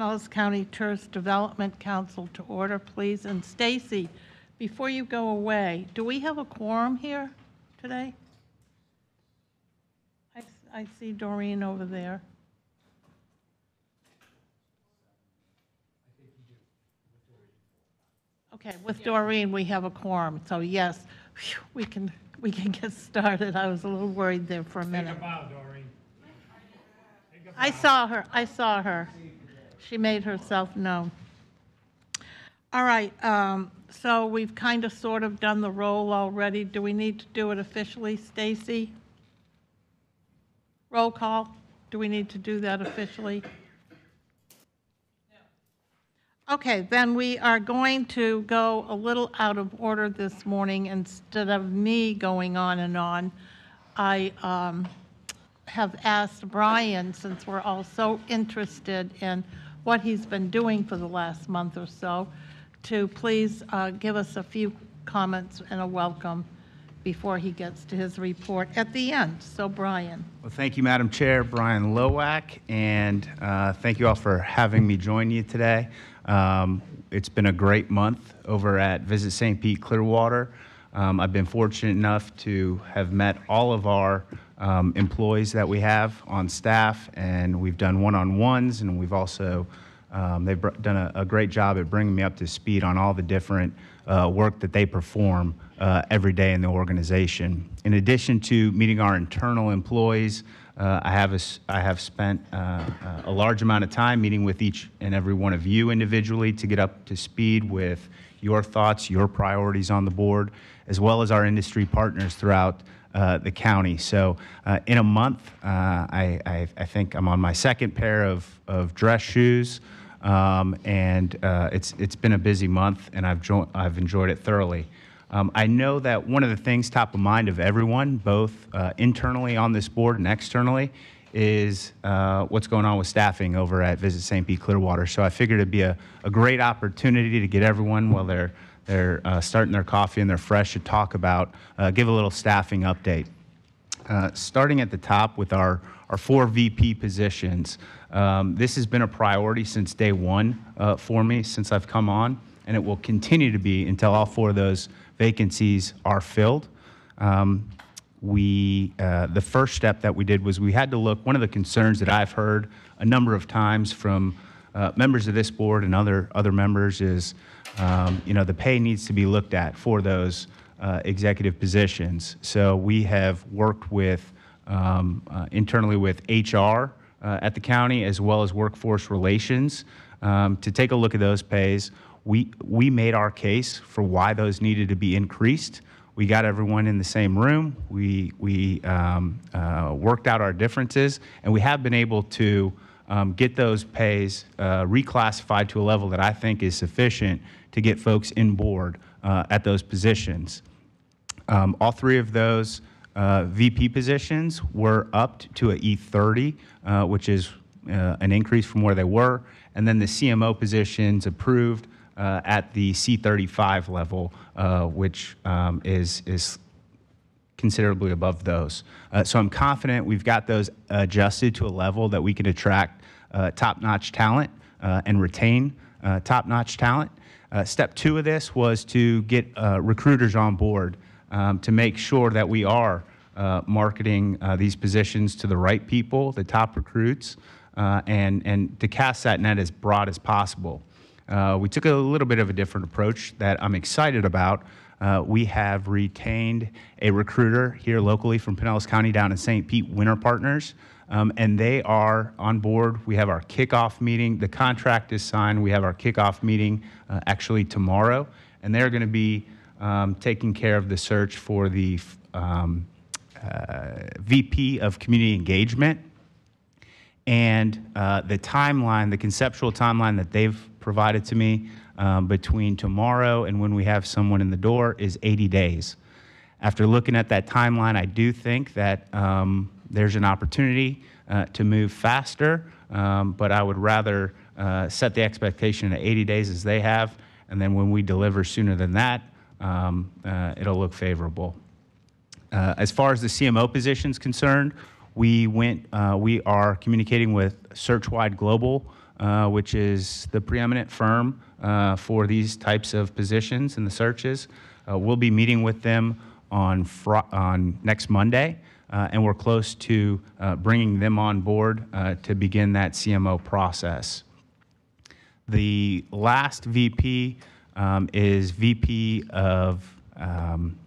Pinellas County Tourist Development Council to order, please. And Stacy, before you go away, do we have a quorum here today? I, I see Doreen over there. Okay, with Doreen, we have a quorum, so yes, phew, we can, we can get started. I was a little worried there for a minute. Take a bow, Doreen. Take a I saw her, I saw her. She made herself known. All right, um, so we've kind of sort of done the roll already. Do we need to do it officially, Stacy? Roll call? Do we need to do that officially? Okay, then we are going to go a little out of order this morning. Instead of me going on and on, I um, have asked Brian, since we're all so interested in what he's been doing for the last month or so, to please uh, give us a few comments and a welcome before he gets to his report at the end. So Brian. Well, thank you, Madam Chair, Brian Lowack, and uh, thank you all for having me join you today. Um, It's been a great month over at Visit St. Pete Clearwater. Um, I've been fortunate enough to have met all of our um, employees that we have on staff, and we've done one-on-ones, and we've also, um, they've done a a great job at bringing me up to speed on all the different uh, work that they perform uh, every day in the organization. In addition to meeting our internal employees, uh, I have, a I have spent uh, uh, a large amount of time meeting with each and every one of you individually to get up to speed with your thoughts, your priorities on the board, as well as our industry partners throughout uh, the county. So uh, in a month, uh, I, I, I think I'm on my second pair of, of dress shoes. Um, and uh, it's, it's been a busy month, and I've, jo- I've enjoyed it thoroughly. Um, I know that one of the things top of mind of everyone, both uh, internally on this board and externally, is uh, what's going on with staffing over at Visit St. Pete Clearwater. So I figured it'd be a, a great opportunity to get everyone while they're they're uh, starting their coffee and they're fresh to talk about, uh, give a little staffing update. Uh, starting at the top with our, our four VP positions. Um, this has been a priority since day one uh, for me, since I've come on, and it will continue to be until all four of those vacancies are filled. Um, we, uh, the first step that we did was we had to look, one of the concerns that I've heard a number of times from uh, members of this board and other, other members is, um, you know, the pay needs to be looked at for those uh, executive positions. So we have worked with, um, uh, internally with HR uh, at the county as well as workforce relations um, to take a look at those pays. We, we made our case for why those needed to be increased. We got everyone in the same room. We, we um, uh, worked out our differences, and we have been able to um, get those pays uh, reclassified to a level that I think is sufficient to get folks in board uh, at those positions. Um, all three of those uh, VP positions were upped to a E30, uh, which is uh, an increase from where they were. And then the CMO positions approved uh, at the C35 level, uh, which um, is, is considerably above those. So I'm confident we've got those adjusted to a level that we can attract top-notch talent and retain top-notch talent. Uh, step two of this was to get uh, recruiters on board um, to make sure that we are uh, marketing uh, these positions to the right people, the top recruits, uh, and, and to cast that net as broad as possible. Uh, we took a little bit of a different approach that I'm excited about. We have retained a recruiter here locally from Pinellas County down in St. Pete, Winter Partners, um, and they are on board. We have our kickoff meeting. The contract is signed. We have our kickoff meeting uh, actually tomorrow, and they're going to be um, taking care of the search for the um, uh, VP of Community Engagement and uh, the timeline, the conceptual timeline that they've provided to me um, between tomorrow and when we have someone in the door is 80 days. After looking at that timeline, I do think that um, there's an opportunity uh, to move faster, um, but I would rather uh, set the expectation at 80 days as they have, and then when we deliver sooner than that, um, uh, it'll look favorable. Uh, As far as the CMO position is concerned, we went, uh, we are communicating with Searchwide Global uh, which is the preeminent firm for these types of positions in the searches. We'll be meeting with them on, on next Monday, and we're close to uh, bringing them on board uh, to begin that CMO process. The last VP um, is VP of, um,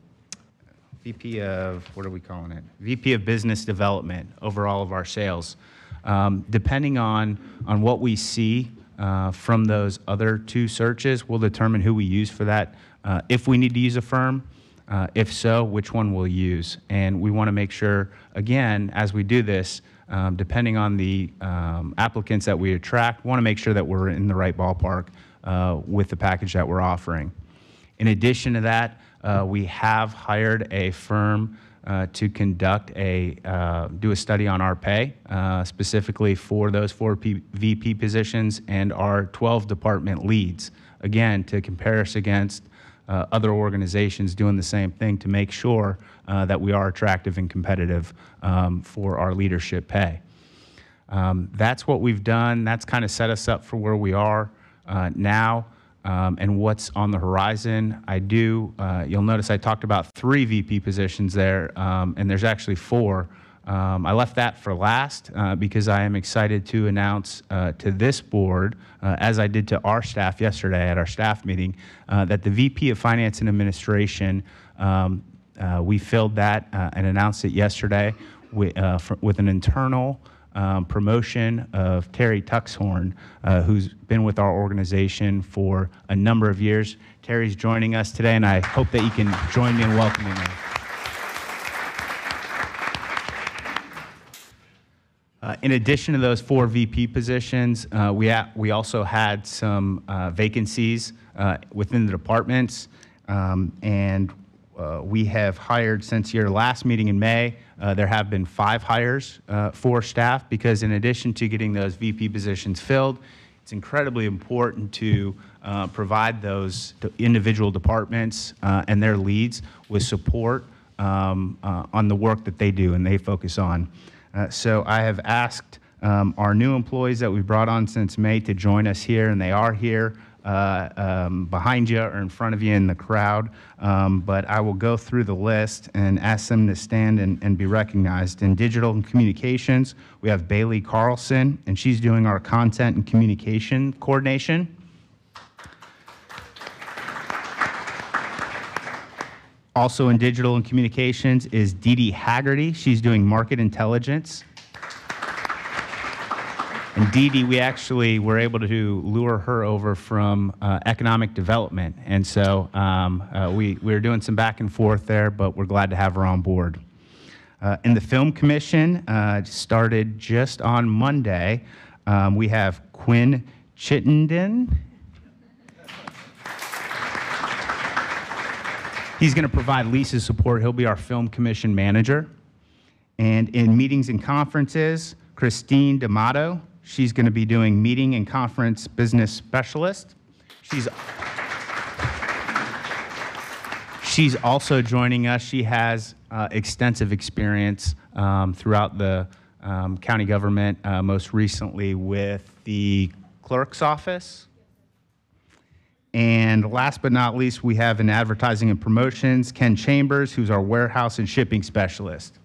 VP of, what are we calling it? VP of Business Development over all of our sales. Um, Depending on, on what we see uh, from those other two searches, we'll determine who we use for that. Uh, If we need to use a firm, uh, If so, which one we'll use. And we want to make sure, again, as we do this, um, depending on the um, applicants that we attract, want to make sure that we're in the right ballpark uh, with the package that we're offering. In addition to that, uh, we have hired a firm uh, to conduct a, uh, do a study on our pay, uh, specifically for those four P- VP positions and our 12 department leads. Again, to compare us against uh, other organizations doing the same thing to make sure uh, that we are attractive and competitive um, for our leadership pay. Um, that's what we've done. That's kind of set us up for where we are uh, now um, and what's on the horizon. I do, uh, you'll notice I talked about three VP positions there, um, and there's actually four. Um, I left that for last uh, because I am excited to announce uh, to this board, uh, as I did to our staff yesterday at our staff meeting, uh, that the VP of Finance and Administration, um, uh, we filled that uh, and announced it yesterday with, fr- with an internal um, promotion of Terry Tuxhorn, who's been with our organization for a number of years. Terry's joining us today, and I hope that you can join me in welcoming him. Uh, In addition to those four VP positions, uh, we we also had some uh, vacancies uh, within the departments, Um, and uh, we have hired, since your last meeting in May, there have been five hires for staff, because in addition to getting those VP positions filled, it's incredibly important to provide those individual departments and their leads with support um, on the work that they do and they focus on. Uh, So I have asked um, our new employees that we've brought on since May to join us here, and they are here uh, um, behind you or in front of you in the crowd. Um, But I will go through the list and ask them to stand and and be recognized. In digital and communications, we have Bailey Carlson, and she's doing our content and communication coordination. Also in digital and communications is Dee Dee Haggerty. She's doing market intelligence. And Dee Dee, we actually were able to lure her over from uh, economic development. And so um, uh, we, we were doing some back and forth there, but we're glad to have her on board. Uh, in the Film Commission, uh, started just on Monday, um, we have Quinn Chittenden. He's going to provide Lisa's support. He'll be our film commission manager. And in meetings and conferences, Christine D'Amato, she's going to be doing meeting and conference business specialist. She's She's also joining us. She has uh, extensive experience um, throughout the um, county government, uh, most recently with the clerk's office. And last but not least, we have in advertising and promotions, Ken Chambers, who's our warehouse and shipping specialist.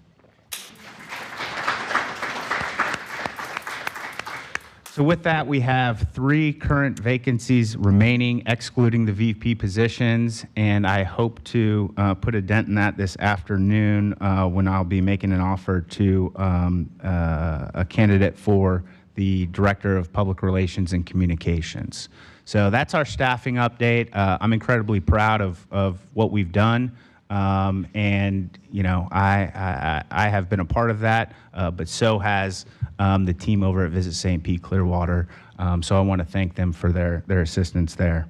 So with that, we have three current vacancies remaining, excluding the VP positions, and I hope to uh, put a dent in that this afternoon uh, when I'll be making an offer to um, uh, a candidate for the Director of Public Relations and Communications. So that's our staffing update. Uh, I'm incredibly proud of, of what we've done. Um, and, you know, I, I, I have been a part of that, uh, but so has um, the team over at Visit St. Pete Clearwater. Um, so I want to thank them for their, their assistance there.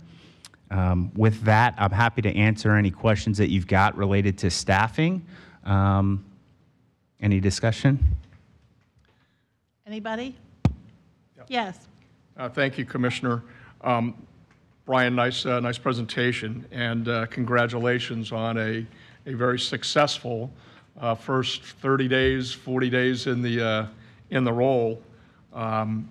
Um, with that, I'm happy to answer any questions that you've got related to staffing. Um, any discussion? Anybody? Yes. Uh, Thank you, Commissioner. Um, Brian, nice, uh, nice presentation, and uh, congratulations on a, a very successful uh, first 30 days, 40 days in the, uh, in the role. Um,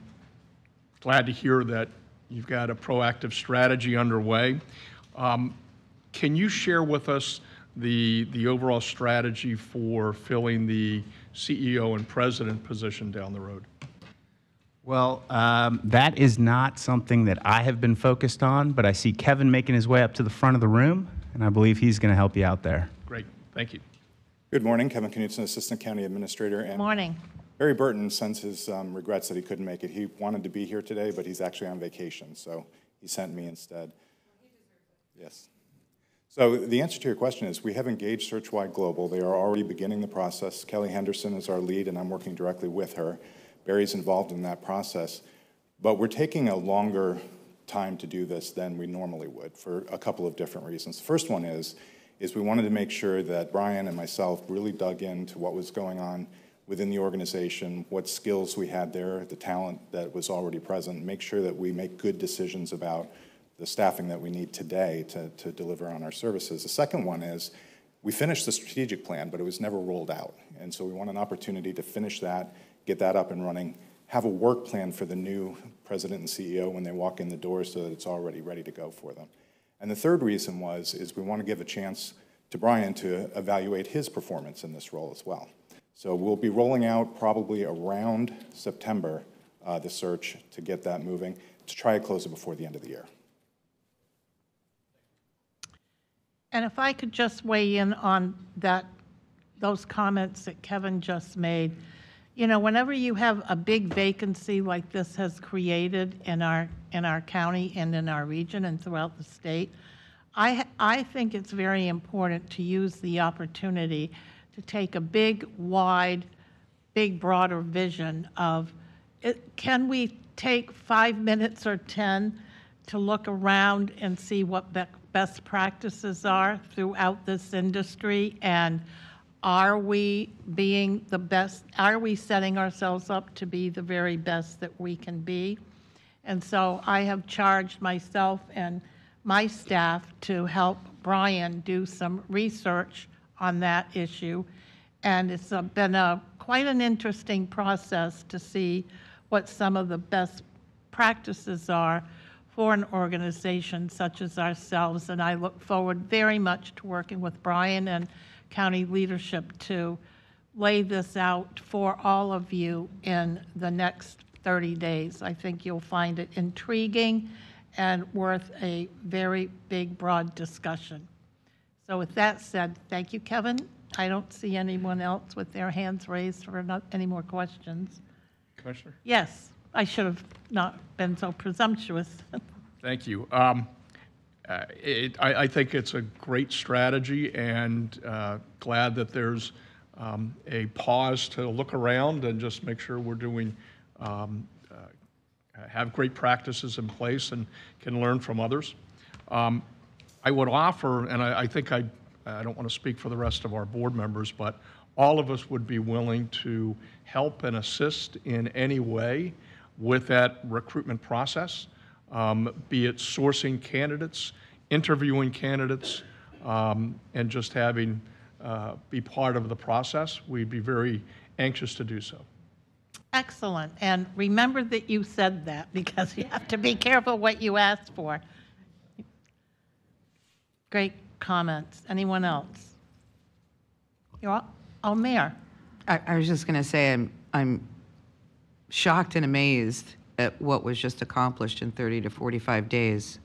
glad to hear that you've got a proactive strategy underway. Um, Can you share with us the, the overall strategy for filling the CEO and president position down the road? Well, um, that is not something that I have been focused on, but I see Kevin making his way up to the front of the room, and I believe he's going to help you out there. Great, thank you. Good morning, Kevin Knutson, Assistant County Administrator. and Morning. Barry Burton sends his um, regrets that he couldn't make it. He wanted to be here today, but he's actually on vacation, so he sent me instead. Yes. So the answer to your question is, we have engaged Searchwide Global. They are already beginning the process. Kelly Henderson is our lead, and I'm working directly with her. Barry's involved in that process. But we're taking a longer time to do this than we normally would for a couple of different reasons. The first one is, is we wanted to make sure that Brian and myself really dug into what was going on within the organization, what skills we had there, the talent that was already present, make sure that we make good decisions about the staffing that we need today to, to deliver on our services. The second one is, we finished the strategic plan, but it was never rolled out. And so we want an opportunity to finish that, get that up and running, have a work plan for the new president and CEO when they walk in the door so that it's already ready to go for them. And the third reason was, is we want to give a chance to Brian to evaluate his performance in this role as well. So we'll be rolling out probably around September, uh, the search to get that moving, to try to close it before the end of the year. And if I could just weigh in on that, those comments that Kevin just made. You know, whenever you have a big vacancy like this has created in our, in our county and in our region and throughout the state, I, I think it's very important to use the opportunity to take a big, wide, big, broader vision of, it, can we take five minutes or 10 to look around and see what be- best practices are throughout this industry? And are we being the best, are we setting ourselves up to be the very best that we can be? And so I have charged myself and my staff to help Brian do some research on that issue. And it's uh, been a, quite an interesting process to see what some of the best practices are for an organization such as ourselves. And I look forward very much to working with Brian and county leadership to lay this out for all of you in the next 30 days. I think you'll find it intriguing and worth a very big, broad discussion. So with that said, thank you, Kevin. I don't see anyone else with their hands raised for not, any more questions. Commissioner? Yes, I should have not been so presumptuous. Thank you. Um, uh, it- I I think it's a great strategy, and uh, glad that there's um, a pause to look around and just make sure we're doing, um, uh, have great practices in place and can learn from others. Um, I would offer, and I I think I, I don't want to speak for the rest of our board members, but all of us would be willing to help and assist in any way with that recruitment process um, be it sourcing candidates, interviewing candidates, um, and just having, uh, be part of the process. We'd be very anxious to do so. Excellent. And remember that you said that because you have to be careful what you ask for. Great comments. Anyone else? You're, all- oh, Mayor. I, I was just going to say, I'm, I'm shocked and amazed at what was just accomplished in 30 to 45 days,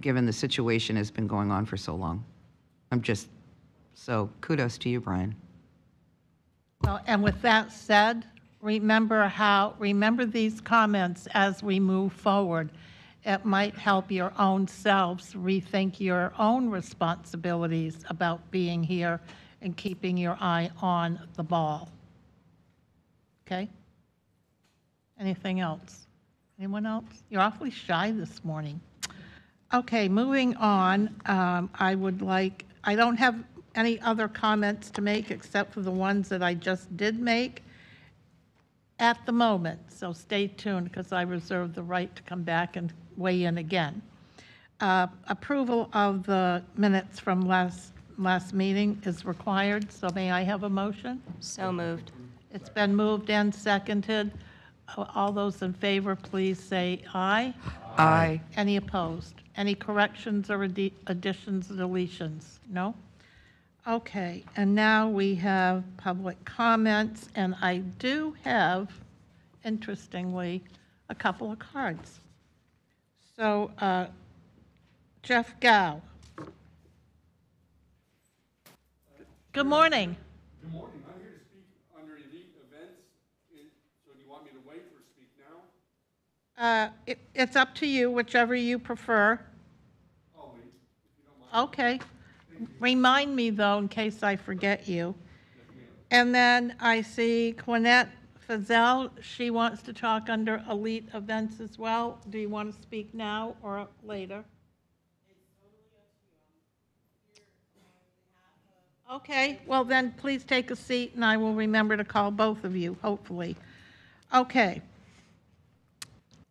given the situation has been going on for so long. I'm just, so kudos to you, Brian. Well, and with that said, remember how, remember these comments as we move forward. It might help your own selves rethink your own responsibilities about being here and keeping your eye on the ball. Okay? Anything else? Anyone else? You're awfully shy this morning. Okay, moving on, um, I would like, I don't have any other comments to make except for the ones that I just did make at the moment, so stay tuned because I reserve the right to come back and weigh in again. Uh, Approval of the minutes from last, last meeting is required, so may I have a motion? So moved. It's been moved and seconded. All those in favor, please say aye. Aye. Any opposed? Any corrections or addi- additions, deletions? No? Okay, and now we have public comments, and I do have, interestingly, a couple of cards. So uh, Jeff Gow. Good morning. Good morning, I'm here to speak under elite events, In- so do you want me to wait or speak now? Uh, it- It's up to you, whichever you prefer. Okay. Remind me, though, in case I forget you. And then I see Quinette Fazell, she wants to talk under elite events as well. Do you want to speak now or later? Okay, well then, please take a seat, and I will remember to call both of you, hopefully. Okay.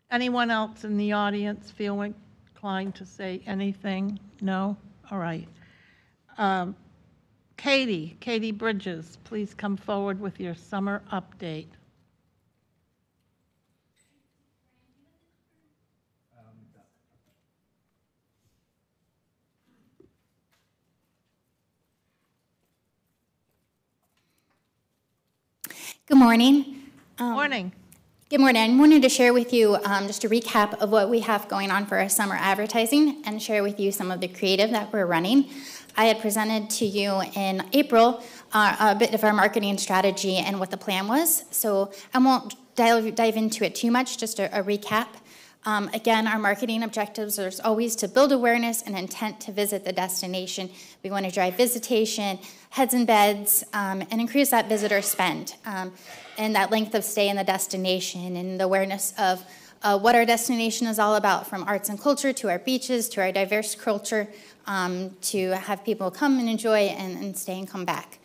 Anyone else in the audience feel inclined to say anything? No? All right. Um, Katie, Katie Bridges, please come forward with your summer update. Good morning. Morning. Good morning. I wanted to share with you um, just a recap of what we have going on for our summer advertising and share with you some of the creative that we're running. I had presented to you in April uh, a bit of our marketing strategy and what the plan was. So I won't dive, dive into it too much, just a, a recap. Um, again, our marketing objectives are always to build awareness and intent to visit the destination. We want to drive visitation, heads and beds, um, and increase that visitor spend um, and that length of stay in the destination and the awareness of uh, what our destination is all about from arts and culture to our beaches to our diverse culture um, to have people come and enjoy and, and stay and come back.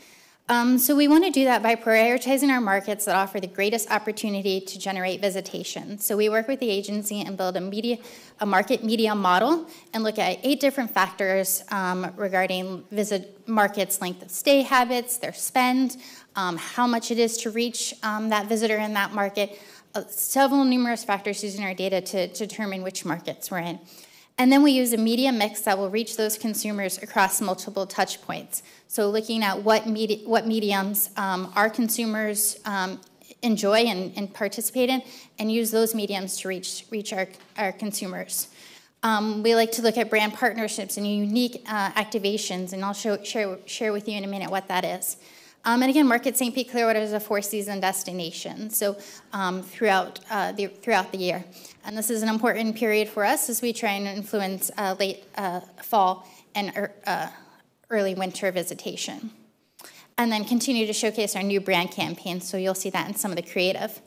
Um, so we want to do that by prioritizing our markets that offer the greatest opportunity to generate visitation. So we work with the agency and build a media, a market media model, and look at eight different factors um, regarding visit markets' length of stay habits, their spend, um, how much it is to reach um, that visitor in that market, uh, several numerous factors using our data to, to determine which markets we're in. And then we use a media mix that will reach those consumers across multiple touch points. So looking at what, medi- what mediums um, our consumers um, enjoy and, and, participate in, and use those mediums to reach, reach our, our consumers. Um, we like to look at brand partnerships and unique uh, activations, and I'll show, share, share with you in a minute what that is. Um, and again, Market St. Pete Clearwater is a four-season destination, so um, throughout uh, the throughout the year, and this is an important period for us as we try and influence uh, late uh, fall and er, uh, early winter visitation, and then continue to showcase our new brand campaign. So you'll see that in some of the creative.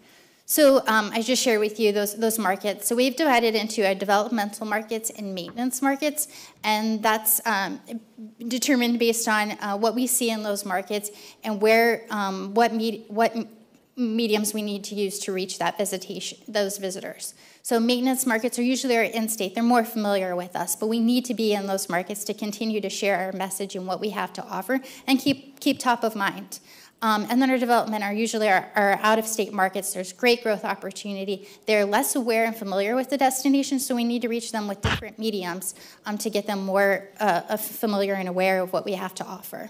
So um, I just share with you those, those markets. So we've divided into our developmental markets and maintenance markets, and that's um, determined based on uh, what we see in those markets and where um, what med- what mediums we need to use to reach that visitation those visitors. So maintenance markets are usually our in-state; they're more familiar with us, but we need to be in those markets to continue to share our message and what we have to offer and keep keep top of mind. Um, and then our development are usually our, our out-of-state markets. There's great growth opportunity. They're less aware and familiar with the destination, so we need to reach them with different mediums um, to get them more uh, familiar and aware of what we have to offer.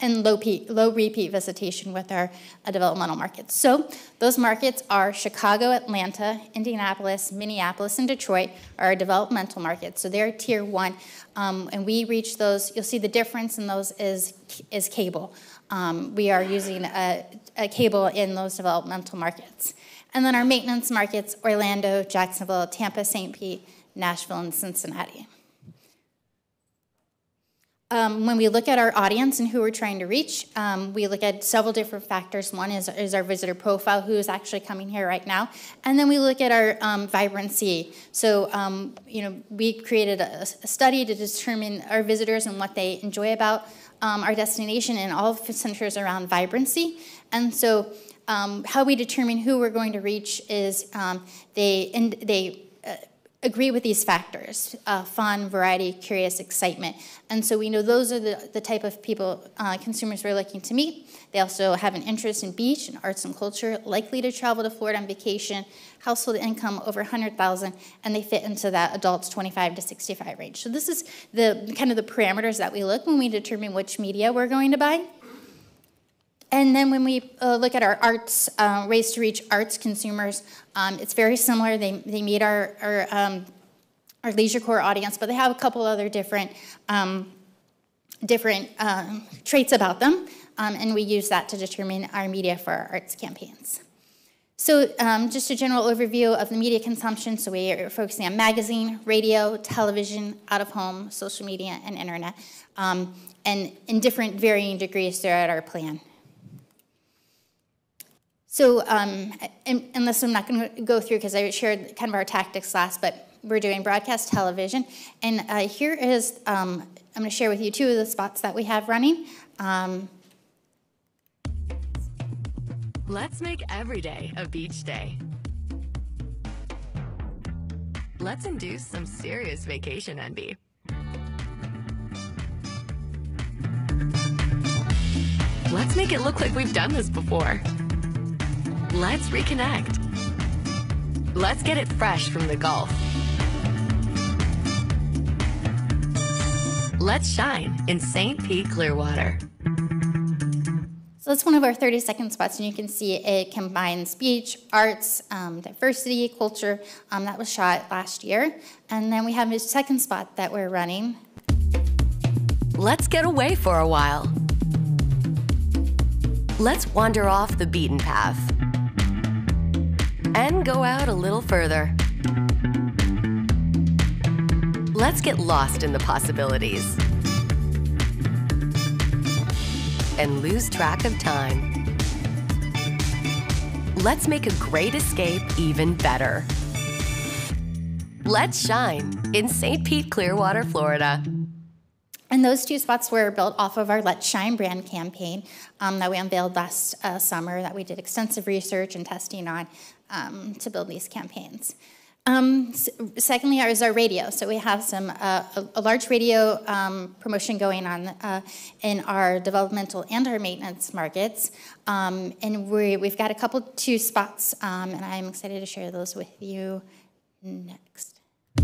And low, low repeat visitation with our uh, developmental markets. So those markets are Chicago, Atlanta, Indianapolis, Minneapolis, and Detroit are our developmental markets. So they're tier one, um, and we reach those. You'll see the difference in those is is cable um, we are using a, a, cable in those developmental markets. And then our maintenance markets, Orlando, Jacksonville, Tampa, St. Pete, Nashville, and Cincinnati. Um, when we look at our audience and who we're trying to reach, um, we look at several different factors. One is, is, our visitor profile, who is actually coming here right now. And then we look at our um, vibrancy. So, um, you know, we created a, a, study to determine our visitors and what they enjoy about um, our destination and all centers around vibrancy. And so um, how we determine who we're going to reach is they, and they agree with these factors uh, fun, variety, curious, excitement. And so we know those are the, the type of people, uh, consumers we're looking to meet. They also have an interest in beach and arts and culture, likely to travel to Florida on vacation, household income over 100,000, and they fit into that adults 25 to 65 range. So this is the kind of the parameters that we look when we determine which media we're going to buy. And then when we uh, look at our arts, uh, ways to reach arts consumers, um, it's very similar. They, they meet our, our, um, our leisure core audience, but they have a couple other different, um, different um, traits about them, um, and we use that to determine our media for our arts campaigns. So um, just a general overview of the media consumption. So we are focusing on magazine, radio, television, out of home, social media, and internet, and in different varying degrees throughout our plan. So, um, unless I'm not going to go through because I shared kind of our tactics last, but we're doing broadcast television. And uh, here is, um, I'm going to share with you two of the spots that we have running. Um, Let's make every day a beach day. Let's induce some serious vacation envy. Let's make it look like we've done this before. Let's reconnect. Let's get it fresh from the Gulf. Let's shine in St. Pete Clearwater. So that's one of our 30 second spots, and you can see it combines beach, arts, um, diversity, culture. Um, that was shot last year. And then we have a second spot that we're running. Let's get away for a while. Let's wander off the beaten path and go out a little further. Let's get lost in the possibilities and lose track of time. Let's make a great escape even better. Let's shine in St. Pete, Clearwater, Florida. And those two spots were built off of our Let's Shine brand campaign um, that we unveiled last uh, summer that we did extensive research and testing on um, to build these campaigns. Um, secondly, is our radio. So we have some uh, a, a, large radio um, promotion going on uh, in our developmental and our maintenance markets, um, and we, have got a couple two spots, um, and I'm excited to share those with you next.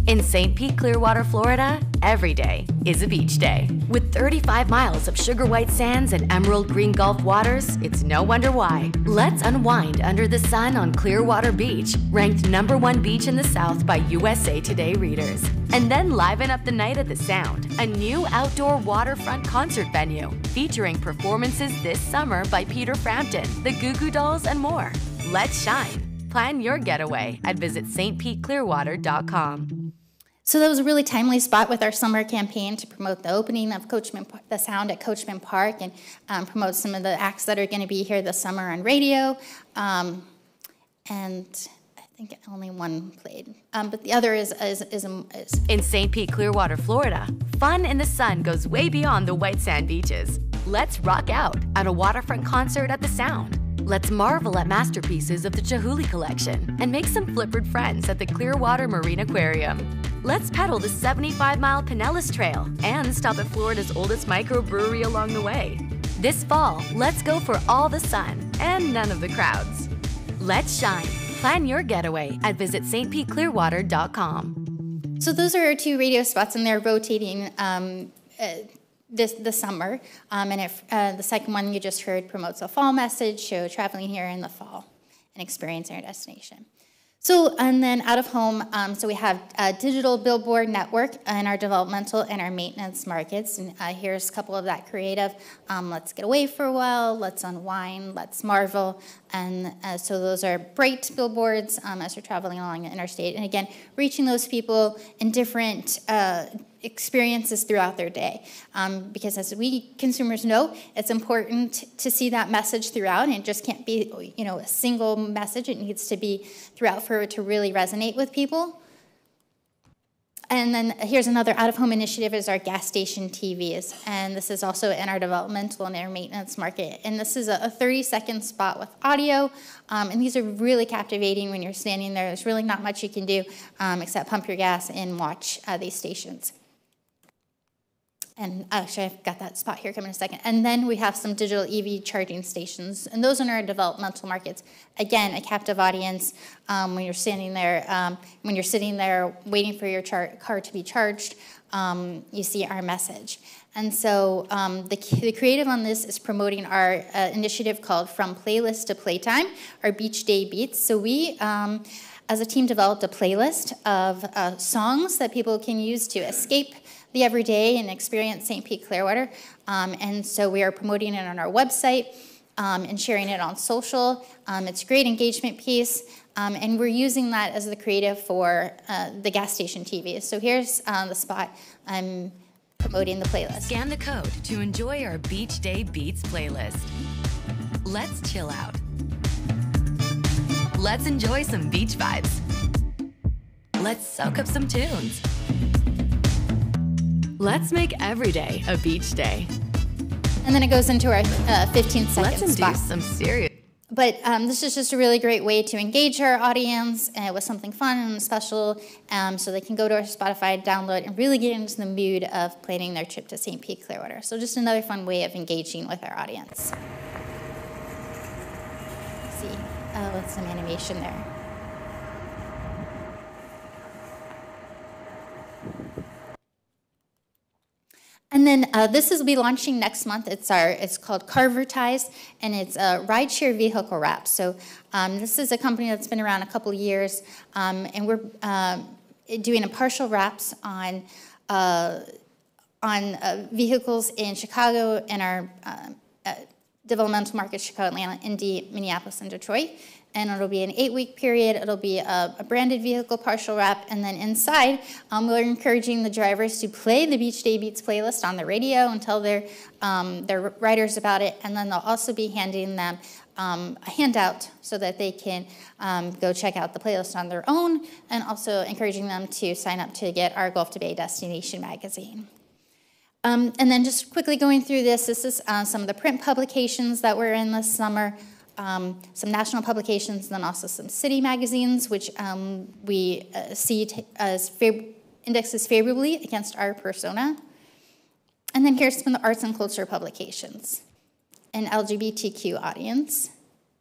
In St. Pete, Clearwater, Florida, every day is a beach day. With 35 miles of sugar white sands and emerald green Gulf waters, it's no wonder why. Let's unwind under the sun on Clearwater Beach, ranked number one beach in the South by USA Today readers. And then liven up the night at the Sound, a new outdoor waterfront concert venue featuring performances this summer by Peter Frampton, the Goo Goo Dolls, and more. Let's shine. Plan your getaway at visitstpeteclearwater.com. So that was a really timely spot with our summer campaign to promote the opening of Coachman, the Sound at Coachman Park, and um, promote some of the acts that are going to be here this summer on radio. Um, and I think only one played, um, but the other is is, is, is in St. Pete, Clearwater, Florida. Fun in the sun goes way beyond the white sand beaches. Let's rock out at a waterfront concert at the Sound. Let's marvel at masterpieces of the Chihuly collection and make some flippered friends at the Clearwater Marine Aquarium. Let's pedal the 75 mile Pinellas Trail and stop at Florida's oldest microbrewery along the way. This fall, let's go for all the sun and none of the crowds. Let's shine. Plan your getaway at visitstpeteclearwater.com. So those are our two radio spots, and they're rotating um, uh, this the summer. Um, and if uh, the second one you just heard promotes a fall message, show traveling here in the fall and experiencing our destination. So, and then out of home, um, so we have a digital billboard network in our developmental and our maintenance markets. And uh, here's a couple of that creative. Um, let's get away for a while, let's unwind, let's marvel. And uh, so those are bright billboards um, as we're traveling along the interstate. And again, reaching those people in different uh, experiences throughout their day. Um, because as we consumers know, it's important to see that message throughout, and it just can't be, you know, a single message. It needs to be throughout for it to really resonate with people. And then here's another out-of-home initiative is our gas station TVs. And this is also in our developmental and air maintenance market. And this is a 30-second spot with audio. Um, and these are really captivating when you're standing there. There's really not much you can do um, except pump your gas and watch uh, these stations. And actually, I've got that spot here coming in a second. And then we have some digital EV charging stations, and those are in our developmental markets. Again, a captive audience. Um, when you're standing there, um, when you're sitting there waiting for your car to be charged, um, you see our message. And so um, the, the, creative on this is promoting our uh, initiative called From Playlist to Playtime, our Beach Day Beats. So we um, as a team developed a playlist of uh, songs that people can use to escape the everyday and experience St. Pete Clearwater. Um, and so we are promoting it on our website um, and sharing it on social. Um, it's a great engagement piece. Um, and we're using that as the creative for uh, the gas station TV. So here's uh, the spot. I'm promoting the playlist. Scan the code to enjoy our Beach Day Beats playlist. Let's chill out. Let's enjoy some beach vibes. Let's soak up some tunes. Let's make every day a beach day. And then it goes into our uh, 15 second Let's spot. some serious. But um, this is just a really great way to engage our audience uh, with something fun and special um, so they can go to our Spotify, download, and really get into the mood of planning their trip to St. Pete Clearwater. So just another fun way of engaging with our audience. Let's see, uh, with some animation there. And then uh, this will be launching next month. It's our it's called Carvertise, and it's a rideshare vehicle wrap. So um, this is a company that's been around a couple years, um, and we're uh, doing a partial wraps on uh, on uh, vehicles in Chicago and our uh, uh, developmental markets: Chicago, Atlanta, Indy, Minneapolis, and Detroit and it'll be an eight-week period. It'll be a, a, branded vehicle partial wrap, and then inside, um, we're encouraging the drivers to play the Beach Day Beats playlist on the radio and tell their um, their riders about it, and then they'll also be handing them um, a handout so that they can um, go check out the playlist on their own, and also encouraging them to sign up to get our Gulf to Bay Destination magazine. Um, and then just quickly going through this, this is uh, some of the print publications that were in this summer um, some national publications, and then also some city magazines, which um, we uh, see as indexes favorably against our persona. And then here's some of the arts and culture publications, an LGBTQ audience,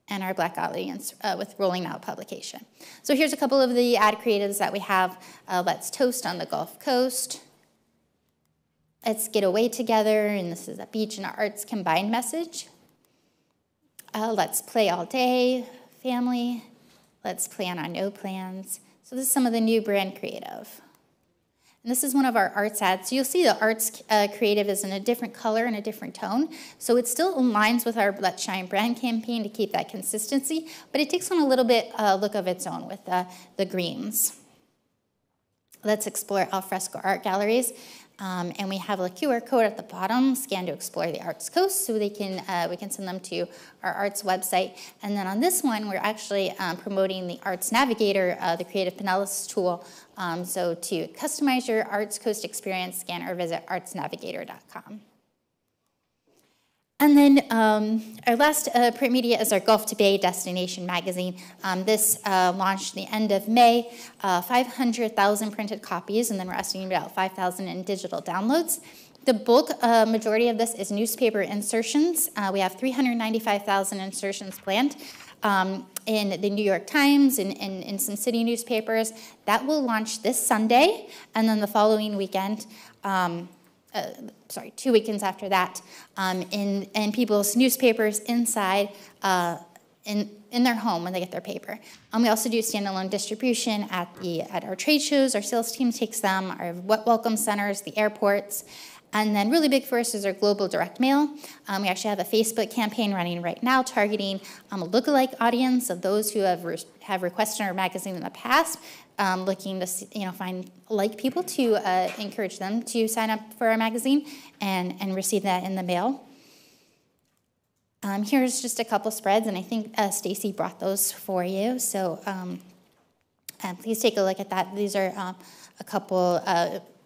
and our black audience uh, with Rolling Out publication. So here's a couple of the ad creatives that we have. Uh, Let's Toast on the Gulf Coast. Let's Get Away Together, and this is a beach and arts combined message. Uh, let's play all day, family. Let's plan on no plans. So this is some of the new brand creative. And this is one of our arts ads. You'll see the arts uh, creative is in a different color and a different tone. So it still aligns with our Let's Shine brand campaign to keep that consistency, but it takes on a little bit uh, look of its own with uh, the greens. Let's explore alfresco art galleries. Um, and we have a QR code at the bottom, scan to explore the Arts Coast, so they can uh, we can send them to our arts website. And then on this one, we're actually um, promoting the Arts Navigator, uh, the Creative Pinellas tool. Um, so to customize your Arts Coast experience, scan or visit artsnavigator.com. And then um, our last uh, print media is our Gulf to Bay Destination magazine. Um, this uh, launched the end of May, uh, 500,000 printed copies, and then we're estimating about 5,000 in digital downloads. The bulk uh, majority of this is newspaper insertions. Uh, we have 395,000 insertions planned. Um, in the New York Times and in some city newspapers. That will launch this Sunday, and then the following weekend, um, uh, sorry, two weekends after that, um, in, in people's newspapers inside uh, in, in their home when they get their paper. Um, we also do standalone distribution at, the, at our trade shows. Our sales team takes them, our welcome centers, the airports. And then really big for us is our global direct mail. Um, we actually have a Facebook campaign running right now targeting um, a lookalike audience of those who have, re have requested our magazine in the past um, looking to you know find like people to uh, encourage them to sign up for our magazine and and receive that in the mail. Um, here's just a couple spreads, and I think uh, Stacy brought those for you. So um, uh, please take a look at that. These are um, a couple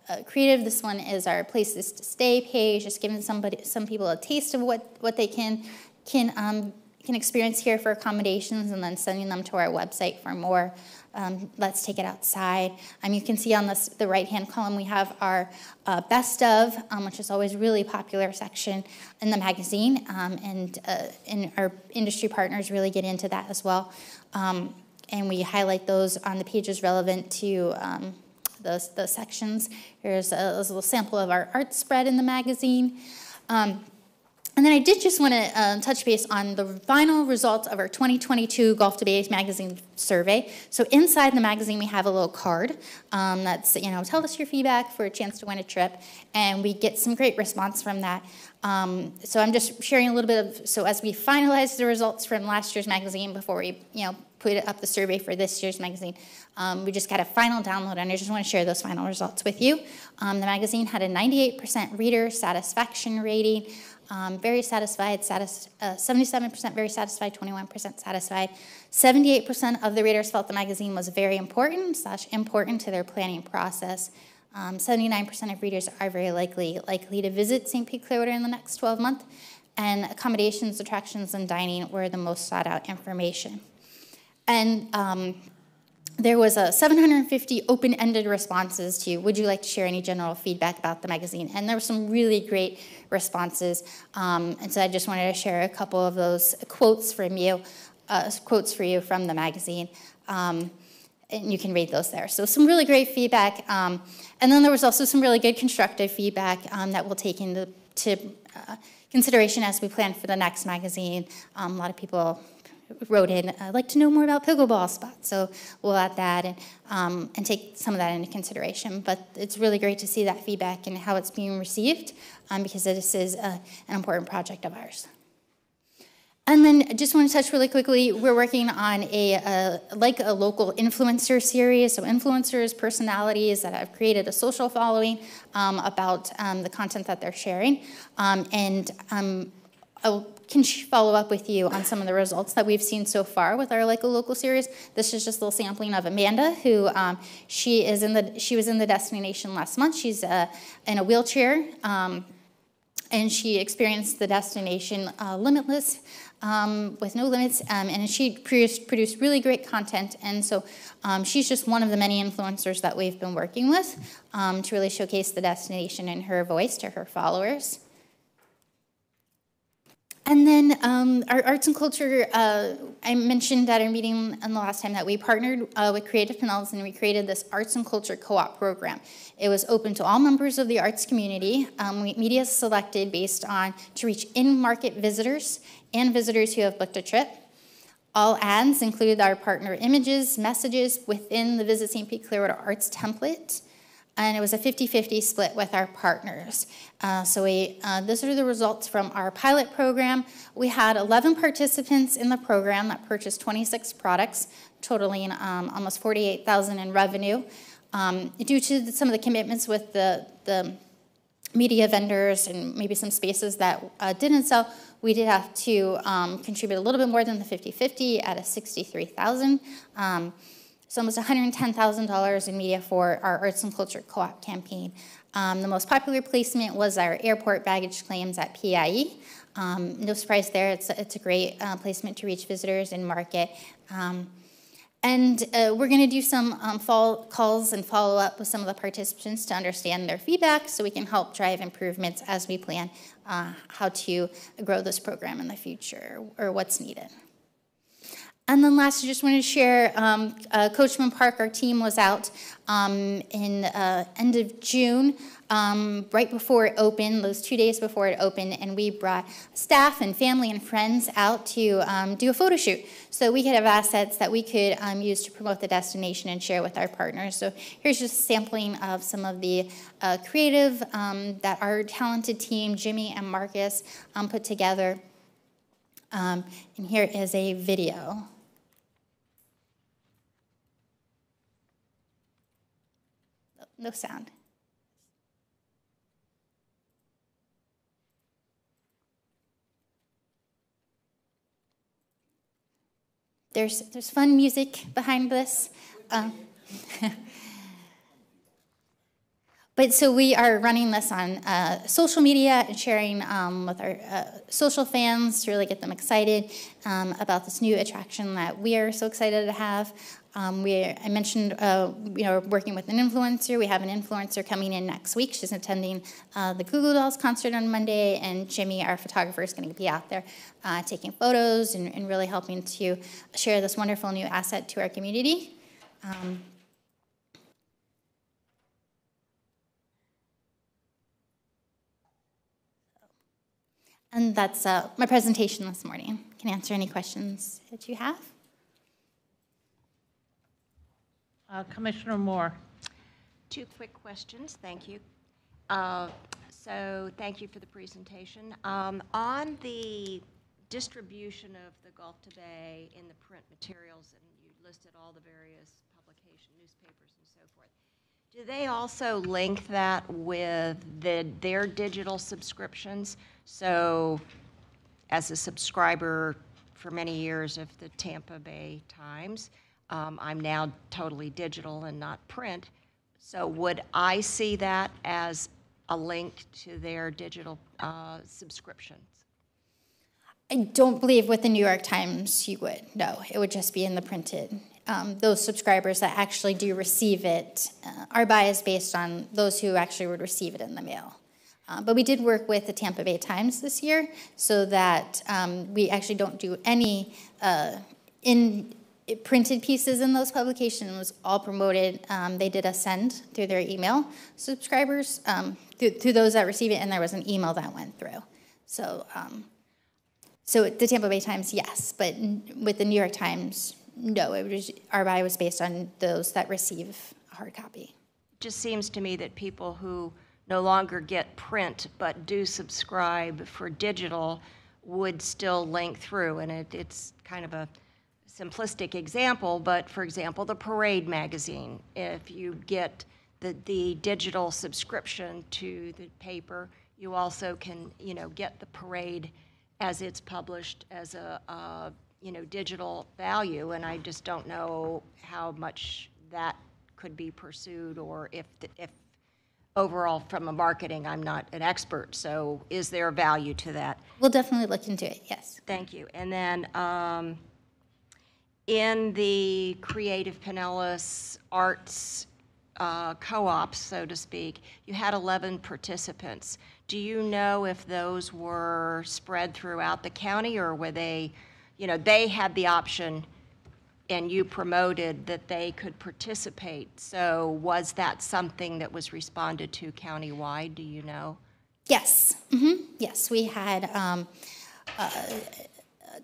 uh, creative. This one is our places to stay page, just giving somebody, some people a taste of what, what they can, can, um, can experience here for accommodations and then sending them to our website for more. Um, let's take it outside. Um, you can see on this, the right-hand column we have our uh, best of, um, which is always really popular section in the magazine, um, and, uh, and our industry partners really get into that as well. Um, and we highlight those on the pages relevant to um, those, those sections. Here's a, a, little sample of our art spread in the magazine. Um, and then I did just want to uh, touch base on the final results of our 2022 Gulf to Bay magazine survey. So inside the magazine, we have a little card um, that's, you know, tell us your feedback for a chance to win a trip. And we get some great response from that. Um, so I'm just sharing a little bit of, so as we finalize the results from last year's magazine before we, you know, put up the survey for this year's magazine, um, we just got a final download, and I just want to share those final results with you. Um, the magazine had a 98% reader satisfaction rating. Um, very satisfied, satis- uh, 77% very satisfied, 21% satisfied. 78% of the readers felt the magazine was very important slash important to their planning process. 79% um, of readers are very likely likely to visit St. Pete Clearwater in the next 12 months, and accommodations, attractions, and dining were the most sought out information. And um, there was a 750 open-ended responses to would you like to share any general feedback about the magazine? And there were some really great responses. Um, and so i just wanted to share a couple of those quotes from you uh, quotes for you from the magazine. Um, and you can read those there. So some really great feedback um, and then there was also some really good constructive feedback um, that we'll take into to, uh, consideration as we plan for the next magazine. Um, a lot of people wrote in, I'd like to know more about pickleball spots. So we'll add that and, um, and take some of that into consideration. But it's really great to see that feedback and how it's being received um, because this is a, an important project of ours. And then I just want to touch really quickly, we're working on a, a, like a local influencer series. So influencers, personalities that have created a social following um, about um, the content that they're sharing. Um, and um, I can she follow up with you on some of the results that we've seen so far with our like a local series. This is just a little sampling of Amanda, who um, she is in the she was in the destination last month. She's uh, in a wheelchair, um, and she experienced the destination uh, limitless. Um, with no limits, um, and she produced, produced really great content. And so um, she's just one of the many influencers that we've been working with um, to really showcase the destination and her voice to her followers. And then um, our arts and culture, uh, I mentioned at our meeting and the last time that we partnered uh, with Creative Pinellas and we created this arts and culture co-op program. It was open to all members of the arts community. Um, media selected based on to reach in-market visitors and visitors who have booked a trip. All ads include our partner images, messages within the Visit St. Pete Clearwater Arts template and it was a 50-50 split with our partners. Uh, so we, uh, those are the results from our pilot program. We had 11 participants in the program that purchased 26 products, totaling um, almost 48,000 in revenue. Um, due to some of the commitments with the, the media vendors and maybe some spaces that uh, didn't sell, we did have to um, contribute a little bit more than the 50-50 at a 63,000. So almost $110,000 in media for our Arts and Culture Co-op campaign. Um, the most popular placement was our airport baggage claims at PIE. Um, no surprise there, it's, it's a great uh, placement to reach visitors and market. Um, and uh, we're going to do some um, calls and follow up with some of the participants to understand their feedback so we can help drive improvements as we plan uh, how to grow this program in the future or what's needed. And then last, I just wanted to share, um, uh, Coachman Park, our team was out um, in uh, end of June, um, right before it opened, those two days before it opened, and we brought staff and family and friends out to um, do a photo shoot. So we could have assets that we could um, use to promote the destination and share with our partners. So here's just a sampling of some of the uh, creative um, that our talented team, Jimmy and Marcus, put together. and here is a video. No sound. There's, there's fun music behind this. Um, But so we are running this on uh, social media and sharing um, with our uh, social fans to really get them excited um, about this new attraction that we are so excited to have. Um, we, I mentioned, uh, you know, working with an influencer. We have an influencer coming in next week. She's attending uh, the Goo Goo Dolls concert on Monday, and Jimmy, our photographer, is going to be out there uh, taking photos and, and really helping to share this wonderful new asset to our community. Um, And that's uh, my presentation this morning. Can answer any questions that you have. Uh, Commissioner Moore. Two quick questions, thank you. Uh, So, thank you for the presentation. Um, On the distribution of the Gulf to Bay in the print materials, and you listed all the various publication, newspapers and so forth, do they also link that with the, their digital subscriptions? So, as a subscriber for many years of the Tampa Bay Times, um, I'm now totally digital and not print. So would I see that as a link to their digital uh, subscriptions? I don't believe with the New York Times you would. No, it would just be in the printed. Um, those subscribers that actually do receive it uh, are biased based on those who actually would receive it in the mail. Uh, but we did work with the Tampa Bay Times this year so that um, we actually don't do any uh, in printed pieces in those publications was all promoted. Um, they did a send through their email subscribers, um, through, through, those that receive it, and there was an email that went through. So, um, so the Tampa Bay Times, yes, but with the New York Times, no. It was our buy was based on those that receive a hard copy. It just seems to me that people who no longer get print but do subscribe for digital would still link through, and it, it's kind of a simplistic example, but for example, the Parade magazine, if you get the, the digital subscription to the paper, you also can, you know, get the Parade as it's published as a, a you know, digital value, and I just don't know how much that could be pursued, or if, the- if overall, from a marketing, I'm not an expert, so is there value to that? We'll definitely look into it, yes. Thank you. And then, um, in the Creative Pinellas Arts uh, co-op, so to speak, you had 11 participants. Do you know if those were spread throughout the county, or were they, you know, they had the option and you promoted that they could participate. So was that something that was responded to countywide, do you know? Yes, hmm yes, we had um, uh,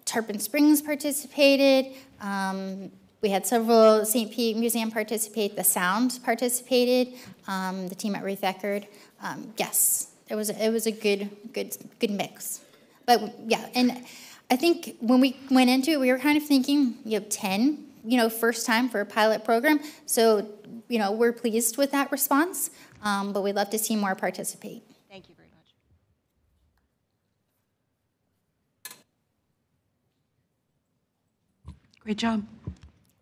Tarpon Springs participated. Um, we had several St. Pete Museum participate. The Sound participated. Um, the team at Ruth Eckerd. Um, yes, it was it was a good good good mix. But yeah, and I think when we went into it, we were kind of thinking, you know, ten, you know, first time for a pilot program. So you know, we're pleased with that response. Um, but we'd love to see more participate. Thank you very much. Great job.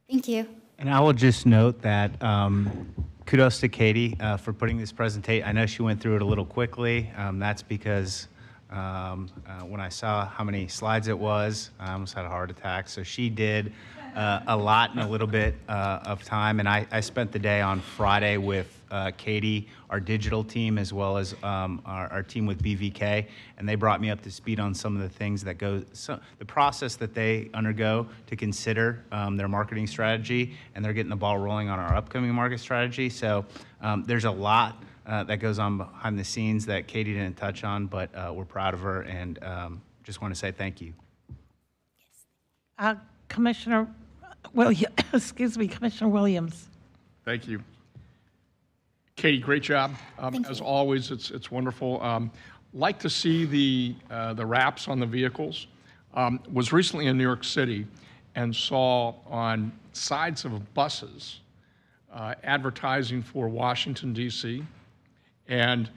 Thank you. And I will just note that um, kudos to Katie uh, for putting this presentation. I know she went through it a little quickly. Um, That's because um, uh, when I saw how many slides it was, I almost had a heart attack. So she did uh, a lot in a little bit uh, of time. And I, I spent the day on Friday with uh, Katie, our digital team, as well as um, our, our team with BVK, and they brought me up to speed on some of the things that go, so, the process that they undergo to consider um, their marketing strategy, and they're getting the ball rolling on our upcoming market strategy. So um, there's a lot uh, that goes on behind the scenes that Katie didn't touch on, but uh, we're proud of her, and um, just want to say thank you. Uh, Commissioner, William, excuse me, Commissioner Williams. Thank you. Katie, great job. Um, As you. always, it's, it's wonderful. Um, Like to see the, uh, the wraps on the vehicles. Um, Was recently in New York City and saw on sides of buses uh, advertising for Washington DC. And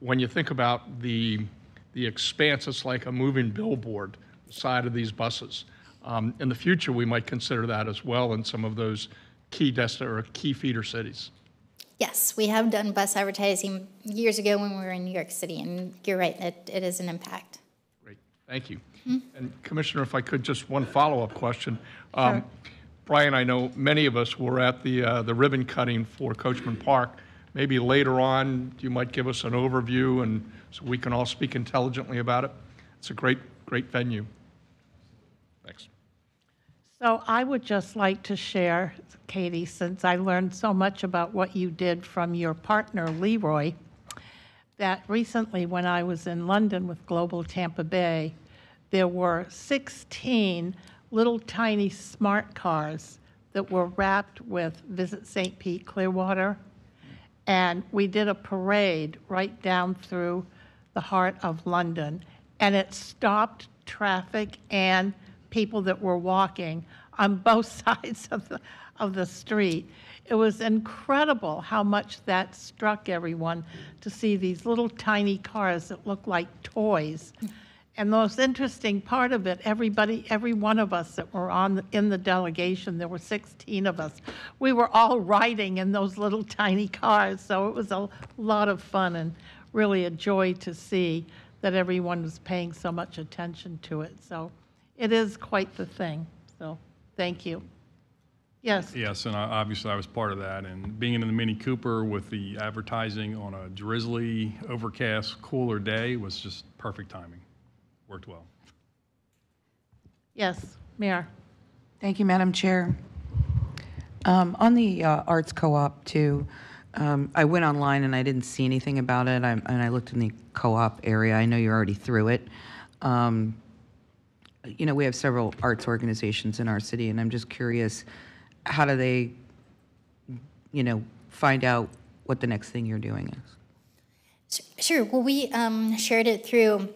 when you think about the, the expanse, it's like a moving billboard, side of these buses. Um, In the future, we might consider that as well in some of those key desti, or key feeder cities. Yes, we have done bus advertising years ago when we were in New York City, and you're right, it, it is an impact. Great, thank you. And Commissioner, if I could, just one follow-up question. Um, Brian, I know many of us were at the, uh, the ribbon cutting for Coachman Park. Maybe later on, you might give us an overview and so we can all speak intelligently about it. It's a great, great venue. Thanks. So I would just like to share, Katie, since I learned so much about what you did from your partner Leroy, that recently when I was in London with Global Tampa Bay, there were 16 little tiny smart cars that were wrapped with Visit St. Pete Clearwater. And we did a parade right down through the heart of London. And it stopped traffic and people that were walking on both sides of the, of the street. It was incredible how much that struck everyone to see these little tiny cars that looked like toys. And the most interesting part of it, everybody, every one of us that were on, the- in the delegation, there were 16 of us, we were all riding in those little tiny cars. So it was a lot of fun and really a joy to see that everyone was paying so much attention to it. So it is quite the thing. So thank you. Yes, Yes, and I, obviously I was part of that, and being in the Mini Cooper with the advertising on a drizzly, overcast, cooler day was just perfect timing. Worked well. yes, Mayor. Thank you, Madam Chair. Um, On the uh, Arts Co-op too, um, I went online and I didn't see anything about it, I- and I looked in the co-op area, I know you're already through it. Um, You know, we have several arts organizations in our city, and I'm just curious, how do they, you know, find out what the next thing you're doing is? Sure. Well, we um, shared it through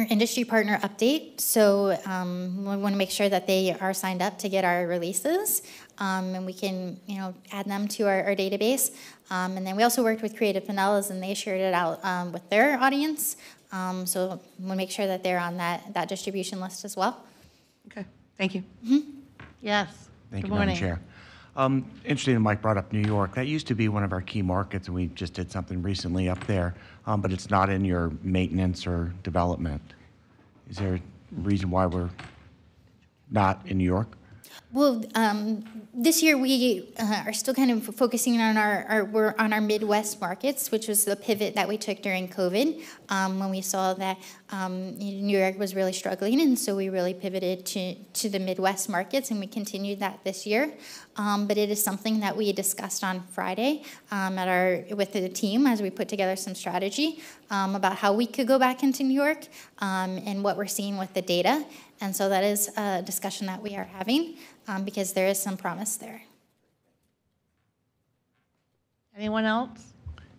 our industry partner update. So um, we want to make sure that they are signed up to get our releases, um, and we can, you know, add them to our, our database. Um, and then we also worked with Creative Pinellas, and they shared it out um, with their audience. Um, so we want to make sure that they're on that that distribution list as well. Okay, thank you. Yes. Thank Good you, Madam morning. Chair. Um, Interesting that Mike brought up New York. That used to be one of our key markets, and we just did something recently up there, um, but it's not in your maintenance or development. Is there a reason why we're not in New York? Well, um, this year we uh, are still kind of focusing on our, our we're on our Midwest markets, which was the pivot that we took during COVID um, when we saw that um, New York was really struggling, and so we really pivoted to to the Midwest markets, and we continued that this year. Um, but it is something that we discussed on Friday um, at our with the team as we put together some strategy um, about how we could go back into New York and what we're seeing with the data. And so that is a discussion that we are having um, because there is some promise there. Anyone else?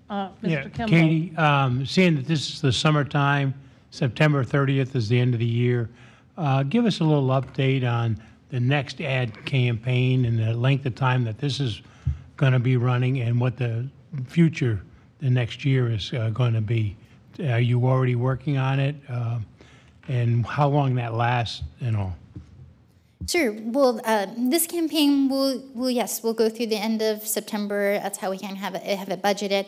Uh, Yeah, Mr. Kimball? Katie, um, seeing that this is the summertime, September 30th is the end of the year, uh, give us a little update on the next ad campaign and the length of time that this is going to be running and what the future, the next year is going to be. Are you already working on it? Uh, And how long that lasts and all? Sure. Well, uh, this campaign will, will yes, we'll go through the end of September. That's how we can have it, have it budgeted.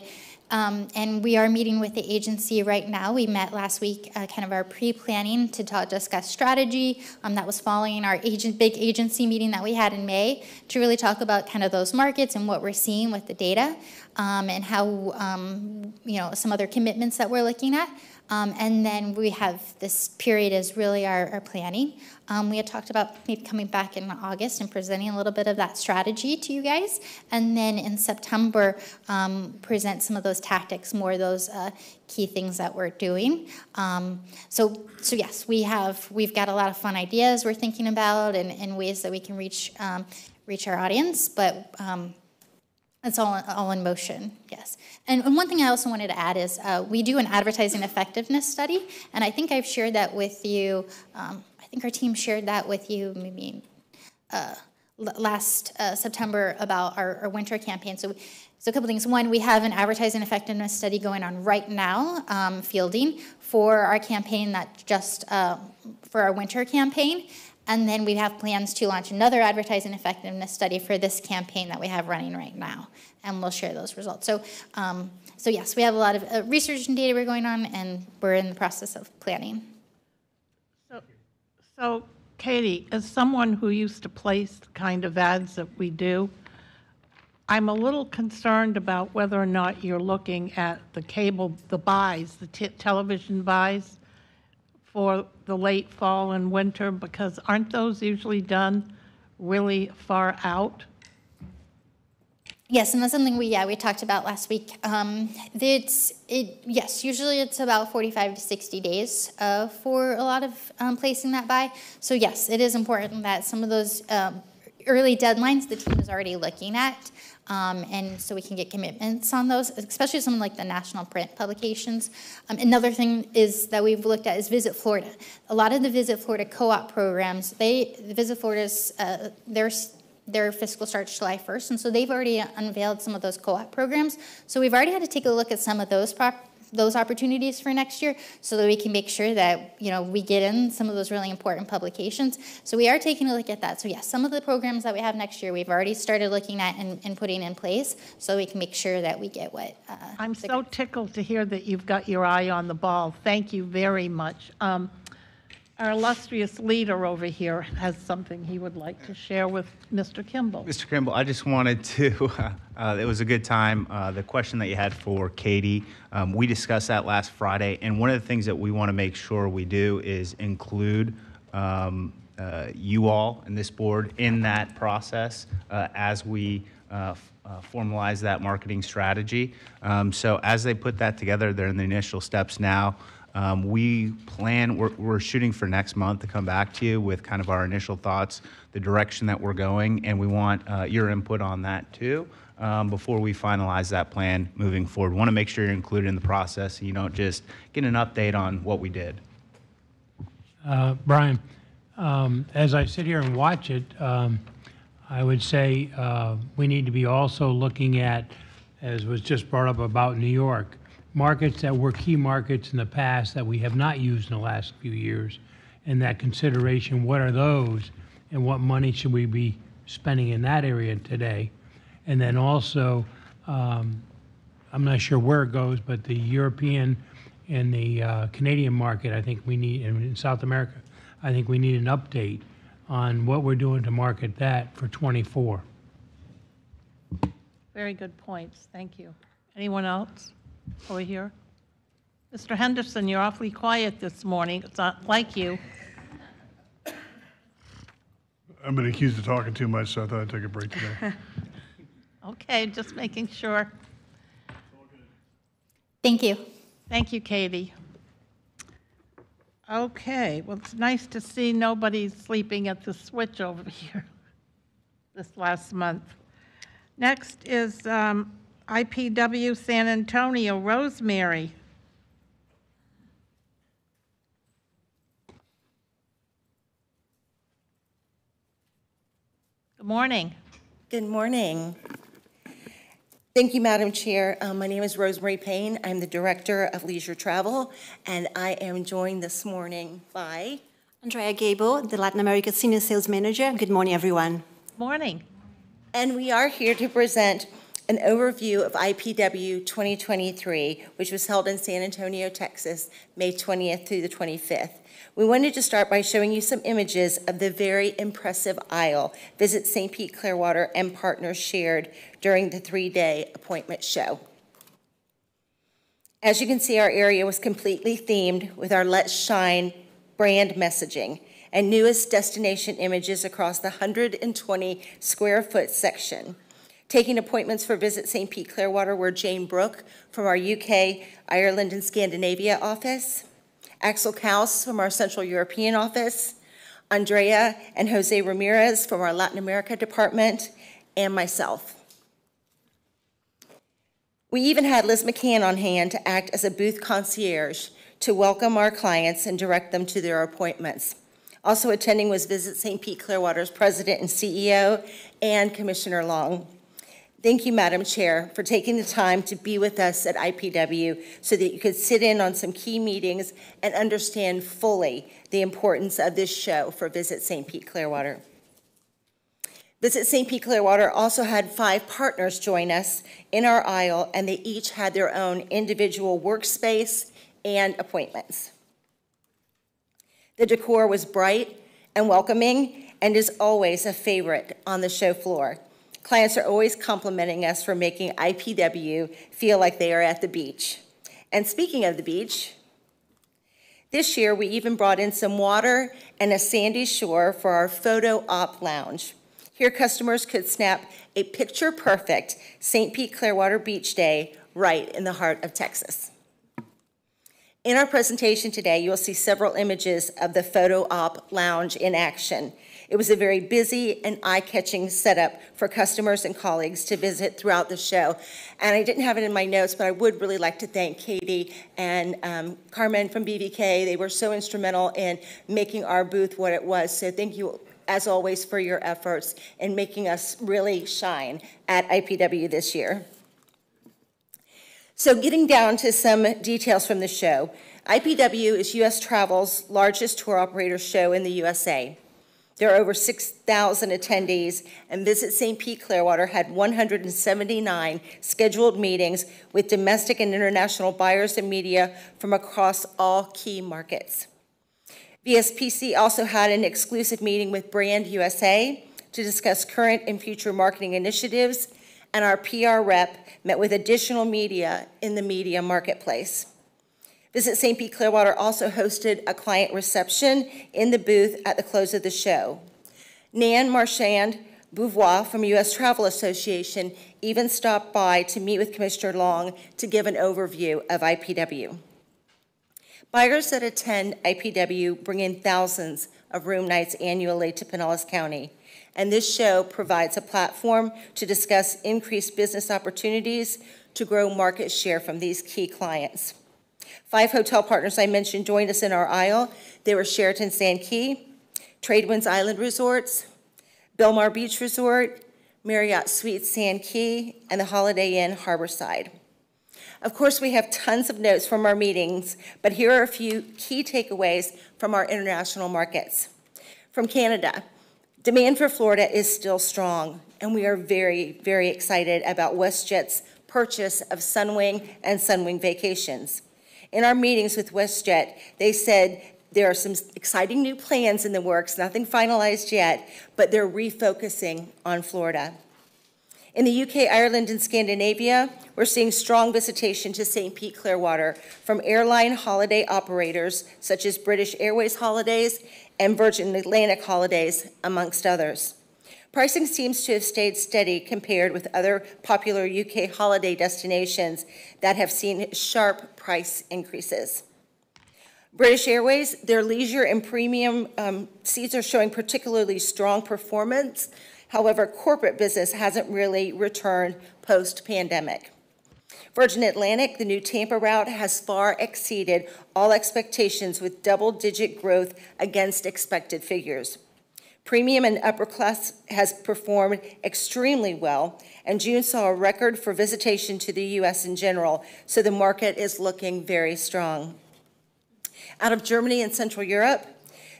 Um, and we are meeting with the agency right now. We met last week, uh, kind of our pre-planning to talk, discuss strategy. Um, that was following our agent, big agency meeting that we had in May to really talk about kind of those markets and what we're seeing with the data um, and how um, you know some other commitments that we're looking at. Um, and then we have this period is really our, our planning. Um, we had talked about maybe coming back in August and presenting a little bit of that strategy to you guys. And then in September, um, present some of those tactics, more of those uh, key things that we're doing. Um, so, so yes, we have, we've got a lot of fun ideas we're thinking about and, and ways that we can reach, um, reach our audience. But um, it's all, all in motion, yes. And, and one thing I also wanted to add is uh, we do an advertising effectiveness study, and I think I've shared that with you. Um, think our team shared that with you maybe uh, last uh, September about our, our winter campaign. So, so a couple things. One, we have an advertising effectiveness study going on right now, um, fielding for our campaign that just uh, for our winter campaign. And then we have plans to launch another advertising effectiveness study for this campaign that we have running right now. And we'll share those results. So, um, so yes, we have a lot of uh, research and data we're going on, and we're in the process of planning. So Katie, as someone who used to place the kind of ads that we do, I'm a little concerned about whether or not you're looking at the cable, the buys, the t- television buys for the late fall and winter, because aren't those usually done really far out? Yes, and that's something we, yeah, we talked about last week. Um, it's, it, yes, usually it's about 45 to 60 days uh, for a lot of um, placing that by. So yes, it is important that some of those um, early deadlines the team is already looking at. Um, and so we can get commitments on those, especially some like the national print publications. Um, another thing is that we've looked at is Visit Florida. A lot of the Visit Florida co-op programs, they Visit Florida's uh, their fiscal starts July 1st, and so they've already unveiled some of those co-op programs. So we've already had to take a look at some of those those opportunities for next year so that we can make sure that you know we get in some of those really important publications so we are taking a look at that so yes some of the programs that we have next year we've already started looking at and, and putting in place so we can make sure that we get what uh, I'm so tickled to hear that you've got your eye on the ball. Thank you very much. Um, Our illustrious leader over here has something he would like to share with Mr. Kimball. Mr. Kimball, I just wanted to, uh, it was a good time. Uh, the question that you had for Katie, um, we discussed that last Friday, and one of the things that we want to make sure we do is include um, uh, you all and this board in that process uh, as we uh, uh, formalize that marketing strategy. Um, so as they put that together, they're in the initial steps now. Um, we plan, we're, we're shooting for next month to come back to you with kind of our initial thoughts, the direction that we're going, and we want uh, your input on that too um, before we finalize that plan moving forward. We want to make sure you're included in the process and you don't just get an update on what we did. Uh, Brian, um, as I sit here and watch it, um, I would say uh, we need to be also looking at, as was just brought up about New York, markets that were key markets in the past that we have not used in the last few years. And that consideration, what are those? And what money should we be spending in that area today? And then also, um, I'm not sure where it goes, but the European and the uh, Canadian market, I think we need, and in South America, I think we need an update on what we're doing to market that for '24. Very good points. Thank you. Anyone else over here? Mr. Henderson, you're awfully quiet this morning. It's not like you. I've been accused of talking too much, so I thought I'd take a break today. Okay, just making sure. Thank you. Thank you, Katie. Okay, well, it's nice to see nobody sleeping at the switch over here this last month. Next is um, IPW San Antonio, Rosemary. Good morning. Good morning. Thank you, Madam Chair. Uh, My name is Rosemary Payne. I'm the Director of Leisure Travel, and I am joined this morning by Andrea Gable, the Latin America Senior Sales Manager. Good morning, everyone. Morning. And we are here to present an overview of IPW 2023, which was held in San Antonio, Texas, May 20th through the 25th. We wanted to start by showing you some images of the very impressive aisle Visit St. Pete Clearwater and partners shared during the three-day appointment show. As you can see, our area was completely themed with our Let's Shine brand messaging and newest destination images across the 120 square foot section. Taking appointments for Visit St. Pete Clearwater were Jane Brooke from our UK, Ireland, and Scandinavia office, Axel Kaus from our Central European office, Andrea and Jose Ramirez from our Latin America department, and myself. We even had Liz McCann on hand to act as a booth concierge to welcome our clients and direct them to their appointments. Also attending was Visit St. Pete Clearwater's president and CEO and Commissioner Long. Thank you, Madam Chair, for taking the time to be with us at IPW so that you could sit in on some key meetings and understand fully the importance of this show for Visit St. Pete Clearwater. Visit St. Pete Clearwater also had five partners join us in our aisle, and they each had their own individual workspace and appointments. The decor was bright and welcoming and is always a favorite on the show floor. Clients are always complimenting us for making IPW feel like they are at the beach. And speaking of the beach, this year we even brought in some water and a sandy shore for our photo op lounge. Here, customers could snap a picture perfect St. Pete Clearwater Beach Day right in the heart of Texas. In our presentation today, you'll see several images of the photo op lounge in action. It was a very busy and eye-catching setup for customers and colleagues to visit throughout the show. And I didn't have it in my notes, but I would really like to thank Katie and um, Carmen from BVK. They were so instrumental in making our booth what it was. So thank you, as always, for your efforts in making us really shine at IPW this year. So getting down to some details from the show, IPW is U.S. Travel's largest tour operator show in the USA. There are over 6,000 attendees, and Visit St. Pete Clearwater had 179 scheduled meetings with domestic and international buyers and media from across all key markets. VSPC also had an exclusive meeting with Brand USA to discuss current and future marketing initiatives, and our PR rep met with additional media in the media marketplace. Visit St. Pete Clearwater also hosted a client reception in the booth at the close of the show. Nan Marchand Beauvois from U.S. Travel Association even stopped by to meet with Commissioner Long to give an overview of IPW. Buyers that attend IPW bring in thousands of room nights annually to Pinellas County, and this show provides a platform to discuss increased business opportunities to grow market share from these key clients. Five hotel partners I mentioned joined us in our aisle. They were Sheraton Sand Key, Tradewinds Island Resorts, Belmar Beach Resort, Marriott Suites Sand Key, and the Holiday Inn Harborside. Of course, we have tons of notes from our meetings, but here are a few key takeaways from our international markets. From Canada, demand for Florida is still strong, and we are very, very excited about WestJet's purchase of Sunwing and Sunwing Vacations. In our meetings with WestJet, they said there are some exciting new plans in the works, nothing finalized yet, but they're refocusing on Florida. In the UK, Ireland, and Scandinavia, we're seeing strong visitation to St. Pete Clearwater from airline holiday operators such as British Airways Holidays and Virgin Atlantic Holidays, amongst others. Pricing seems to have stayed steady compared with other popular UK holiday destinations that have seen sharp price increases. British Airways, their leisure and premium um, seats are showing particularly strong performance. However, corporate business hasn't really returned post-pandemic. Virgin Atlantic, the new Tampa route, has far exceeded all expectations with double-digit growth against expected figures. Premium and upper class has performed extremely well, and June saw a record for visitation to the U.S. in general, so the market is looking very strong. Out of Germany and Central Europe,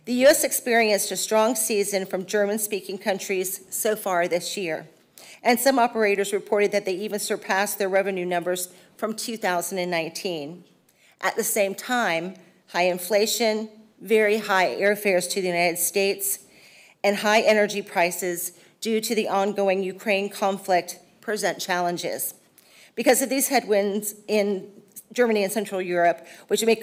the U.S. experienced a strong season from German-speaking countries so far this year, and some operators reported that they even surpassed their revenue numbers from 2019. At the same time, high inflation, very high airfares to the United States, and high energy prices due to the ongoing Ukraine conflict present challenges. Because of these headwinds in Germany and Central Europe, which may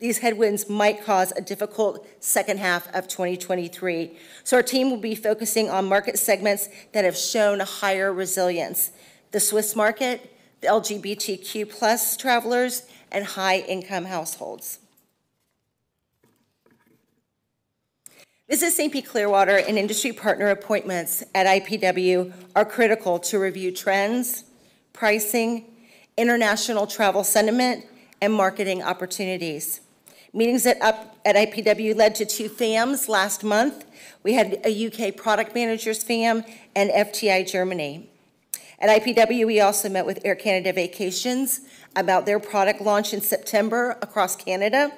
these headwinds might cause a difficult second half of 2023. So our team will be focusing on market segments that have shown higher resilience. The Swiss market, the LGBTQ plus travelers, and high income households. Visit St. Pete Clearwater and industry partner appointments at IPW are critical to review trends, pricing, international travel sentiment, and marketing opportunities. Meetings at, up, at IPW led to two FAMs last month. We had a UK product managers FAM and FTI Germany. At IPW, we also met with Air Canada Vacations about their product launch in September across Canada.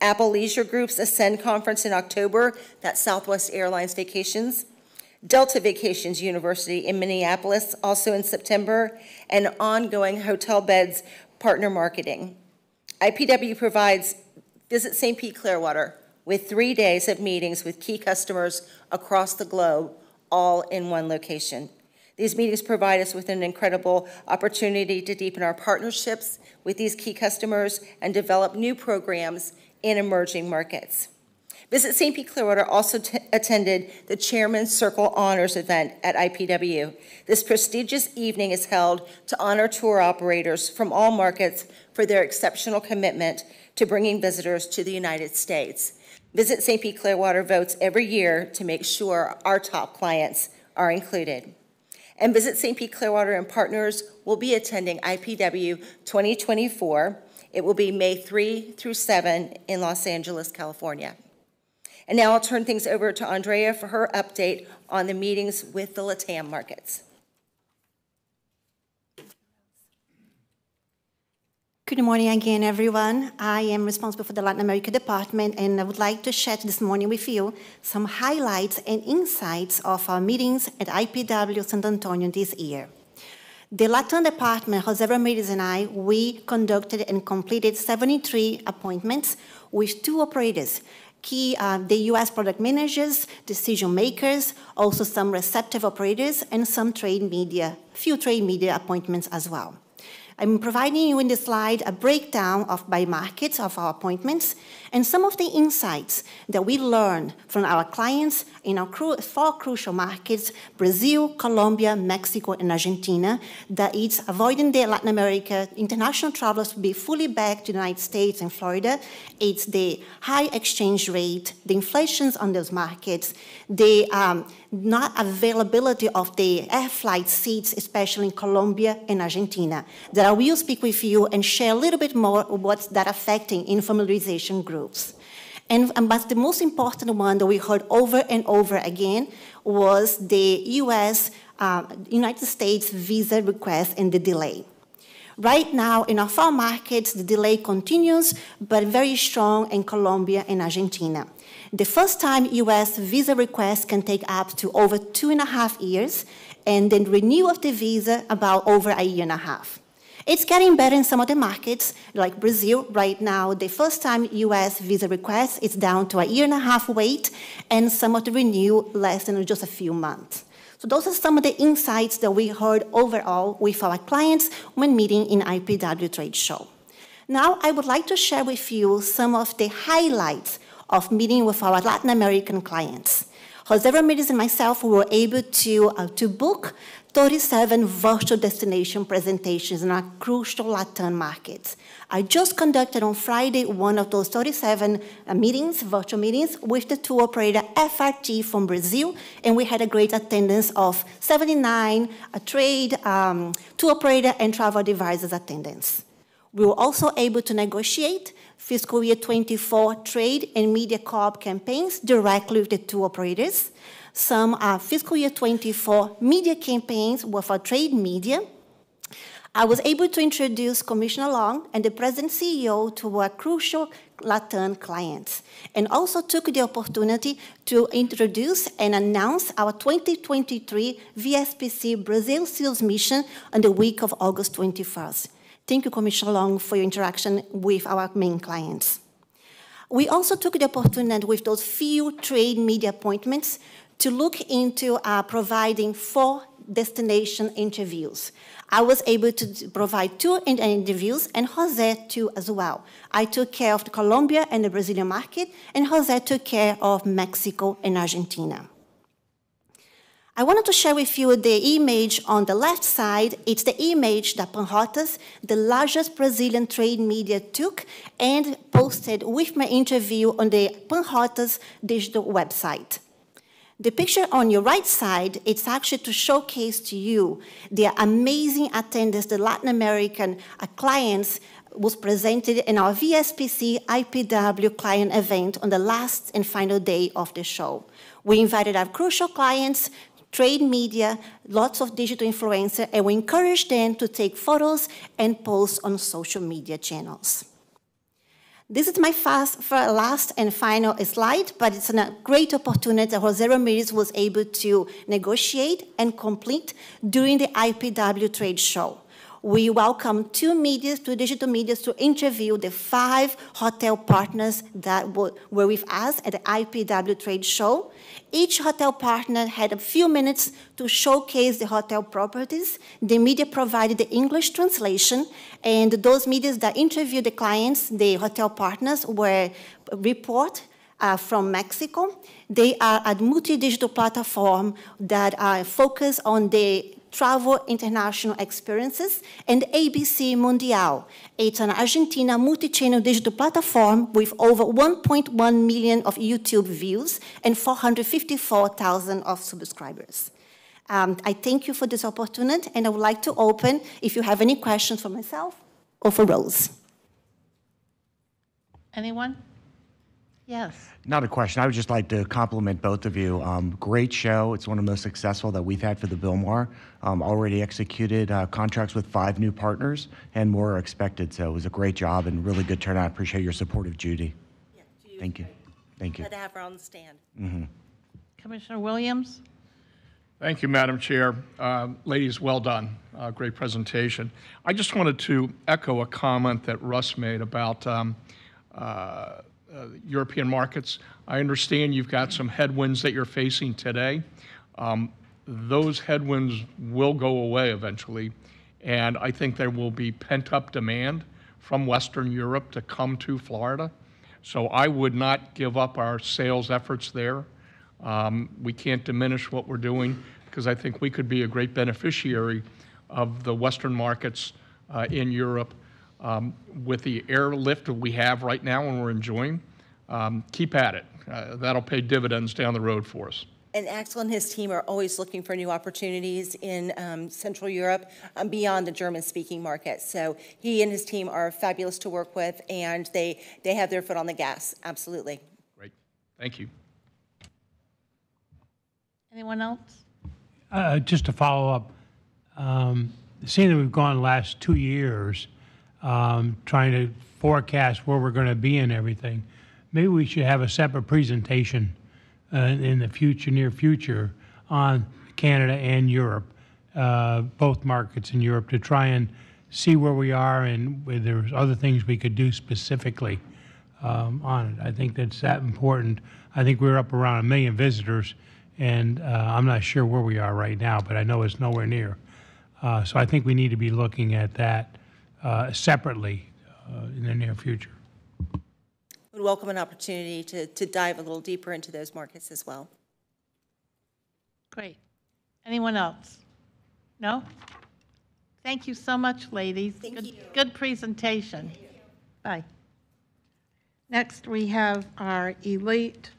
Apple Leisure Group's Ascend Conference in October, that's Southwest Airlines Vacations. Delta Vacations University in Minneapolis, also in September, and ongoing Hotelbeds partner marketing. IPW provides Visit St. Pete Clearwater with three days of meetings with key customers across the globe, all in one location. These meetings provide us with an incredible opportunity to deepen our partnerships with these key customers and develop new programs in emerging markets. Visit St. Pete Clearwater also attended the Chairman's Circle Honors event at IPW. This prestigious evening is held to honor tour operators from all markets for their exceptional commitment to bringing visitors to the United States. Visit St. Pete Clearwater votes every year to make sure our top clients are included. And Visit St. Pete Clearwater and partners will be attending IPW 2024. It will be May 3 through 7 in Los Angeles, California. And now I'll turn things over to Andrea for her update on the meetings with the LATAM markets. Good morning again, everyone. I am responsible for the Latin America department, and I would like to share this morning with you some highlights and insights of our meetings at IPW San Antonio this year. The Latin department, Jose Ramirez and I, we conducted and completed 73 appointments with two operators, key uh, the U.S. product managers, decision makers, also some receptive operators, and some trade media, few trade media appointments as well. I'm providing you in this slide a breakdown of by markets of our appointments and some of the insights that we learned from our clients in our four crucial markets, Brazil, Colombia, Mexico, and Argentina, that it's avoiding the Latin America international travelers to be fully back to the United States and Florida. It's the high exchange rate, the inflations on those markets, the um, not availability of the air flight seats, especially in Colombia and Argentina, that I will speak with you and share a little bit more what's that affecting in familiarization groups. And, but the most important one that we heard over and over again was the US, uh, United States visa request and the delay. Right now, in our four markets, the delay continues, but very strong in Colombia and Argentina. The first time US visa requests can take up to over two and a half years, and then renew of the visa about over a year and a half. It's getting better in some of the markets, like Brazil right now. The first time US visa request is down to a year and a half wait, and some of the renew less than just a few months. So those are some of the insights that we heard overall with our clients when meeting in IPW trade show. Now I would like to share with you some of the highlights of meeting with our Latin American clients. Jose Ramirez and myself were able to, uh, to book 37 virtual destination presentations in our crucial Latin markets. I just conducted on Friday one of those 37 uh, meetings, virtual meetings, with the tour operator FRT from Brazil, and we had a great attendance of 79 a trade, um, tour operator, and travel advisors attendance. We were also able to negotiate fiscal year 24 trade and media co-op campaigns directly with the two operators. Some are fiscal year 24 media campaigns with our trade media. I was able to introduce Commissioner Long and the President CEO to our crucial Latin clients, and also took the opportunity to introduce and announce our 2023 VSPC Brazil Sales Mission on the week of August 21st. Thank you, Commissioner Long, for your interaction with our main clients. We also took the opportunity with those few trade media appointments to look into uh, providing four destination interviews. I was able to provide two interviews and Jose two as well. I took care of the Colombia and the Brazilian market, and Jose took care of Mexico and Argentina. I wanted to share with you the image on the left side. It's the image that Panrotas, the largest Brazilian trade media, took and posted with my interview on the Panrotas digital website. The picture on your right side, it's actually to showcase to you the amazing attendance the Latin American uh, clients was presented in our VSPC IPW client event on the last and final day of the show. We invited our crucial clients trade media, lots of digital influencers, and we encourage them to take photos and post on social media channels. This is my fast, last and final slide, but it's a great opportunity that Jose Ramirez was able to negotiate and complete during the IPW trade show. We welcome two media, two digital media to interview the five hotel partners that were, with us at the IPW trade show. Each hotel partner had a few minutes to showcase the hotel properties. The media provided the English translation, and those media that interviewed the clients, the hotel partners, were report uh, from Mexico. They are a multi-digital platform that are focused on the travel international experiences, and ABC Mundial. It's an Argentina multi-channel digital platform with over 1.1 million of YouTube views and 454,000 of subscribers. Um, I thank you for this opportunity, and I would like to open if you have any questions for myself or for Rose. Anyone? Yes. Not a question. I would just like to compliment both of you. Um, great show. It's one of the most successful that we've had for the Bilmar. Um, already executed uh, contracts with five new partners, and more are expected. So it was a great job and really good turnout. Appreciate your support of Judy. Thank you. Thank you. Glad to have her on the stand. hmm Commissioner Williams? Thank you, Madam Chair. Uh, Ladies, well done. Uh, Great presentation. I just wanted to echo a comment that Russ made about um, uh, European markets. I understand you've got some headwinds that you're facing today. Um, Those headwinds will go away eventually, and I think there will be pent-up demand from Western Europe to come to Florida. So I would not give up our sales efforts there. Um, We can't diminish what we're doing, because I think we could be a great beneficiary of the Western markets uh, in Europe um, with the airlift that we have right now and we're enjoying. Um, Keep at it. Uh, That'll pay dividends down the road for us. And Axel and his team are always looking for new opportunities in um, Central Europe um, beyond the German-speaking market. So he and his team are fabulous to work with, and they, they have their foot on the gas, absolutely. Great. Thank you. Anyone else? Uh, Just to follow up, um, seeing that we've gone the last two years um, trying to forecast where we're going to be and everything, maybe we should have a separate presentation uh, in the future, near future, on Canada and Europe, uh, both markets in Europe, to try and see where we are and there's other things we could do specifically um, on it. I think that's that important. I think we're up around a million visitors, and uh, I'm not sure where we are right now, but I know it's nowhere near. Uh, So I think we need to be looking at that uh, separately uh, in the near future. Would welcome an opportunity to, to dive a little deeper into those markets as well. Great. Anyone else? No? Thank you so much, ladies. Thank Good- Good presentation. Bye. Next, we have our elite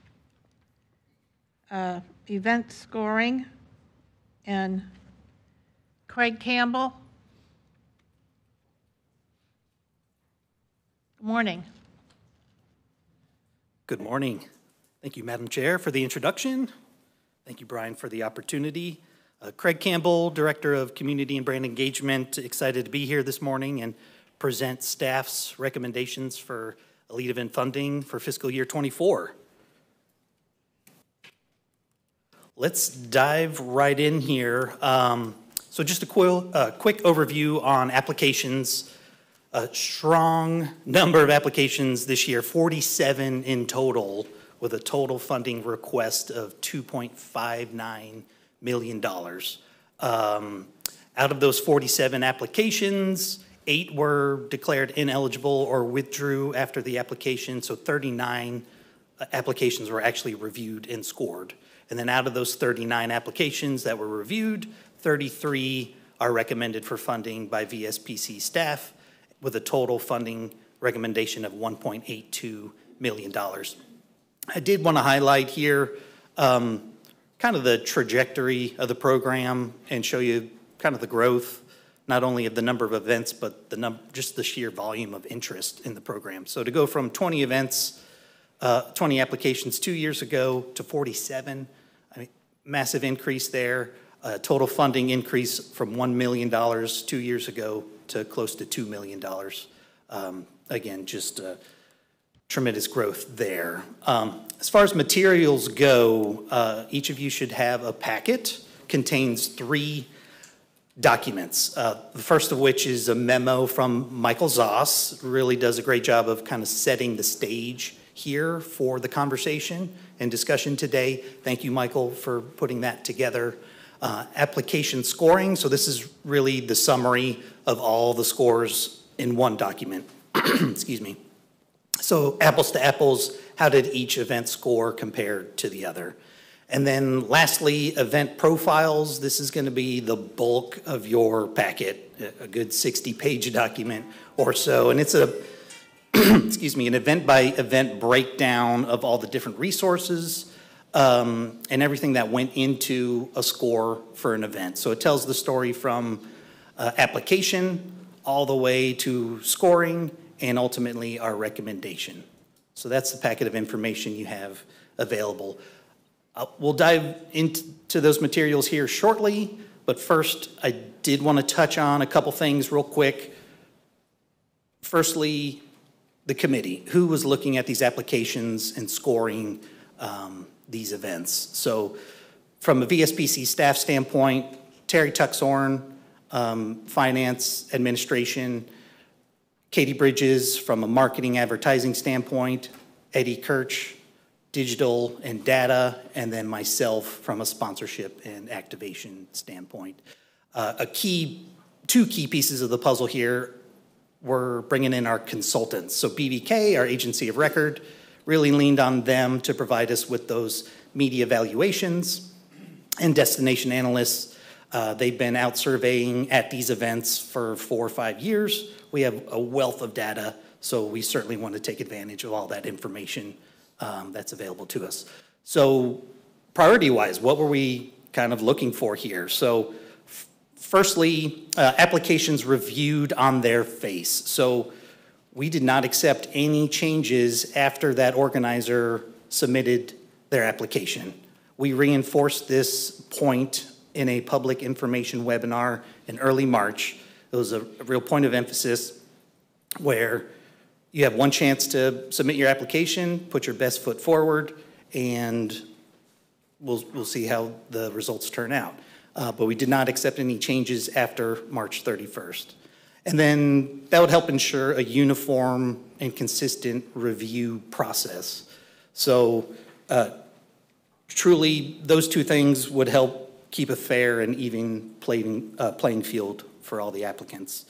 uh, event scoring, and Craig Campbell. Good morning. Good morning. Thank you, Madam Chair, for the introduction. Thank you, Brian, for the opportunity. Uh, Craig Campbell, Director of Community and Brand Engagement, excited to be here this morning and present staff's recommendations for Elite Event funding for fiscal year 24. Let's dive right in here. Um, so just a uh, quick overview on applications. A strong number of applications this year, 47 in total, with a total funding request of $2.59 million. Um, Out of those 47 applications, eight were declared ineligible or withdrew after the application, so 39 uh, applications were actually reviewed and scored. And then out of those 39 applications that were reviewed, 33 are recommended for funding by VSPC staff with a total funding recommendation of $1.82 million. I did want to highlight here um, kind of the trajectory of the program and show you kind of the growth, not only of the number of events, but the num- just the sheer volume of interest in the program. So to go from 20 events, uh, 20 applications two years ago to 47, I mean, massive increase there. Uh, Total funding increase from $1 million two years ago to close to $2 million. Um, Again, just uh, tremendous growth there. Um, As far as materials go, uh, each of you should have a packet, contains three documents. Uh, The first of which is a memo from Michael Zoss, really does a great job of kind of setting the stage here for the conversation and discussion today. Thank you, Michael, for putting that together. Uh, Application scoring, so this is really the summary of all the scores in one document. Excuse me. So apples to apples, how did each event score compared to the other? And then lastly, event profiles. This is going to be the bulk of your packet, a- good 60-page document or so. And it's a, excuse me, an event-by-event breakdown of all the different resources um, and everything that went into a score for an event. So it tells the story from uh, application all the way to scoring and ultimately our recommendation. So that's the packet of information you have available. Uh, We'll dive into those materials here shortly, but first, I did want to touch on a couple things real quick. Firstly, the committee, who was looking at these applications and scoring um, these events. So from a VSPC staff standpoint, Terry Tuxhorn, um, Finance, Administration, Katie Bridges from a marketing advertising standpoint, Eddie Kirch, digital and data, and then myself from a sponsorship and activation standpoint. Uh, a key, two key pieces of the puzzle here were bringing in our consultants. So BVK, our agency of record, really leaned on them to provide us with those media valuations and destination analysts. Uh, they've been out surveying at these events for four or five years. We have a wealth of data, so we certainly want to take advantage of all that information um, that's available to us. So priority-wise, what were we kind of looking for here? So firstly, uh, applications reviewed on their face. So we did not accept any changes after that organizer submitted their application. We reinforced this point in a public information webinar in early March. It was a real point of emphasis where you have one chance to submit your application, put your best foot forward, and we'll, we'll see how the results turn out. Uh, but we did not accept any changes after March 31st. And then that would help ensure a uniform and consistent review process. So uh, truly, those two things would help keep a fair and even playing, uh, playing field for all the applicants.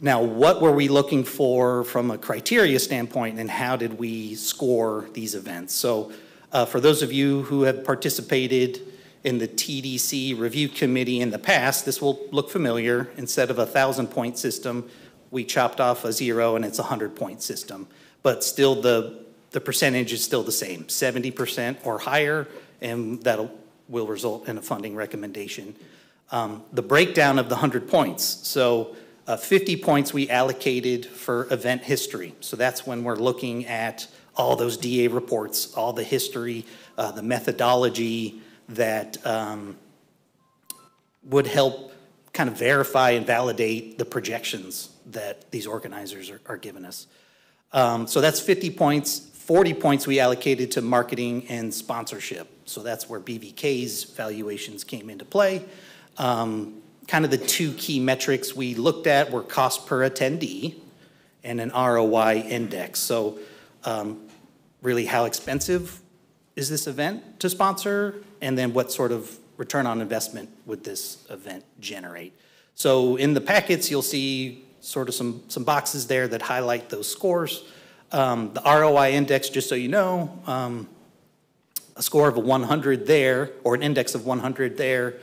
Now, what were we looking for from a criteria standpoint, and how did we score these events? So, uh, for those of you who have participated in the TDC review committee in the past, this will look familiar. Instead of a thousand point system, we chopped off a zero and it's a hundred point system. But still, the the percentage is still the same, 70% or higher, and that will result in a funding recommendation. Um, the breakdown of the 100 points. So uh, 50 points we allocated for event history. So that's when we're looking at all those DA reports, all the history, uh, the methodology that um, would help kind of verify and validate the projections that these organizers are, are giving us. Um, so that's 50 points. 40 points we allocated to marketing and sponsorship. So that's where BVK's valuations came into play. Um, kind of the two key metrics we looked at were cost per attendee and an ROI index. So um, really how expensive is this event to sponsor? And then what sort of return on investment would this event generate? So in the packets, you'll see sort of some, some boxes there that highlight those scores. Um, the ROI index, just so you know, um, a score of a 100 there, or an index of 100 there,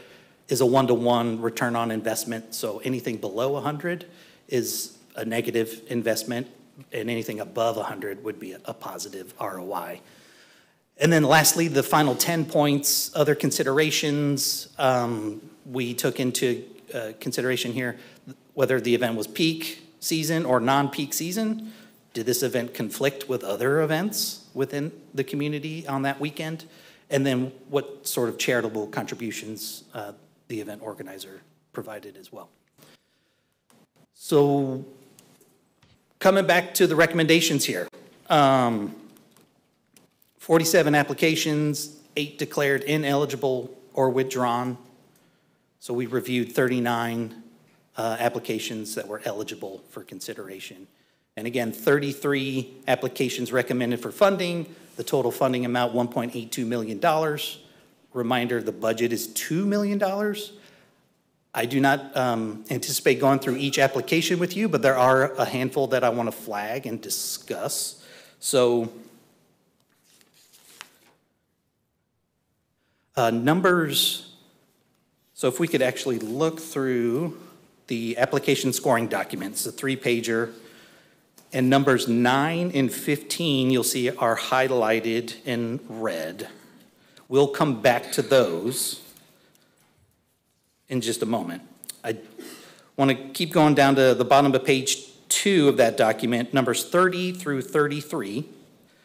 is a one-to-one return on investment. So anything below 100 is a negative investment, and anything above 100 would be a, a positive ROI. And then lastly, the final 10 points, other considerations, um, we took into uh, consideration here whether the event was peak season or non-peak season. Did this event conflict with other events within the community on that weekend? and then what sort of charitable contributions uh, the event organizer provided as well. So coming back to the recommendations here. Um, 47 applications, eight declared ineligible or withdrawn. So we reviewed 39 uh, applications that were eligible for consideration. And again, 33 applications recommended for funding, the total funding amount $1.82 million. Reminder, the budget is $2 million. I do not um, anticipate going through each application with you, but there are a handful that I want to flag and discuss. So uh, numbers, so if we could actually look through the application scoring documents, the three-pager, and numbers nine and 15, you'll see are highlighted in red. We'll come back to those in just a moment. I want to keep going down to the bottom of page two of that document, numbers 30 through 33.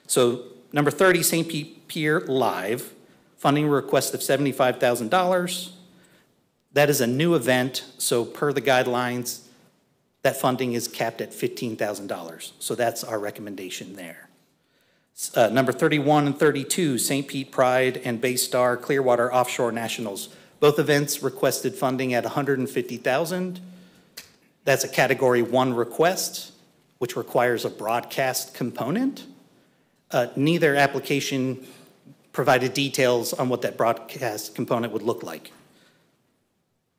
So number 30, St. Pete Pier Live, funding request of $75,000. That is a new event, so per the guidelines, that funding is capped at $15,000. So that's our recommendation there. Uh, number 31 and 32, St. Pete Pride and Baystar Clearwater Offshore Nationals. Both events requested funding at 150,000. That's a category one request, which requires a broadcast component. Uh, neither application provided details on what that broadcast component would look like.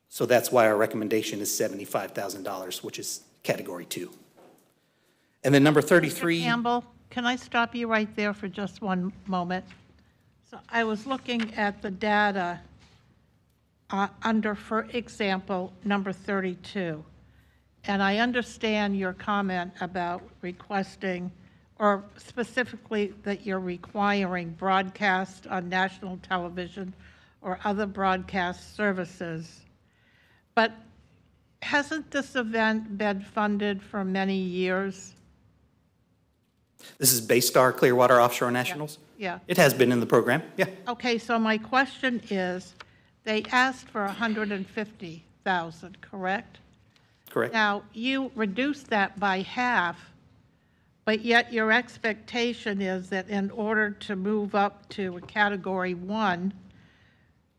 So that's why our recommendation is $75,000, which is category two. And then number 33. Mr. Campbell, can I stop you right there for just one moment? So I was looking at the data uh, under, for example, number 32. And I understand your comment about requesting, or specifically that you're requiring broadcast on national television or other broadcast services. But hasn't this event been funded for many years? This is Baystar Clearwater Offshore Nationals? Yeah. It has been in the program, yeah. Okay, so my question is, they asked for 150,000, correct? Correct. Now, you reduced that by half, but yet your expectation is that in order to move up to a category one,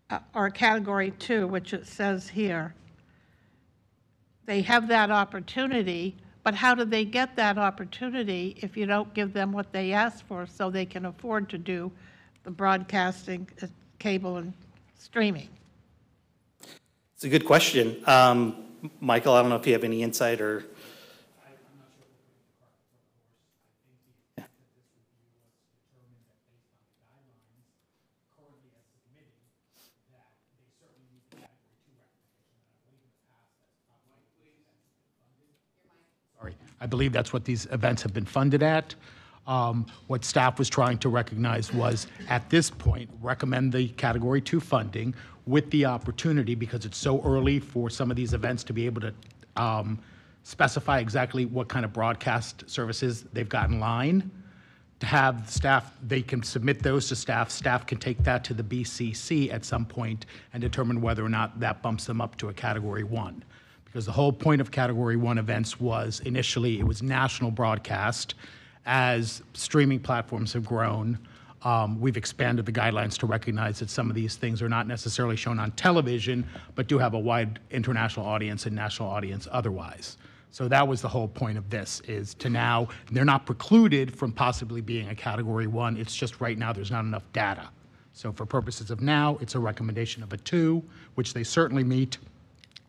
uh, or a category two, which it says here, they have that opportunity, but how do they get that opportunity if you don't give them what they asked for so they can afford to do the broadcasting, uh, cable, and streaming? It's a good question. Um, Michael, I don't know if you have any insight or. Sorry, I believe that's what these events have been funded at. Um, What staff was trying to recognize was, at this point, recommend the Category 2 funding with the opportunity, because it's so early for some of these events to be able to um, specify exactly what kind of broadcast services they've got in line, to have staff, they can submit those to staff, staff can take that to the BCC at some point and determine whether or not that bumps them up to a Category 1 because the whole point of Category 1 events was initially it was national broadcast. As streaming platforms have grown, um, we've expanded the guidelines to recognize that some of these things are not necessarily shown on television, but do have a wide international audience and national audience otherwise. So that was the whole point of this, is to now, they're not precluded from possibly being a Category 1, it's just right now there's not enough data. So for purposes of now, it's a recommendation of a 2, which they certainly meet,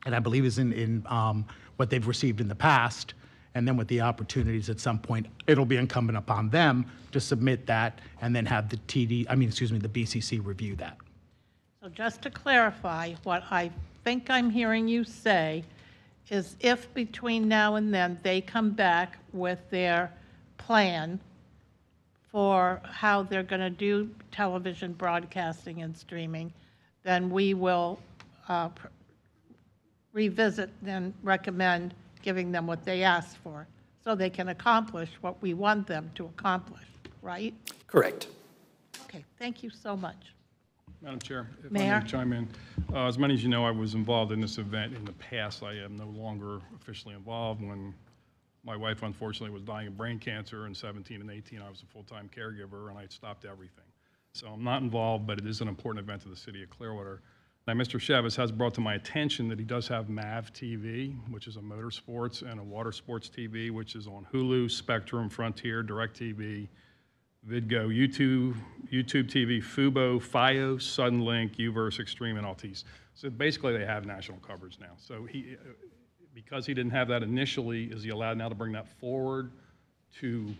and I believe is in, in um, what they've received in the past. And then with the opportunities at some point, it'll be incumbent upon them to submit that and then have the TD, I mean, excuse me, the BCC review that. So just to clarify, what I think I'm hearing you say is if between now and then they come back with their plan for how they're going to do television broadcasting and streaming, then we will uh, revisit and recommend giving them what they asked for, so they can accomplish what we want them to accomplish, right? Correct. Okay, thank you so much. Madam Chair, if I may chime in. Uh, As many as you know, I was involved in this event in the past. I am no longer officially involved. When my wife unfortunately was dying of brain cancer in 17 and 18, I was a full-time caregiver, and I stopped everything. So I'm not involved, but it is an important event to the city of Clearwater. Now, Mr. Chavez has brought to my attention that he does have MAV TV, which is a motorsports, and a water sports TV, which is on Hulu, Spectrum, Frontier, DirecTV, Vidgo, YouTube, YouTube TV, Fubo, FiOS, Suddenlink, Uverse, Extreme, and Altice. So basically, they have national coverage now. So he, uh, because he didn't have that initially, is he allowed now to bring that forward to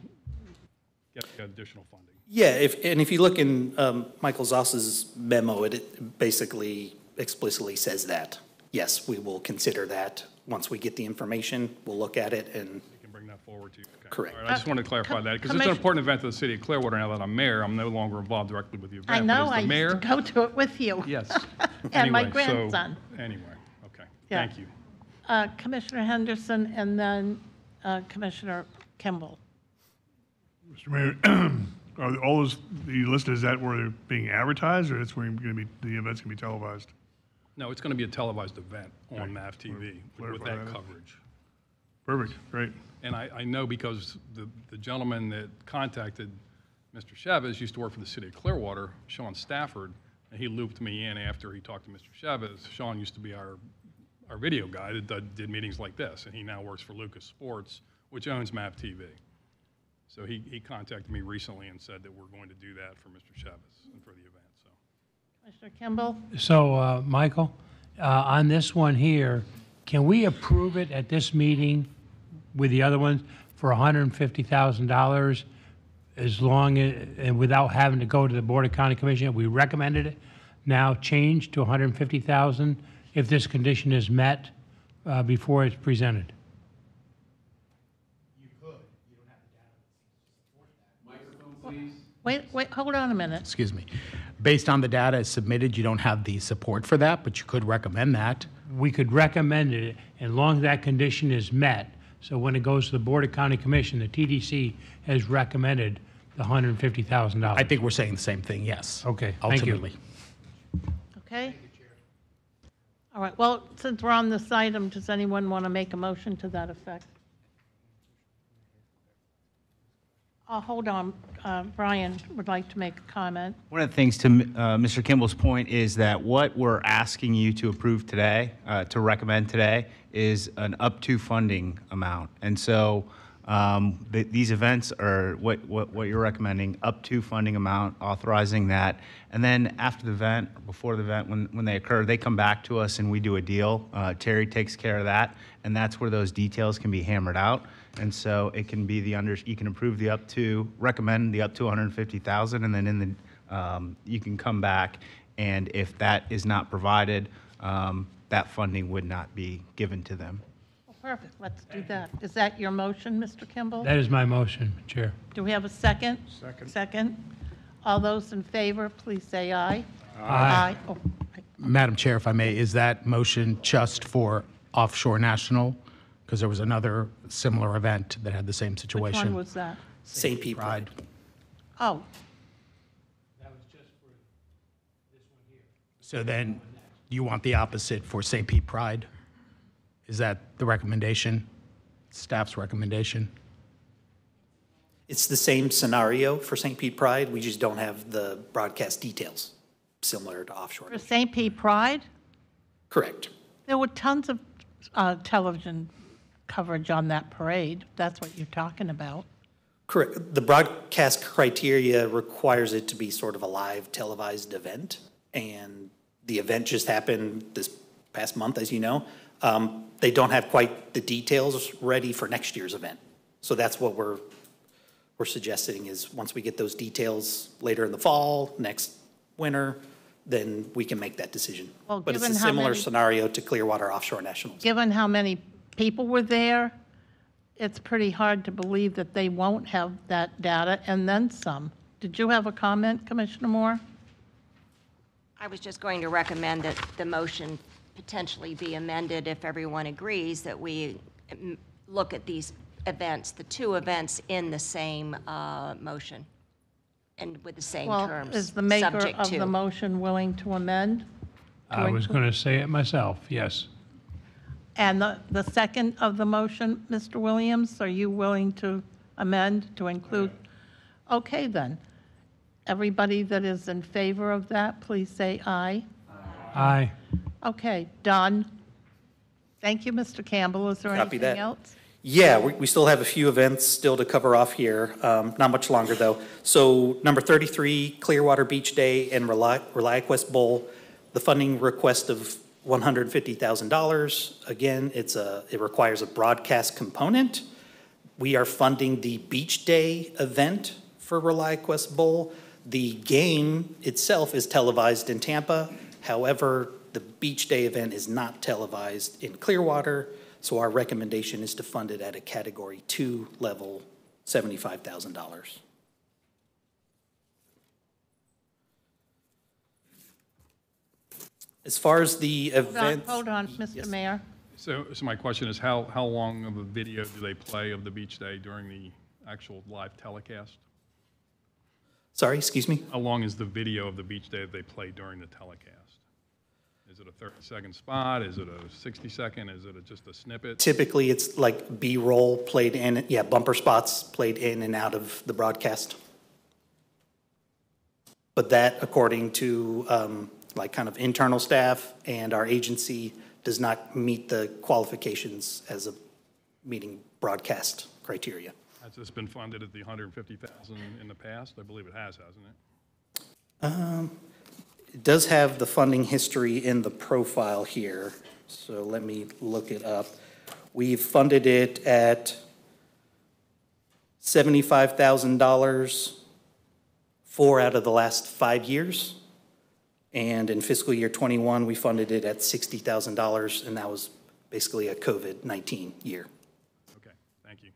get additional funding? Yeah, if, and if you look in um, Michael Zoss's memo, it- it basically explicitly says that. Yes, we will consider that. Once we get the information, we'll look at it and. You can bring that forward to you. Okay. Correct. All right, I just wanted to clarify Com- that, because it's an important event to the city of Clearwater now that I'm mayor. I'm no longer involved directly with the event. I know, as the I used mayor- to go to it with you. Yes. And my Anyway, so- grandson. Anyway, okay, Yeah. thank you. Uh, Commissioner Henderson and then uh, Commissioner Kimball. Mr. Mayor, are all those, you listed, is that where they're being advertised, or that's where going to be, the event's going to be televised? No, it's going to be a televised event on MAV TV with- with clarify that that. coverage. Perfect, great. And I, I know because the, the gentleman that contacted Mr. Chavez used to work for the city of Clearwater, Sean Stafford, and he looped me in after he talked to Mr. Chavez. Sean used to be our, our video guy that did- did meetings like this, and he now works for Lucas Sports, which owns MAV TV. So he, he contacted me recently and said that we're going to do that for Mr. Chavez and for the event, so. Commissioner Kimball? So, uh, Michael, uh, on this one here, can we approve it at this meeting with the other ones for $150,000 as long, as- and without having to go to the Board of County Commission? We recommended it, now changed to 150,000 if this condition is met uh, before it's presented? Wait, wait, hold on a minute. Excuse me. Based on the data submitted, you don't have the support for that, but you could recommend that. we could recommend it, as long as that condition is met. So when it goes to the Board of County Commission, the TDC has recommended the $150,000. I think we're saying the same thing, yes. Okay, thank you. Ultimately. Okay? All right, well, since we're on this item, does anyone want to make a motion to that effect? Uh, hold on, uh, Brian would like to make a comment. One of the things to uh, Mr. Kimball's point is that what we're asking you to approve today, uh, to recommend today, is an up to funding amount. And so um, th- these events are what, what, what you're recommending, up to funding amount, authorizing that. And then after the event, before the event, when, when they occur, they come back to us and we do a deal. Uh, Terry takes care of that, and that's where those details can be hammered out. And so it can be the under, you can approve the up to, recommend the up to 150,000, and then in the, um, you can come back, and if that is not provided, um, that funding would not be given to them. Well, Perfect, let's do that. Is that your motion, Mr. Kimball? That is my motion, Chair. Do we have a second? Second. Second. All those in favor, please say aye. Aye. Oh, Madam Chair, if I may, is that motion just for offshore national? Because there was another similar event that had the same Which situation. one was that? St. Pete Pride. Oh, That was just for this one here. So then you want the opposite for St. Pete Pride? Is that the recommendation, staff's recommendation? It's the same scenario for St. Pete Pride, we just don't have the broadcast details, similar to offshore. for St. Pete Pride? Correct. There were tons of uh, television coverage on that parade. That's what you're talking about. Correct. The broadcast criteria requires it to be sort of a live televised event, and the event just happened this past month, as you know. Um, They don't have quite the details ready for next year's event. So that's what we're, we're suggesting is, once we get those details later in the fall, next winter, then we can make that decision. Well, But it's a similar many- scenario to Clearwater Offshore Nationals. Given how many people were there, it's pretty hard to believe that they won't have that data and then some. Did you have a comment, Commissioner Moore? I was just going to recommend that the motion potentially be amended if everyone agrees that we mm, look at these events, the two events in the same uh, motion. and with the same Well, terms, is the maker subject of the motion willing to amend? I was going to say it myself, yes. And the, the second of the motion, Mr. Williams, are you willing to amend to include? Okay, then. Everybody that is in favor of that, please say aye. Aye. Okay, done. Thank you, Mr. Campbell. Is there Copy anything that. else? Yeah, we, we still have a few events still to cover off here, um, not much longer though. So number thirty-three, Clearwater Beach Day and Reli- ReliaQuest Bowl, the funding request of $150,000. Again, it's a, it requires a broadcast component. We are funding the beach day event for ReliaQuest Bowl. The game itself is televised in Tampa. However, the beach day event is not televised in Clearwater, so our recommendation is to fund it at a Category 2 level, $75,000. As far as the Hold on, event. hold on, Mr. Mayor. So, so my question is, how, how long of a video do they play of the beach day during the actual live telecast? Sorry, excuse me? How long is the video of the beach day that they play during the telecast? Is it a 30-second spot? Is it a 60-second? Is it a- just a snippet? Typically, it's like B-roll played in, yeah, bumper spots played in and out of the broadcast. But that, according to um, like kind of internal staff and our agency, does not meet the qualifications as a meeting broadcast criteria. Has this been funded at the 150,000 in the past? I believe it has, hasn't it? Um, It does have the funding history in the profile here, so let me look it up. We've funded it at $75,000 four out of the last five years. And in fiscal year '21, we funded it at $60,000, and that was basically a COVID-19 year. Okay, thank you.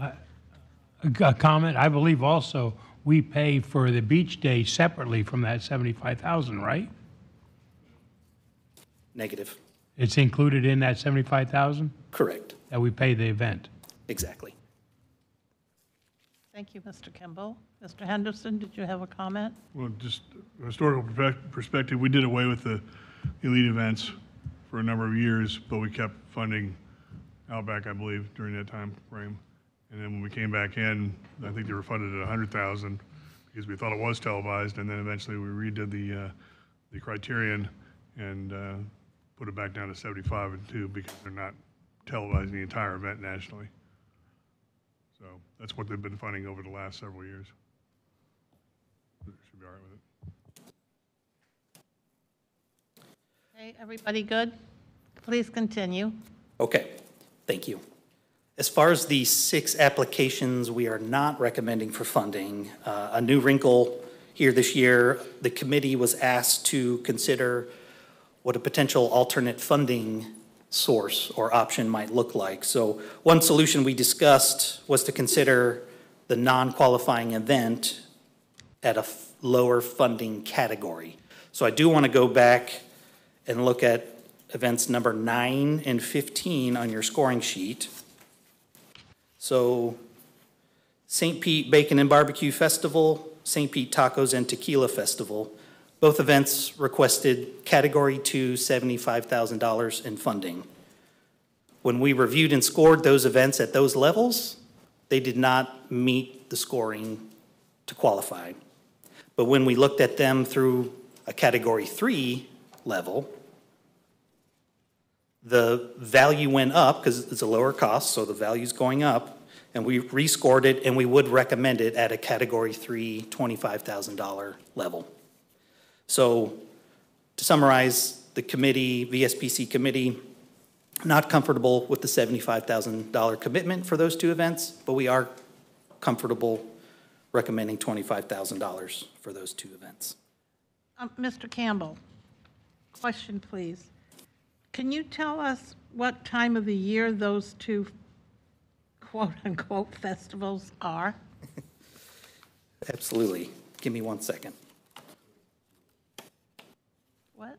A a comment, I believe also, we pay for the beach day separately from that 75,000, right? Negative. It's included in that 75,000? Correct. That we pay the event? Exactly. Thank you, Mr. Kimball. Mr. Henderson, did you have a comment? Well, just a historical perspec- perspective, we did away with the elite events for a number of years, but we kept funding Outback, I believe, during that time frame. And then when we came back in, I think they were funded at 100,000 because we thought it was televised. And then eventually we redid the, uh, the criterion and uh, put it back down to 75 and 2 because they're not televising the entire event nationally. So that's what they've been funding over the last several years. Should be all right with it. Okay, everybody good? Please continue. Okay, thank you. As far as the six applications we are not recommending for funding, uh, a new wrinkle here this year, the committee was asked to consider what a potential alternate funding source or option might look like. So one solution we discussed was to consider the non-qualifying event at a f- lower funding category. So I do want to go back and look at events number nine and 15 on your scoring sheet. So St. Pete Bacon and Barbecue Festival, St. Pete Tacos and Tequila Festival, both events requested Category 2 $75,000 in funding. When we reviewed and scored those events at those levels, they did not meet the scoring to qualify. But when we looked at them through a Category 3 level, the value went up because it's a lower cost, so the value's going up, and we rescored it, and we would recommend it at a Category 3, $25,000 level. So to summarize, the committee, VSPC committee, not comfortable with the $75,000 commitment for those two events, but we are comfortable recommending $25,000 for those two events. Um, Mr. Campbell, question, please. Can you tell us what time of the year those two quote-unquote festivals are? Absolutely. Give me one second. What?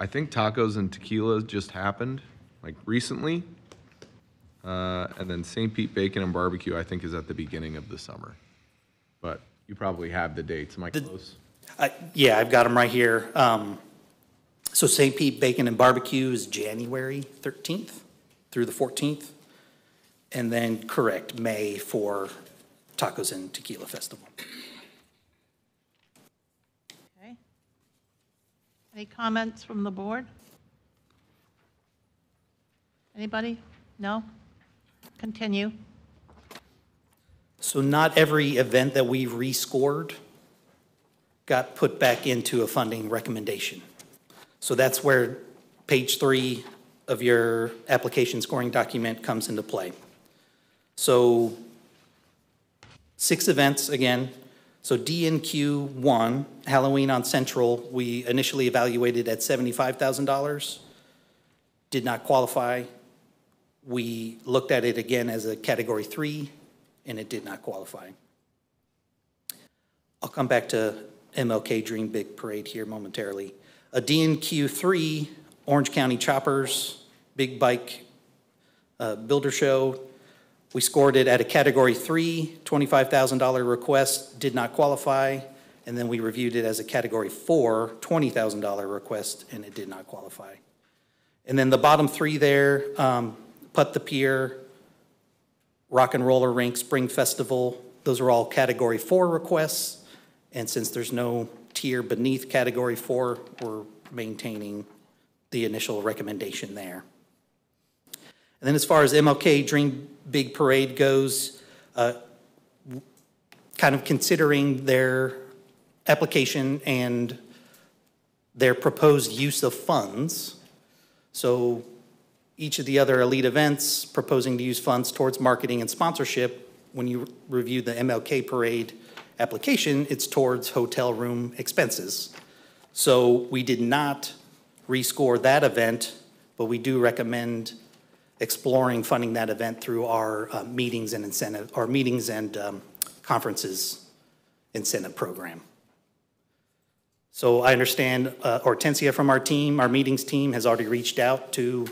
I think tacos and tequila just happened, like recently. Uh, and then St. Pete Bacon and Barbecue, I think, is at the beginning of the summer. But you probably have the dates. Am I close? I- Yeah, I've got them right here. Um, So St. Pete Bacon and Barbecue is January 13th through the 14th. And then, correct, May for Tacos and Tequila Festival. Okay. Any comments from the board? Anybody? No? Continue. So not every event that we rescored got put back into a funding recommendation. So that's where page three of your application scoring document comes into play. So six events again. So DNQ one, Halloween on Central, we initially evaluated at seventy-five thousand dollars. Did not qualify. We looked at it again as a category three, and it did not qualify. I'll come back to MLK Dream Big Parade here momentarily. A DNQ three, Orange County Choppers, Big Bike uh, Builder Show. We scored it at a category three, $25,000 request, did not qualify. And then we reviewed it as a category four, $20,000 request, and it did not qualify. And then the bottom three there, um, Put the Pier, Rock and Roller Rink, Spring Festival, those are all category four requests. And since there's no tier beneath category four, we're maintaining the initial recommendation there. And then as far as MLK Dream Big Parade goes, uh, kind of considering their application and their proposed use of funds. So each of the other elite events proposing to use funds towards marketing and sponsorship, when you review the MLK Parade application, it's towards hotel room expenses. So we did not rescore that event, but we do recommend exploring funding that event through our uh, meetings and incentive, our meetings and um, conferences incentive program. So I understand uh, Hortensia from our team, our meetings team, has already reached out to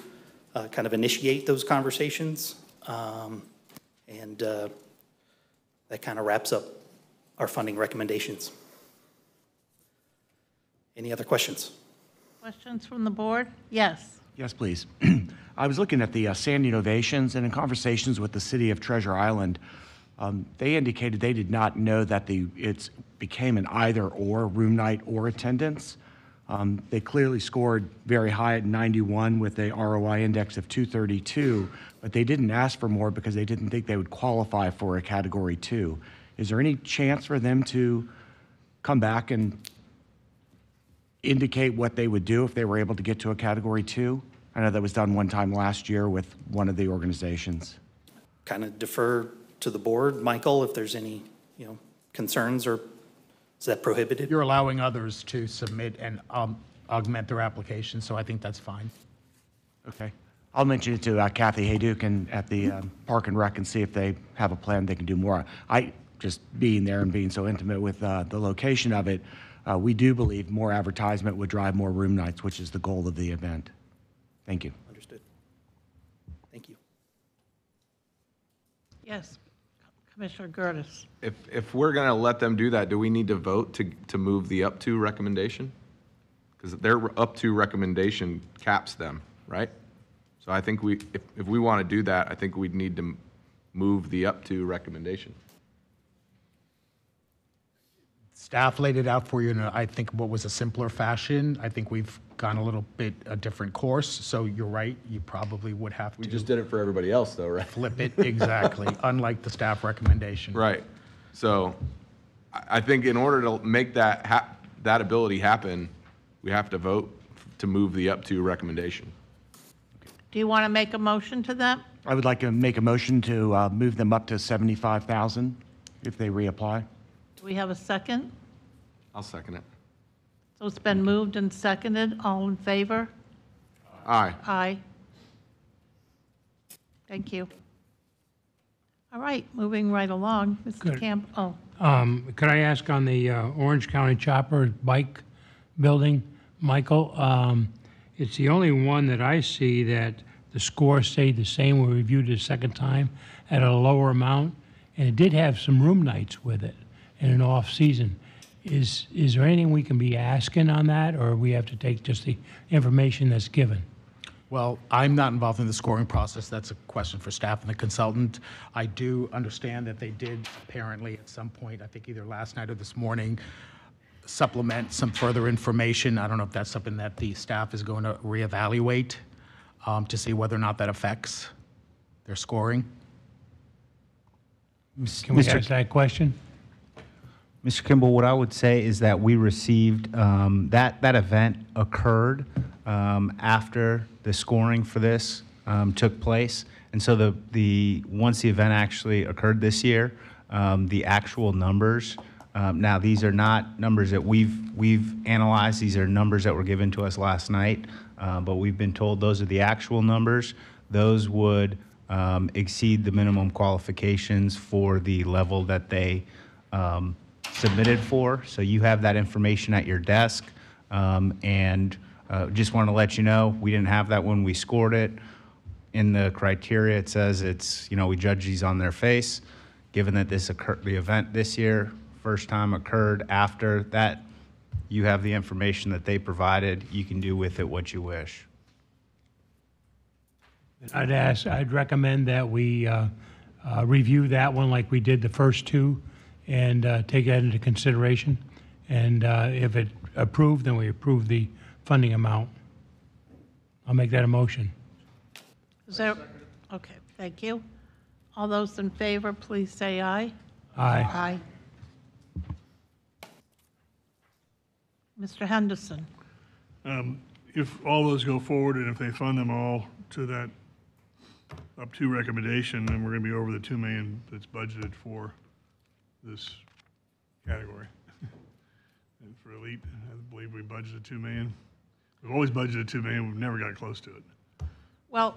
uh, kind of initiate those conversations. Um, And uh, that kind of wraps up our funding recommendations. Any other questions? Questions from the board? Yes. Yes, please. I was looking at the uh, Sanding Ovations, and in conversations with the city of Treasure Island, um, they indicated they did not know that the it's became an either-or room night or attendance. Um, they clearly scored very high at 91 with a ROI index of 232, but they didn't ask for more because they didn't think they would qualify for a Category Two. Is there any chance for them to come back and indicate what they would do if they were able to get to a Category Two? I know that was done one time last year with one of the organizations. Kind of defer to the board. Michael, if there's any, you know, concerns or is that prohibited? You're allowing others to submit and um, augment their application, so I think that's fine. Okay. I'll mention it to uh, Kathy Hayduke and at the um, Park and Rec and see if they have a plan they can do more. I, just being there and being so intimate with uh, the location of it, uh, we do believe more advertisement would drive more room nights, which is the goal of the event. Thank you. Understood. Thank you. Yes. Commissioner Gertis. If, if we're going to let them do that, do we need to vote to, to move the up to recommendation? Because their up to recommendation caps them, right? So I think we, if, if we want to do that, I think we'd need to move the up to recommendation. Staff laid it out for you in, I think, what was a simpler fashion. I think we've gone a little bit a different course, so you're right, you probably would have to. We just did it for everybody else, though, right? Flip it, exactly, unlike the staff recommendation. Right. So I, I think in order to make that hap, that ability happen, we have to vote to move the up to recommendation. Do you want to make a motion to that? I would like to make a motion to uh, move them up to 75,000 if they reapply. Do we have a second? I'll second it. So it's been moved and seconded. All in favor? Aye. Aye. Thank you. All right, moving right along. Mr. Good. Camp, oh, Um, Could I ask on the uh, Orange County Chopper Bike Building, Michael? um, It's the only one that I see that the score stayed the same. When we reviewed it a second time at a lower amount, and it did have some room nights with it in an off-season. Is, is there anything we can be asking on that, or we have to take just the information that's given? Well, I'm not involved in the scoring process. That's a question for staff and the consultant. I do understand that they did apparently at some point, I think either last night or this morning, supplement some further information. I don't know if that's something that the staff is going to reevaluate um, to see whether or not that affects their scoring. Can we Mr. ask that question? Mr. Kimball, what I would say is that we received, um, that, that event occurred um, after the scoring for this um, took place. And so the, the, once the event actually occurred this year, um, the actual numbers, um, now these are not numbers that we've, we've analyzed, these are numbers that were given to us last night, uh, but we've been told those are the actual numbers. Those would um, exceed the minimum qualifications for the level that they submitted for. So you have that information at your desk. Um, And uh, just want to let you know, we didn't have that when we scored it. In the criteria, it says it's, you know, we judge these on their face. Given that this occurred, the event this year, first time occurred after that, you have the information that they provided. You can do with it what you wish. I'd ask, I'd recommend that we uh, uh, review that one like we did the first two and uh, take that into consideration. And uh, if it approved, then we approve the funding amount. I'll make that a motion. Is there, okay, thank you. All those in favor, please say aye. Aye. Aye. Mr. Henderson, Um, If all those go forward and if they fund them all to that up to recommendation, then we're going to be over the 2 million that's budgeted for this category. And for elite, I believe we budgeted 2 million. We've always budgeted 2 million, we've never got close to it. well,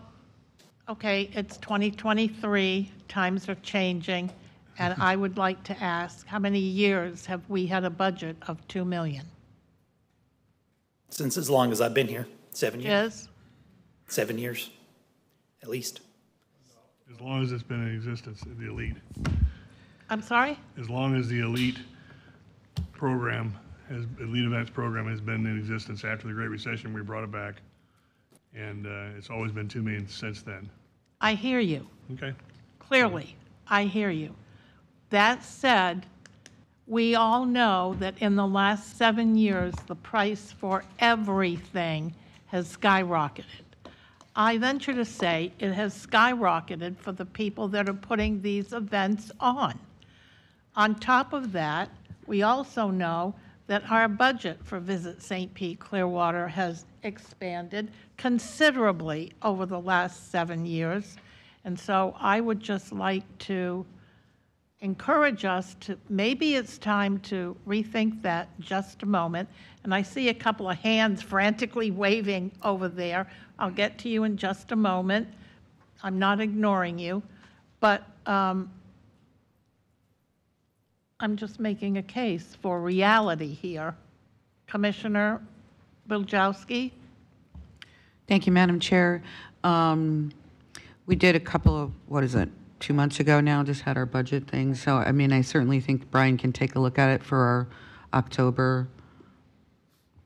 okay, it's 2023, times are changing, and I would like to ask, how many years have we had a budget of 2 million? Since as long as I've been here, seven years, Yes? seven years, at least. As long as it's been in existence, in the elite. I'm sorry? As long as the elite program, has elite events program has been in existence after the Great Recession, we brought it back. And uh, it's always been 2 million since then. I hear you. Okay? Clearly, I hear you. That said, we all know that in the last seven years, the price for everything has skyrocketed. I venture to say it has skyrocketed for the people that are putting these events on. On top of that, we also know that our budget for Visit St. Pete Clearwater has expanded considerably over the last seven years. And so I would just like to encourage us to, maybe it's time to rethink that just a moment. And I see a couple of hands frantically waving over there. I'll get to you in just a moment. I'm not ignoring you. But um, I'm just making a case for reality here. Commissioner Biljowski? Thank you, Madam Chair. Um, We did a couple of, what is it, two months ago now, just had our budget thing. So, I mean, I certainly think Brian can take a look at it for our October,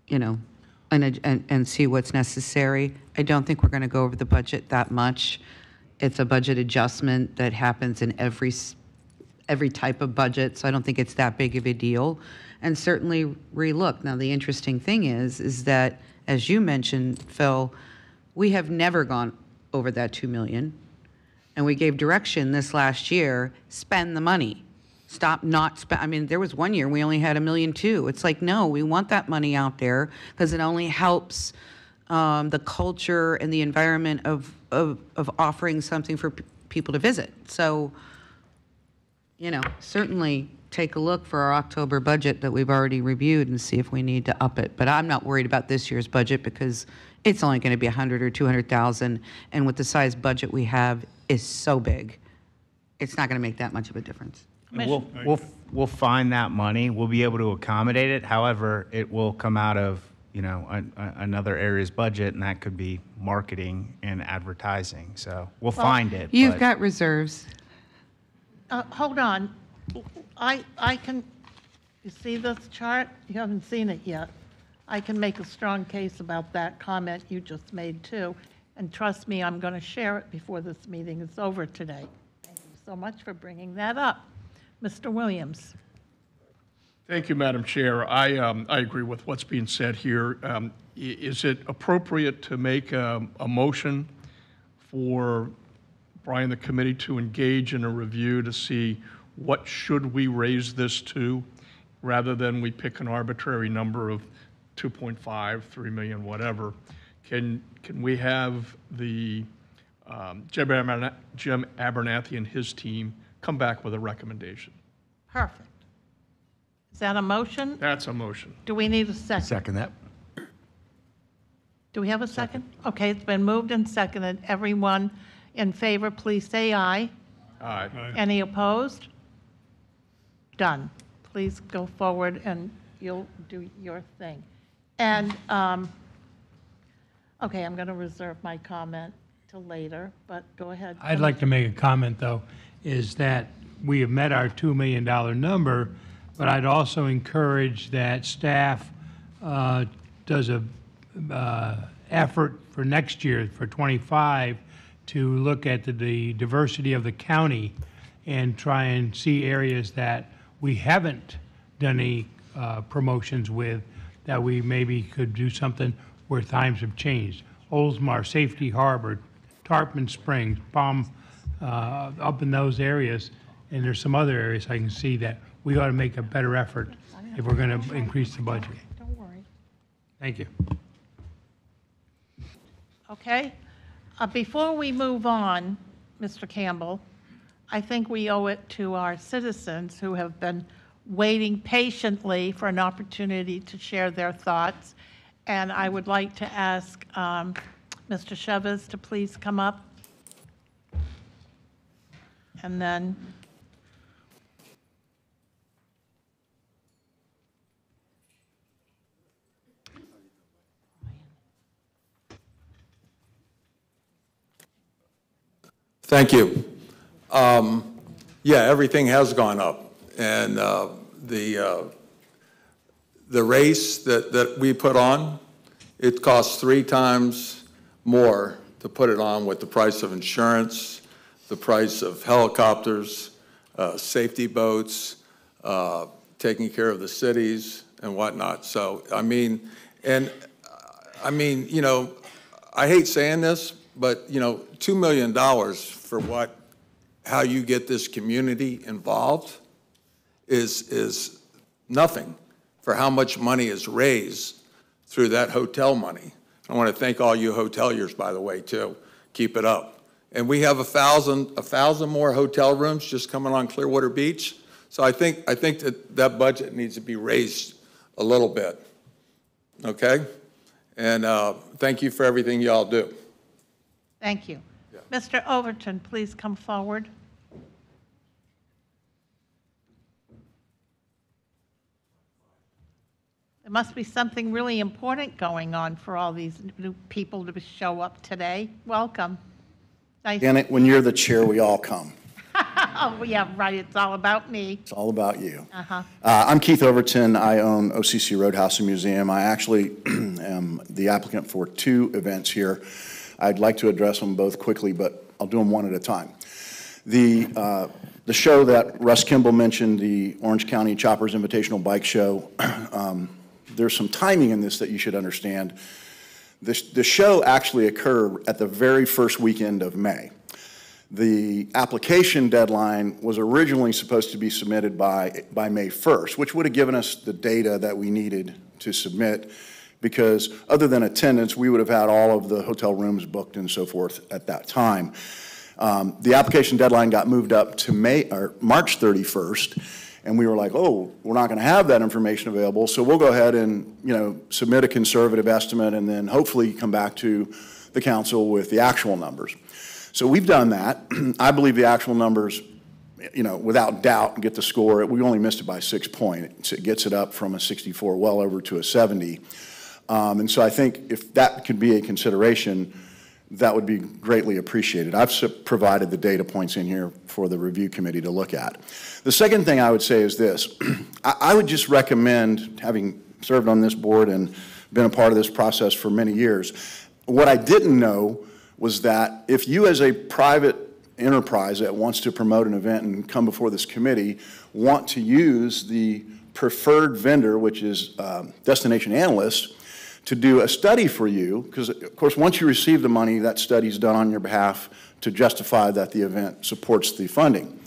you know, and, and, and see what's necessary. I don't think we're going to go over the budget that much. It's a budget adjustment that happens in every, every type of budget, so I don't think it's that big of a deal. And certainly relook. Now, the interesting thing is, is that, as you mentioned, Phil, we have never gone over that 2 million. And we gave direction this last year, spend the money. Stop not spend, I mean, there was one year we only had a million two. It's like, no, we want that money out there because it only helps um, the culture and the environment of, of, of offering something for people to visit. So, you know, certainly take a look for our October budget that we've already reviewed and see if we need to up it. But I'm not worried about this year's budget because it's only going to be 100 or 200,000, and with the size budget we have is so big, it's not going to make that much of a difference. We'll, we'll, we'll find that money. We'll be able to accommodate it. However, it will come out of you know, an- a- another area's budget, and that could be marketing and advertising. So we'll Well, find it. You've but- got reserves. Uh, Hold on. I, I can, you see this chart? You haven't seen it yet. I can make a strong case about that comment you just made, too. And trust me, I'm going to share it before this meeting is over today. Thank you so much for bringing that up. Mr. Williams? Thank you, Madam Chair. I, um, I agree with what's being said here. Um, Is it appropriate to make um, a motion for Brian, the committee, to engage in a review to see what should we raise this to, rather than we pick an arbitrary number of 2.5, 3 million, whatever? Can, can we have the, um, Jim Aberna- Jim Abernathy and his team come back with a recommendation? Perfect. Is that a motion? That's a motion. Do we need a second? Second that. Do we have a second? Okay, it's been moved and seconded. Everyone in favor, please say aye. Aye. Any opposed? Done. Please go forward and you'll do your thing. And, um, okay, I'm going to reserve my comment till later, but go ahead. I'd like to make a comment, though, is that we have met our $2 million number, but I'd also encourage that staff uh, does a uh, effort for next year, for '25, to look at the- the diversity of the county and try and see areas that we haven't done any uh, promotions with, that we maybe could do something where times have changed. Oldsmar, Safety Harbor, Tarpon Springs, Palm, uh, up in those areas, and there's some other areas I can see that we ought to make a better effort if we're going to increase the budget. Don't worry. Thank you. Okay? Uh, Before we move on, Mr. Campbell, I think we owe it to our citizens who have been waiting patiently for an opportunity to share their thoughts. And I would like to ask um, Mr. Chivas to please come up. And then, Thank you. Um, Yeah, everything has gone up, and uh, the, uh, the race that, that we put on, it costs three times more to put it on with the price of insurance, the price of helicopters, uh, safety boats, uh, taking care of the cities and whatnot. So, I mean, and, I mean, you know, I hate saying this, but, you know, $2 million for what, how you get this community involved is, is nothing for how much money is raised through that hotel money. I want to thank all you hoteliers, by the way, too. Keep it up. And we have a thousand, a thousand more hotel rooms just coming on Clearwater Beach. So I think, I think that that budget needs to be raised a little bit. Okay? And uh, thank you for everything y'all do. Thank you. Mr. Overton, please come forward. There must be something really important going on for all these new people to show up today. Welcome. Nice. Janet, when you're the chair, we all come. Oh, yeah, right, it's all about me. It's all about you. Uh-huh. Uh, I'm Keith Overton. I own OCC Roadhouse and Museum. I actually am the applicant for two events here. I'd like to address them both quickly, but I'll do them one at a time. The, uh, the show that Russ Kimball mentioned, the Orange County Choppers Invitational Bike Show, um, there's some timing in this that you should understand. The, the show actually occurred at the very first weekend of May. The application deadline was originally supposed to be submitted by, by May 1st, which would have given us the data that we needed to submit, because other than attendance, we would have had all of the hotel rooms booked and so forth at that time. Um, The application deadline got moved up to May, or March 31st, and we were like, oh, we're not going to have that information available, so we'll go ahead and, you know, submit a conservative estimate and then hopefully come back to the council with the actual numbers. So we've done that. I believe the actual numbers, you know, without doubt, get the score. We only missed it by six points. It gets it up from a 64 well over to a 70. Um, And so I think if that could be a consideration, that would be greatly appreciated. I've provided the data points in here for the review committee to look at. The second thing I would say is this. I I would just recommend, having served on this board and been a part of this process for many years, what I didn't know was that if you as a private enterprise that wants to promote an event and come before this committee want to use the preferred vendor, which is um, Destination Analyst, to do a study for you, because of course, once you receive the money, that study's done on your behalf to justify that the event supports the funding.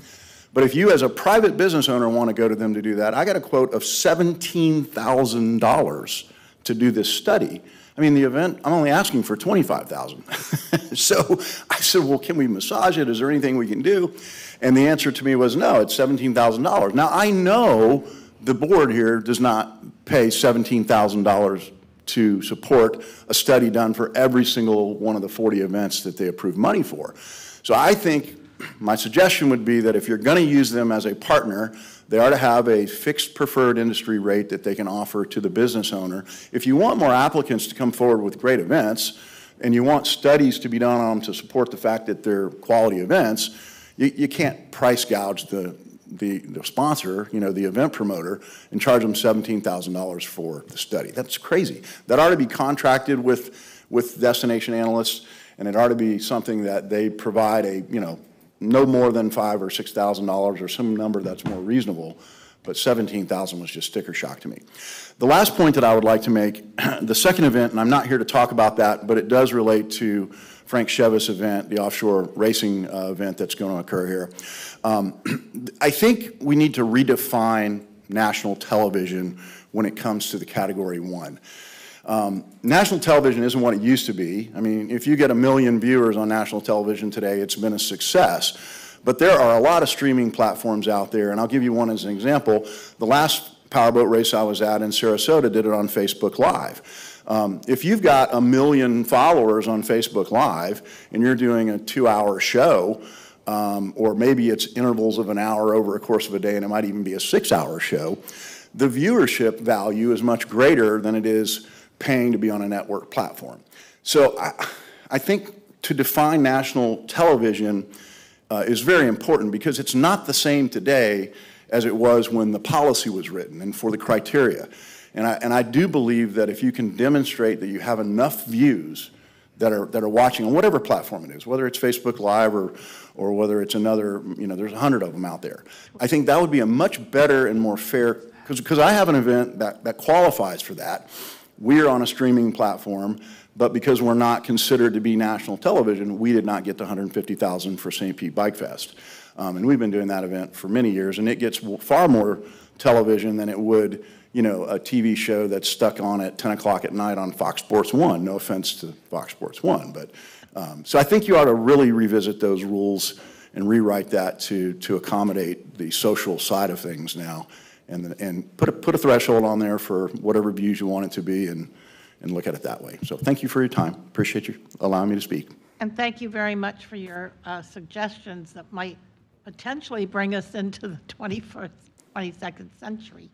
But if you, as a private business owner, want to go to them to do that, I got a quote of $17,000 to do this study. I mean, the event, I'm only asking for 25,000. So I said, well, can we massage it? Is there anything we can do? And the answer to me was, no, it's $17,000. Now, I know the board here does not pay $17,000 to support a study done for every single one of the 40 events that they approve money for. So I think my suggestion would be that if you're going to use them as a partner, they are to have a fixed preferred industry rate that they can offer to the business owner. If you want more applicants to come forward with great events, and you want studies to be done on them to support the fact that they're quality events, you, you can't price gouge the, the, the sponsor, you know, the event promoter, and charge them $17,000 for the study. That's crazy. That ought to be contracted with, with destination analysts, and it ought to be something that they provide a, you know, no more than five or six thousand dollars or some number that's more reasonable, but seventeen thousand was just sticker shock to me. The last point that I would like to make, the second event, and I'm not here to talk about that, but it does relate to Frank Chivas event, the offshore racing uh, event that's going to occur here. Um, I think we need to redefine national television when it comes to the category one. Um, national television isn't what it used to be. I mean, if you get a million viewers on national television today, it's been a success. But there are a lot of streaming platforms out there, and I'll give you one as an example. The last powerboat race I was at in Sarasota did it on Facebook Live. Um, if you've got a million followers on Facebook Live and you're doing a two-hour show, um, or maybe it's intervals of an hour over a course of a day, and it might even be a six-hour show, the viewership value is much greater than it is paying to be on a network platform. So I, I think to define national television uh, is very important because it's not the same today as it was when the policy was written and for the criteria. And I, and I do believe that if you can demonstrate that you have enough views that are, that are watching on whatever platform it is, whether it's Facebook Live or, or whether it's another, you know, there's a hundred of them out there. I think that would be a much better and more fair, because I have an event that, that qualifies for that. We're on a streaming platform, but because we're not considered to be national television, we did not get the 150,000 for St. Pete Bike Fest. Um, and we've been doing that event for many years, and it gets far more television than it would, you know, a TV show that's stuck on at 10 o'clock at night on Fox Sports 1. No offense to Fox Sports 1, but um, so I think you ought to really revisit those rules and rewrite that to, to accommodate the social side of things now and, and put, a, put a threshold on there for whatever views you want it to be and, and look at it that way. So thank you for your time. Appreciate you allowing me to speak. And thank you very much for your uh, suggestions that might potentially bring us into the 21st, 22nd century.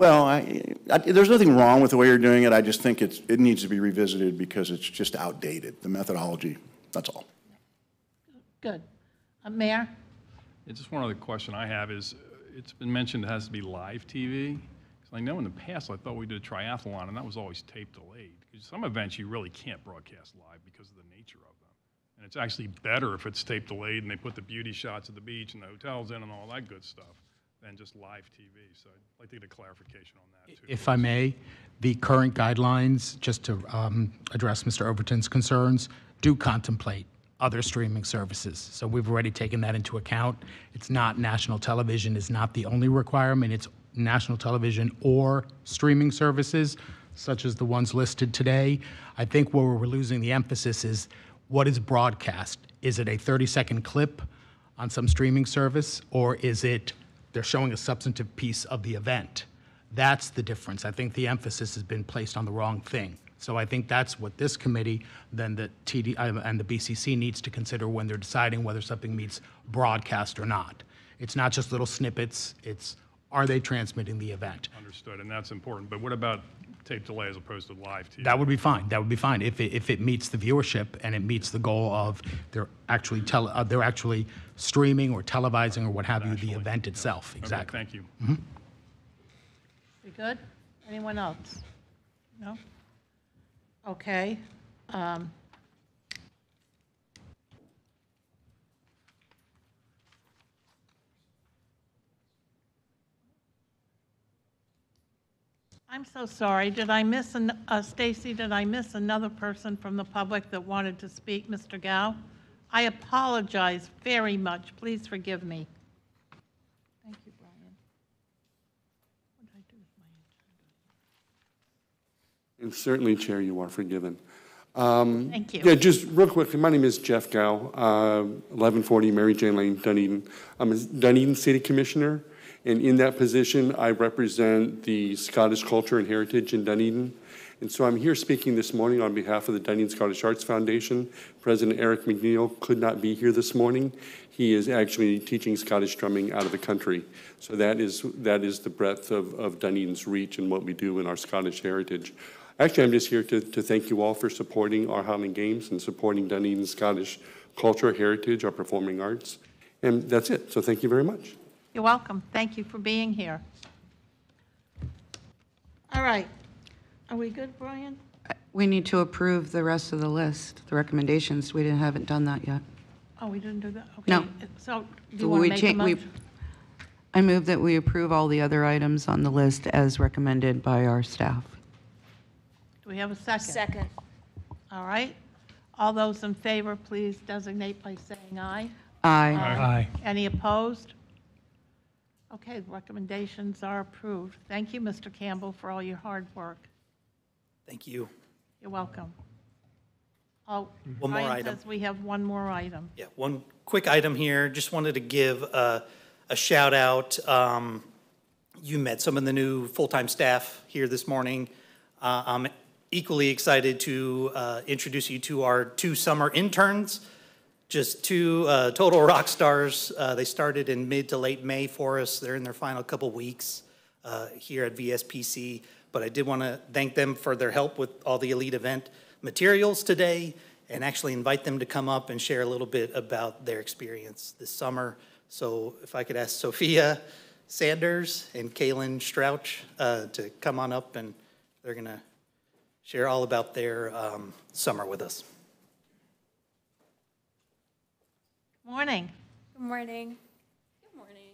Well, I, I, there's nothing wrong with the way you're doing it. I just think it's, it needs to be revisited because it's just outdated, the methodology. That's all. Good. Uh, Mayor? Yeah, just one other question I have is, uh, it's been mentioned it has to be live TV. 'Cause I know in the past, I thought we did a triathlon, and that was always tape delayed. Because some events you really can't broadcast live because of the nature of them. And it's actually better if it's tape delayed and they put the beauty shots of the beach and the hotels in and all that good stuff than just live TV. So I'd like to get a clarification on that, too. If I may, the current guidelines, just to um, address Mr. Overton's concerns, do contemplate other streaming services. So we've already taken that into account. It's not national television is not the only requirement. It's national television or streaming services, such as the ones listed today. I think where we're losing the emphasis is what is broadcast? Is it a 30-second clip on some streaming service, or is it they're showing a substantive piece of the event? That's the difference. I think the emphasis has been placed on the wrong thing. So I think that's what this committee, then the TD, uh, and the BCC needs to consider when they're deciding whether something meets broadcast or not. It's not just little snippets, it's are they transmitting the event? Understood, and that's important. But what about tape delay as opposed to live TV. That would be fine. That would be fine if it, if it meets the viewership and it meets the goal of they're actually tele, uh, they're actually streaming or televising or what have you the event itself. Okay, Exactly. Thank you. We good? Anyone else? No? Okay. um, I'm so sorry. Did I miss, an- uh, Stacy, did I miss another person from the public that wanted to speak? Mr. Gow? I apologize very much. Please forgive me. Thank you, Brian. What did I do with my And certainly, Chair, you are forgiven. Um, Thank you. Yeah, just real quickly, my name is Jeff Gow, uh, 1140 Mary Jane Lane, Dunedin. I'm a Dunedin City Commissioner, and in that position, I represent the Scottish culture and heritage in Dunedin. And so I'm here speaking this morning on behalf of the Dunedin Scottish Arts Foundation. President Eric McNeil could not be here this morning. He is actually teaching Scottish drumming out of the country. So that is, that is the breadth of, of Dunedin's reach and what we do in our Scottish heritage. Actually, I'm just here to, to thank you all for supporting our Highland Games and supporting Dunedin's Scottish culture, heritage, our performing arts. And that's it. So thank you very much. You're welcome. Thank you for being here. All right. Are we good, Brian? Uh, we need to approve the rest of the list, the recommendations. We didn't, haven't done that yet. Oh, we didn't do that? Okay. No. Okay. So do So you want we to make a cha- we- motion? I move that we approve all the other items on the list as recommended by our staff. Do we have a second? Second. All right. All those in favor, please designate by saying aye. Aye. Aye. Any opposed? Okay, the recommendations are approved. Thank you, Mr. Campbell, for all your hard work. Thank you. You're welcome. Oh, One more item. says we have one more item. Yeah, one quick item here. Just wanted to give a, a shout out. Um, you met some of the new full-time staff here this morning. Uh, I'm equally excited to uh, introduce you to our two summer interns. Just two uh, total rock stars. Uh, they started in mid to late May for us. They're in their final couple weeks uh, here at VSPC. But I did want to thank them for their help with all the elite event materials today and actually invite them to come up and share a little bit about their experience this summer. So if I could ask Sophia Sanders and Kaylin Strouch uh, to come on up and they're going to share all about their um, summer with us. Morning. Good morning. Good morning.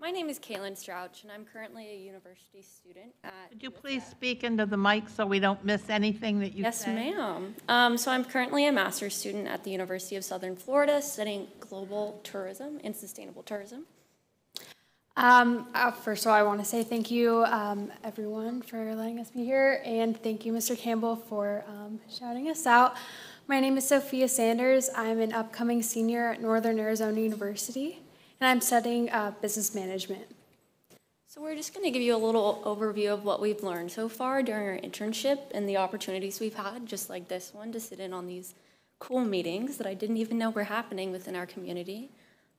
My name is Kaylin Strouch, and I'm currently a university student at. Could you please speak into the mic so we don't miss anything that you Yes, say? ma'am. Um, so I'm currently a master's student at the University of Southern Florida, studying global tourism and sustainable tourism. Um, uh, first of all, I want to say thank you, um, everyone, for letting us be here, and thank you, Mr. Campbell, for um, shouting us out. My name is Sophia Sanders. I'm an upcoming senior at Northern Arizona University, and I'm studying uh, business management. So we're just going to give you a little overview of what we've learned so far during our internship and the opportunities we've had, just like this one, to sit in on these cool meetings that I didn't even know were happening within our community.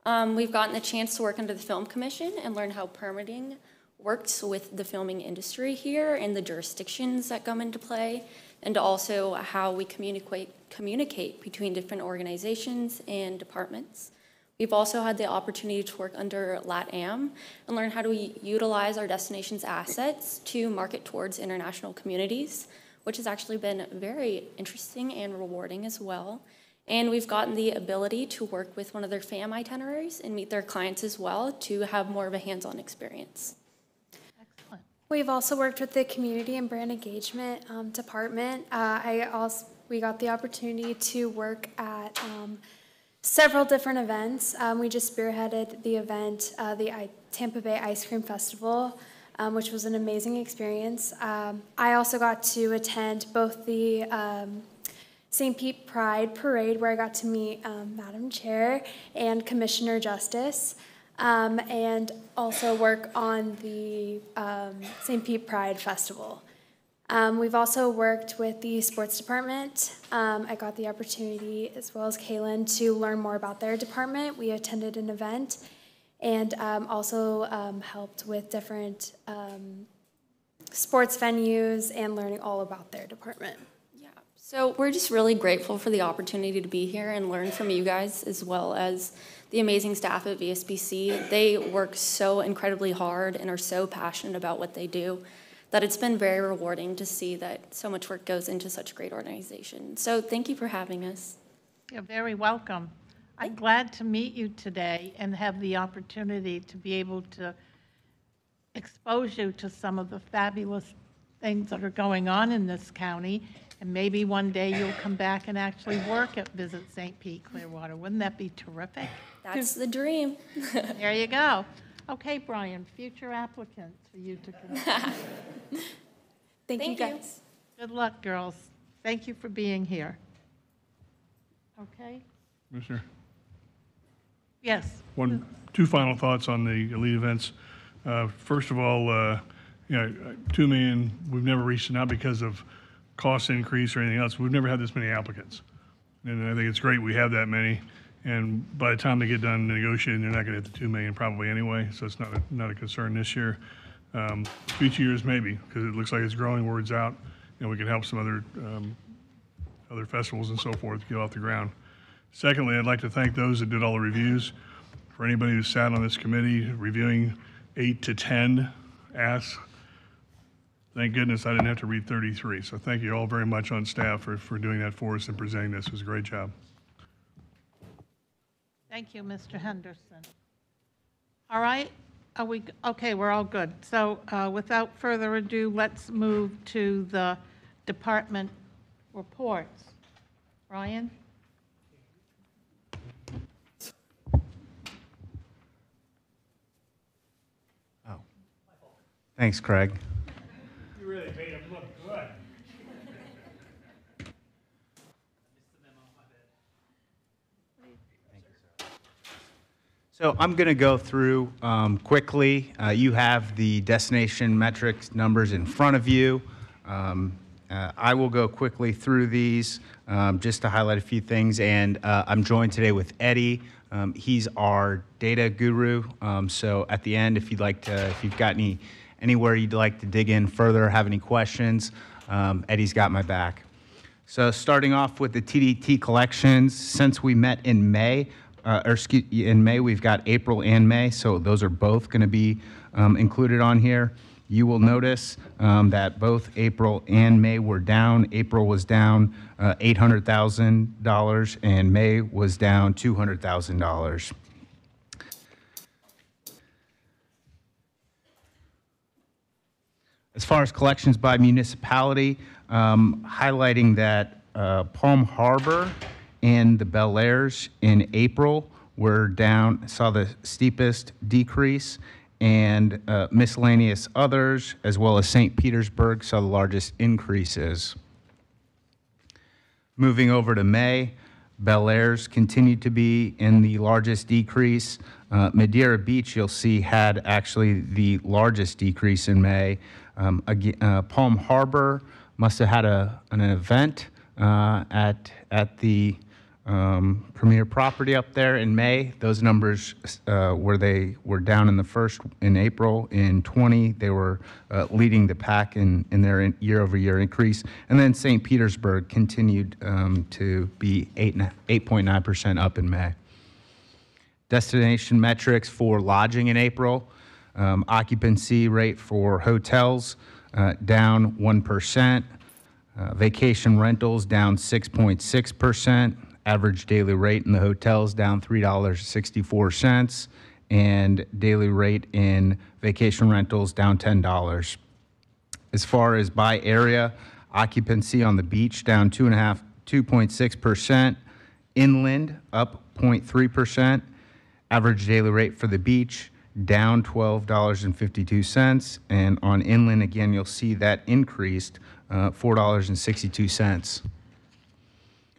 Um, we've gotten the chance to work under the Film Commission and learn how permitting works with the filming industry here and the jurisdictions that come into play, and also how we communicate, communicate between different organizations and departments. We've also had the opportunity to work under LATAM and learn how to utilize our destination's assets to market towards international communities, which has actually been very interesting and rewarding as well. And we've gotten the ability to work with one of their FAM itineraries and meet their clients as well to have more of a hands-on experience. We've also worked with the community and brand engagement um, department. Uh, I also we got the opportunity to work at um, several different events. Um, we just spearheaded the event, uh, the I- Tampa Bay Ice Cream Festival, um, which was an amazing experience. Um, I also got to attend both the um, St. Pete Pride Parade, where I got to meet Madam Chair and Commissioner Justice, um, and also work on the um, St. Pete Pride Festival. Um, we've also worked with the sports department. Um, I got the opportunity, as well as Kaylin, to learn more about their department. We attended an event and um, also um, helped with different sports venues and learning all about their department. Yeah, So we're just really grateful for the opportunity to be here and learn from you guys as well as the amazing staff at VSPC. They work so incredibly hard and are so passionate about what they do that it's been very rewarding to see that so much work goes into such a great organization. So thank you for having us. You're very welcome. I'm glad to meet you today and have the opportunity to be able to expose you to some of the fabulous things that are going on in this county. And maybe one day you'll come back and actually work at Visit St. Pete Clearwater. Wouldn't that be terrific? That's the dream. There you go. Okay, Brian, future applicants for you to consider. Thank, you Thank you. guys. Good luck, girls. Thank you for being here. Okay? Commissioner? Yes. One, two final thoughts on the elite events. Uh, First of all, uh, you know, uh, 2 million, we've never reached, it, not because of cost increase or anything else, we've never had this many applicants. And I think it's great we have that many, and by the time they get done negotiating, they're not going to hit the 2 million probably anyway, so it's not, a not a concern this year. Um, Future years, maybe, because it looks like it's growing, word's out, and we can help some other, um, other festivals and so forth get off the ground. Secondly, I'd like to thank those that did all the reviews. For anybody who sat on this committee reviewing eight to 10 asks, thank goodness I didn't have to read 33. So thank you all very much on staff for, for doing that for us and presenting this. It was a great job. Thank you, Mr. Henderson. All right, are we, okay, we're all good. So uh, without further ado, let's move to the department reports. Ryan? Oh. Thanks, Craig. You really made him look good. So I'm going to go through um, quickly. Uh, You have the destination metrics numbers in front of you. Um, uh, I will go quickly through these um, just to highlight a few things. And uh, I'm joined today with Eddie. Um, He's our data guru. Um, So at the end, if you'd like to, if you've got any, anywhere you'd like to dig in further, have any questions, um, Eddie's got my back. So starting off with the TDT collections, since we met in May, uh, or excuse, in May, we've got April and May, so those are both going to be um, included on here. You will notice um, that both April and May were down. April was down uh, $800,000 and May was down $200,000. As far as collections by municipality, um, highlighting that uh, Palm Harbor and the Belleairs in April were down, saw the steepest decrease, and uh, miscellaneous others, as well as St. Petersburg, saw the largest increases. Moving over to May, Belleairs continued to be in the largest decrease. Uh, Madeira Beach, you'll see, had actually the largest decrease in May. Um, aga- uh, Palm Harbor must have had a, an event uh, at, at the um, premier property up there in May. Those numbers uh, where they were down in the first in April. In 20, they were uh, leading the pack in, in their year over year increase. And then St. Petersburg continued um, to be 8, 8.9% up in May. Destination metrics for lodging in April. Um, occupancy rate for hotels uh, down 1%. Uh, vacation rentals down 6.6%. Average daily rate in the hotels down $3.64. And daily rate in vacation rentals down $10. As far as by area, occupancy on the beach down two and a half, 2.6%. Inland up 0.3%. Average daily rate for the beach down $12.52. And on inland, again, you'll see that increased uh, $4.62.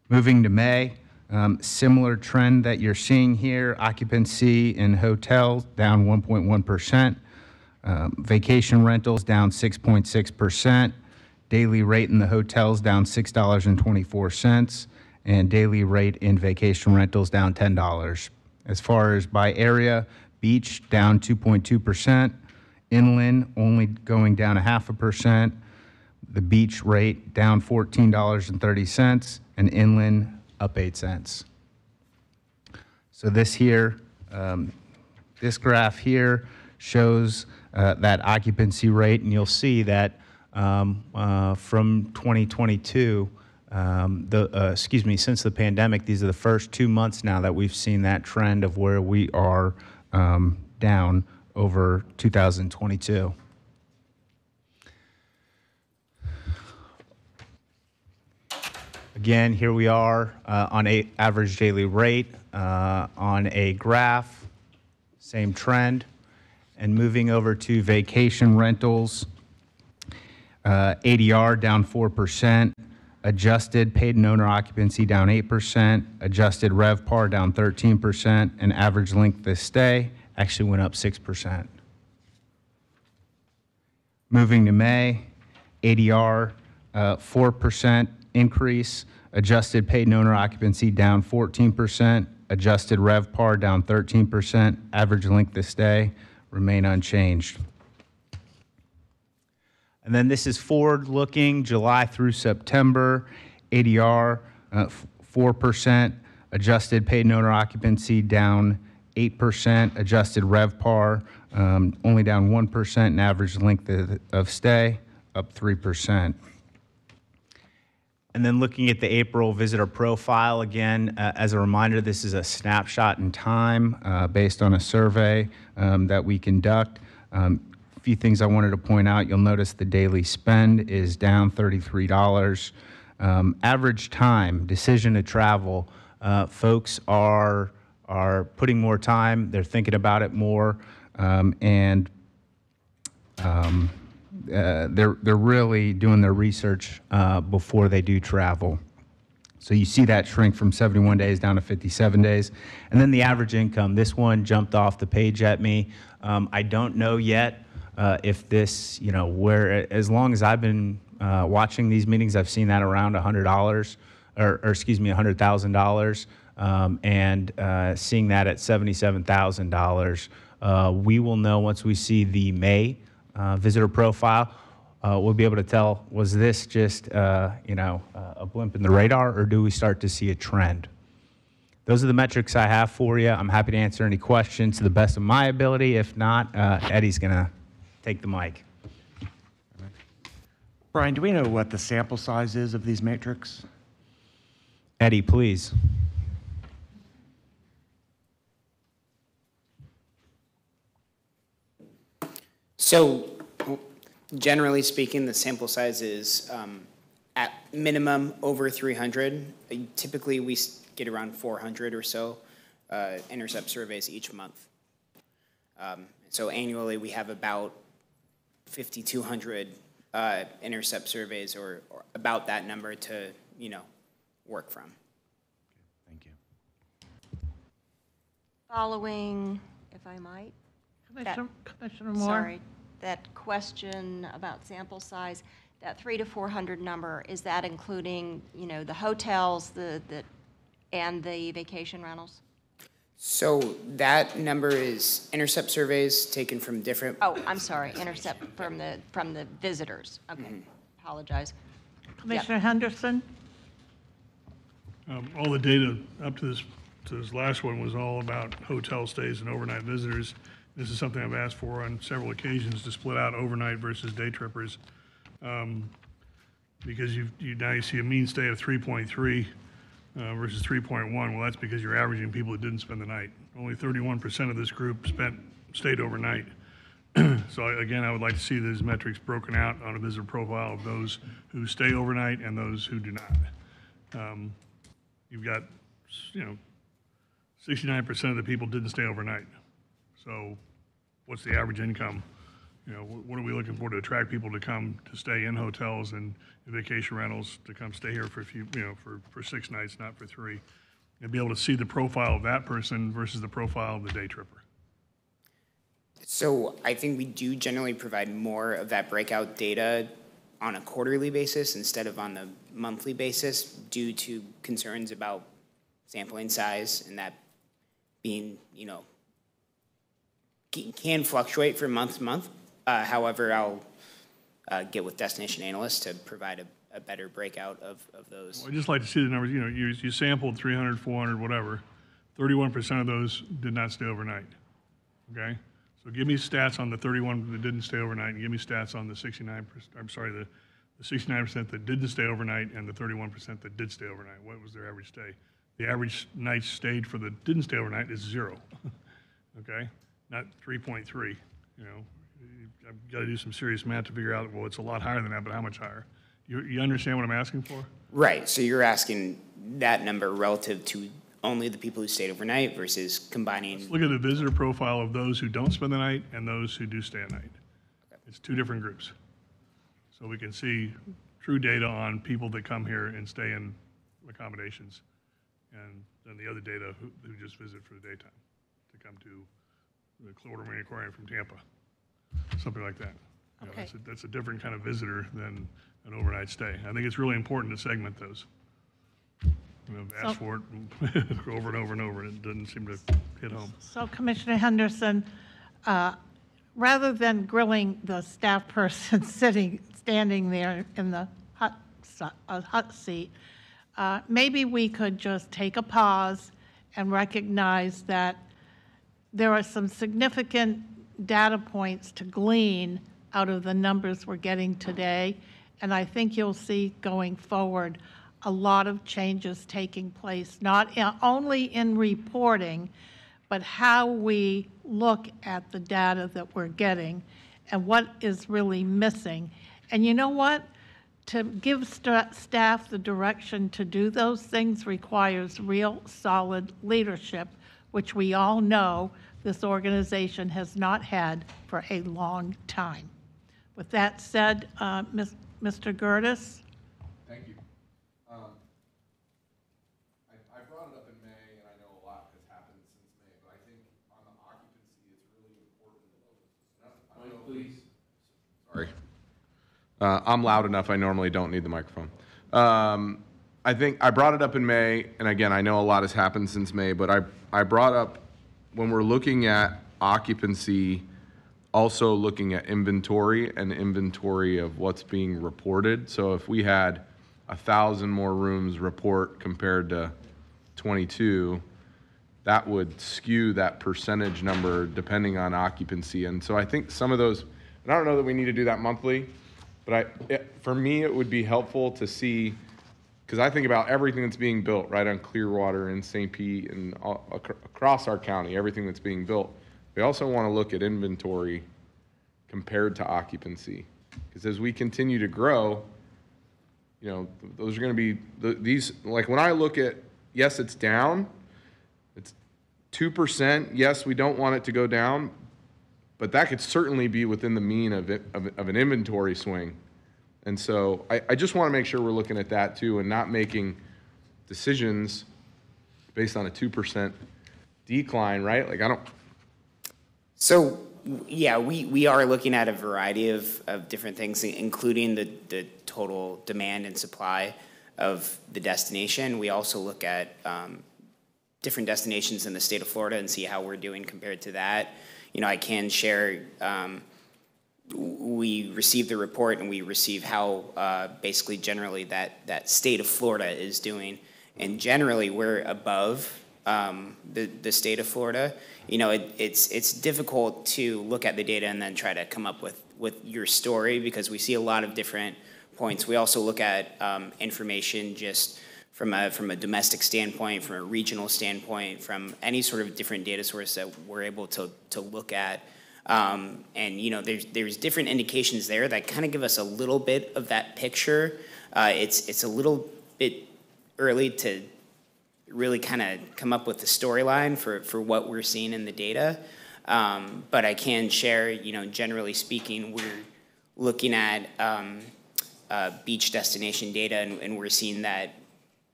Moving to May, um, similar trend that you're seeing here, occupancy in hotels down 1.1%, um, vacation rentals down 6.6%, daily rate in the hotels down $6.24, and daily rate in vacation rentals down $10. As far as by area, beach down 2.2%, Inland only going down a half a percent. The beach rate down $14.30, and inland up 8 cents. So this here, um, this graph here shows uh, that occupancy rate, and you'll see that um, uh, from 2022, um, the, uh, excuse me, since the pandemic, these are the first two months now that we've seen that trend of where we are um, down over 2022. Again, here we are uh, on a average daily rate uh, on a graph, same trend. And moving over to vacation rentals, uh, ADR down 4%, adjusted paid and owner occupancy down 8%, adjusted RevPAR down 13%, and average length of stay actually went up 6%. Moving to May, ADR, uh, 4% increase, adjusted paid owner occupancy down 14%, adjusted RevPAR down 13%, average length of stay remain unchanged. And then this is forward-looking, July through September, ADR uh, 4%, adjusted paid owner occupancy down 8%, adjusted RevPAR um, only down 1%, and average length of- of stay up 3%. And then looking at the April visitor profile, again, uh, as a reminder, this is a snapshot in time uh, based on a survey um, that we conduct. Um, a few things I wanted to point out. You'll notice the daily spend is down $33. Um, average time, decision to travel, uh, folks are, are putting more time, they're thinking about it more, um, and um, uh, they're, they're really doing their research uh, before they do travel. So you see that shrink from 71 days down to 57 days. And then the average income, this one jumped off the page at me. Um, I don't know yet uh, if this, you know, where, as long as I've been uh, watching these meetings, I've seen that around $100, or, or excuse me, $100,000. Um, and uh, seeing that at $77,000. Uh, we will know once we see the May uh, visitor profile. Uh, we'll be able to tell was this just uh, you know uh, a blimp in the radar, or do we start to see a trend? Those are the metrics I have for you. I'm happy to answer any questions to the best of my ability. If not, uh, Eddie's gonna take the mic. Brian, do we know what the sample size is of these matrix? Eddie, please. So generally speaking, the sample size is um, at minimum over 300. Uh, Typically, we get around 400 or so uh, intercept surveys each month. Um, So annually, we have about 5,200 uh, intercept surveys or or about that number to, you know, work from. Thank you. Following, if I might. That- Commissioner Commissioner Moore? Sorry, that question about sample size, that three to 400 number, is that including, you know, the hotels, the, the, and the vacation rentals? So that number is intercept surveys taken from different Oh, I'm sorry, intercept from the, from the visitors. Okay, apologize. Commissioner Henderson? Um, All the data up to this, to this last one was all about hotel stays and overnight visitors. This is something I've asked for on several occasions to split out overnight versus day trippers. Um, Because you, you, now you see a mean stay of 3.3 uh, versus 3.1. Well, that's because you're averaging people that didn't spend the night. Only 31% of this group spent, stayed overnight. So again, I would like to see these metrics broken out on a visitor profile of those who stay overnight and those who do not. Um, You've got, you know, 69% of the people didn't stay overnight. So what's the average income? You know, wh- what are we looking for to attract people to come to stay in hotels and vacation rentals, to come stay here for a few, you know, for, for six nights, not for three? And be able to see the profile of that person versus the profile of the day tripper. So I think we do generally provide more of that breakout data on a quarterly basis instead of on the monthly basis due to concerns about sampling size and that being, you know, can fluctuate from month to month. Uh, However, I'll uh, get with destination analysts to provide a, a better breakout of, of those. I'd just like to see the numbers, you know, you, you sampled 300, 400, whatever. 31% of those did not stay overnight, okay? So give me stats on the 31 that didn't stay overnight, and give me stats on the 69, I'm sorry, the, the 69% that didn't stay overnight and the 31% that did stay overnight. What was their average stay? The average nights stayed for the didn't stay overnight is zero, okay? Not 3.3, you know? I've got to do some serious math to figure out, well, it's a lot higher than that, but how much higher? You, you understand what I'm asking for? Right, so you're asking that number relative to only the people who stayed overnight versus combining, Look at the visitor profile of those who don't spend the night and those who do stay a night. It's two different groups. So we can see true data on people that come here and stay in accommodations, and then the other data who, who just visit for the daytime, to come to the Marine Aquarium from Tampa, something like that. You know, Okay. That's a, that's a different kind of visitor than an overnight stay. I think it's really important to segment those. You know, So- ask for it over and over and over, and it doesn't seem to hit home. So Commissioner Henderson, uh, rather than grilling the staff person sitting, standing there in the hot, uh, hot seat, uh, maybe we could just take a pause and recognize that there are some significant data points to glean out of the numbers we're getting today. And I think you'll see going forward a lot of changes taking place, not only in reporting, but how we look at the data that we're getting and what is really missing. And you know what? To give sta- staff the direction to do those things requires real solid leadership, which we all know this organization has not had for a long time. With that said, uh, Ms- Mr. Gertis? Thank you. Um, I, I brought it up in May, and I know a lot has happened since May, but I think on the occupancy, it's really important. I know- please. Sorry. Uh, I'm loud enough, I normally don't need the microphone. Um, I think, I brought it up in May, and again, I know a lot has happened since May, but I, I brought up, when we're looking at occupancy, also looking at inventory and inventory of what's being reported. So if we had a thousand more rooms report compared to 22, that would skew that percentage number depending on occupancy. And so I think some of those, and I don't know that we need to do that monthly, but I, it, for me, it would be helpful to see, because I think about everything that's being built right on Clearwater and St. Pete and all, ac- across our county, everything that's being built. We also want to look at inventory compared to occupancy, because as we continue to grow, you know, those are going to be th- these. Like when I look at, yes, it's down. It's two percent. Yes, we don't want it to go down, but that could certainly be within the mean of it of, of an inventory swing. And so I, I just want to make sure we're looking at that too, and not making decisions based on a two percent decline. Right? Like I don't. So, yeah, we, we are looking at a variety of, of different things, including the, the total demand and supply of the destination. We also look at um, different destinations in the state of Florida and see how we're doing compared to that. You know, I can share, um, we receive the report and we receive how uh, basically generally that, that state of Florida is doing. And generally, we're above um, the, the state of Florida. You know, it, it's, it's difficult to look at the data and then try to come up with, with your story because we see a lot of different points. We also look at um, information just from a, from a domestic standpoint, from a regional standpoint, from any sort of different data source that we're able to, to look at. Um, and, you know, there's, there's different indications there that kind of give us a little bit of that picture. Uh, it's, it's a little bit early to really kind of come up with the storyline for, for what we're seeing in the data. Um, but I can share, you know, generally speaking, we're looking at um, uh, beach destination data, and, and we're seeing that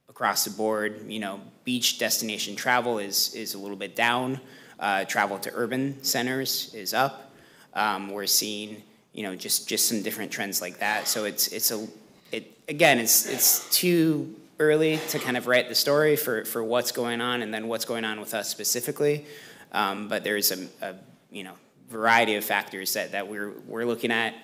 across the board. You know, beach destination travel is is a little bit down. Uh, travel to urban centers is up. Um, we're seeing, you know, just just some different trends like that. So it's it's a it again, it's it's too early to kind of write the story for for what's going on and then what's going on with us specifically. Um, but there's a, a you know variety of factors that, that we're, we're looking at.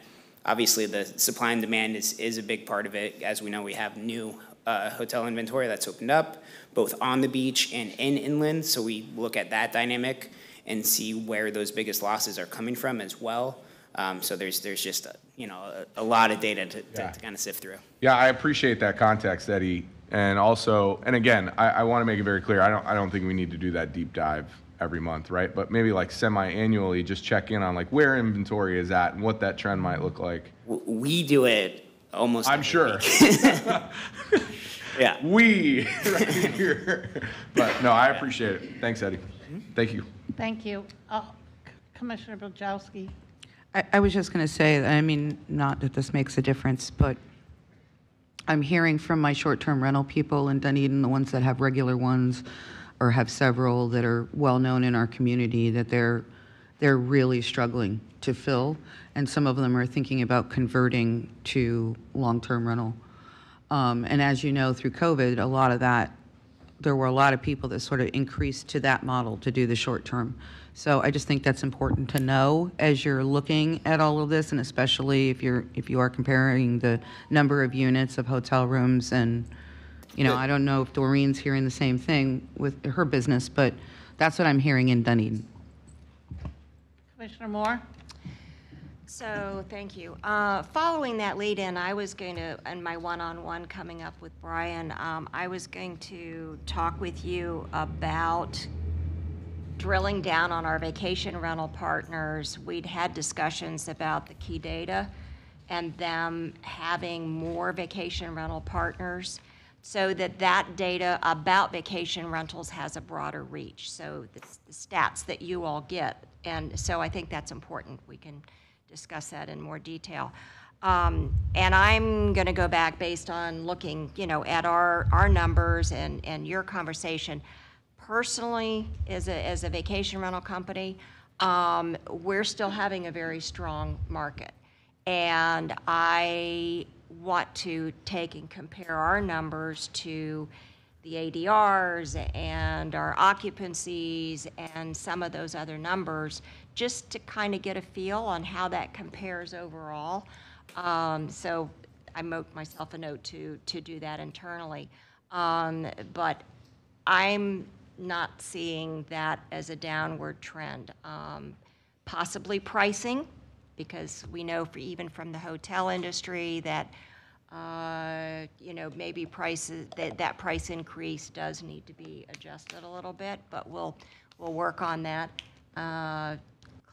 Obviously, the supply and demand is, is a big part of it. As we know, we have new uh, hotel inventory that's opened up, both on the beach and in inland. So we look at that dynamic and see where those biggest losses are coming from as well. Um, so there's, there's just, a, you know, a, a lot of data to, to, to kind of sift through. Yeah, I appreciate that context, Eddie. And also, and again, I, I want to make it very clear, I don't, I don't think we need to do that deep dive every month, right? But maybe like semi-annually, just check in on like where inventory is at and what that trend might look like. We do it almost. I'm sure. Yeah. We, right here. But no, I appreciate it. Thanks, Eddie. Thank you. Thank you. Uh, Commissioner Bujalski? I, I was just going to say, I mean, not that this makes a difference, but I'm hearing from my short-term rental people in Dunedin, the ones that have regular ones or have several that are well-known in our community, that they're, they're really struggling to fill. And some of them are thinking about converting to long-term rental. Um, and as you know, through COVID, a lot of that, there were a lot of people that sort of increased to that model to do the short term. So I just think that's important to know as you're looking at all of this, and especially if you're, if you are comparing the number of units of hotel rooms and, you know, I don't know if Doreen's hearing the same thing with her business, but that's what I'm hearing in Dunedin. Commissioner Moore? So, thank you. Uh, Following that lead-in, I was going to, in my one-on-one coming up with Brian, um, I was going to talk with you about drilling down on our vacation rental partners. We'd had discussions about the key data and them having more vacation rental partners so that that data about vacation rentals has a broader reach. So the the stats that you all get. And so I think that's important. We can discuss that in more detail. Um, And I'm going to go back based on looking, you know, at our, our numbers and, and your conversation. Personally, as a, as a vacation rental company, um, we're still having a very strong market. And I want to take and compare our numbers to the ADRs and our occupancies and some of those other numbers, just to kind of get a feel on how that compares overall. Um, So I wrote myself a note to, to do that internally. Um, But I'm not seeing that as a downward trend. Um, Possibly pricing, because we know for, even from the hotel industry that, uh, you know, maybe prices, that, that price increase does need to be adjusted a little bit, but we'll, we'll work on that. Uh,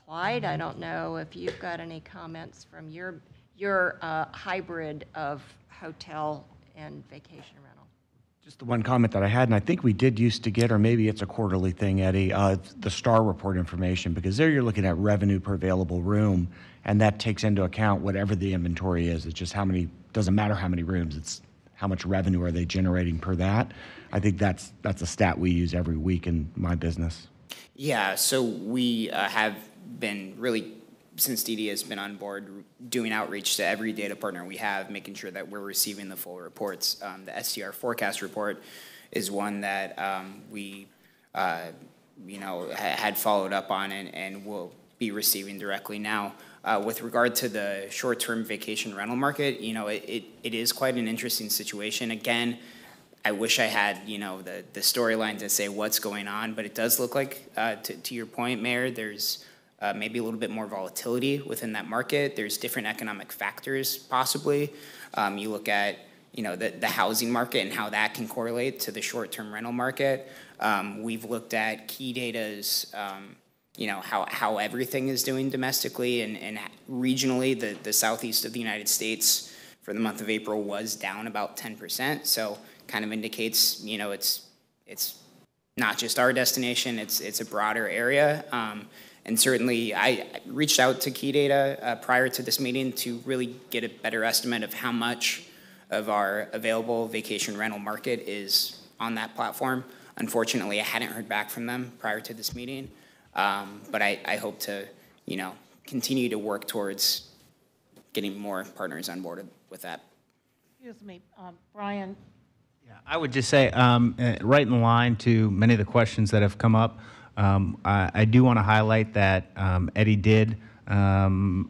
Clyde, I don't know if you've got any comments from your, your uh, hybrid of hotel and vacation rental. Just the one comment that I had, and I think we did used to get, or maybe it's a quarterly thing, Eddie, uh, the STAR report information, because there you're looking at revenue per available room, and that takes into account whatever the inventory is. It's just how many, doesn't matter how many rooms, it's how much revenue are they generating per that. I think that's, that's a stat we use every week in my business. Yeah, so we uh, have been really, since DD has been on board, doing outreach to every data partner we have, making sure that we're receiving the full reports. Um, the STR forecast report is one that um, we, uh, you know, ha- had followed up on and, and will be receiving directly now. Uh, with regard to the short-term vacation rental market, you know, it, it, it is quite an interesting situation. Again, I wish I had, you know, the, the storyline to say what's going on, but it does look like, uh, to, to your point, Mayor, there's uh, maybe a little bit more volatility within that market. There's different economic factors possibly. Um, you look at, you know, the, the housing market and how that can correlate to the short-term rental market. Um, we've looked at key data's, um, you know, how, how everything is doing domestically and, and regionally. The, the southeast of the United States for the month of April was down about 10%. So kind of indicates, you know, it's, it's not just our destination, it's, it's a broader area. Um, and certainly, I reached out to Key Data uh, prior to this meeting to really get a better estimate of how much of our available vacation rental market is on that platform. Unfortunately, I hadn't heard back from them prior to this meeting, um, but I, I hope to, you know, continue to work towards getting more partners on board with that. Excuse me, um, Brian, I would just say, um, uh, right in line to many of the questions that have come up, Um, I, I do want to highlight that um, Eddie did um,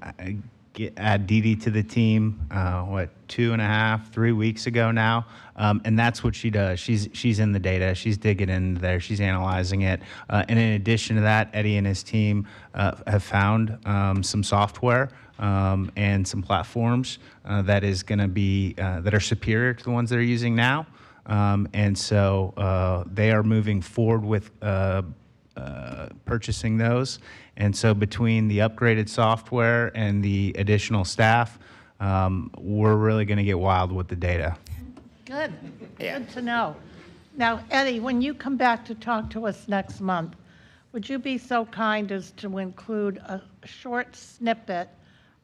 get, add Dee to the team, uh, what, two and a half, three weeks ago now. Um, and that's what she does. She's, she's in the data, she's digging in there, she's analyzing it. Uh, and in addition to that, Eddie and his team uh, have found um, some software um, and some platforms uh, that is going to be, uh, that are superior to the ones they're using now. Um, and so uh, they are moving forward with uh, purchasing those. And so between the upgraded software and the additional staff, um, we're really going to get wild with the data. Good, good to know. Now, Eddie, when you come back to talk to us next month, would you be so kind as to include a short snippet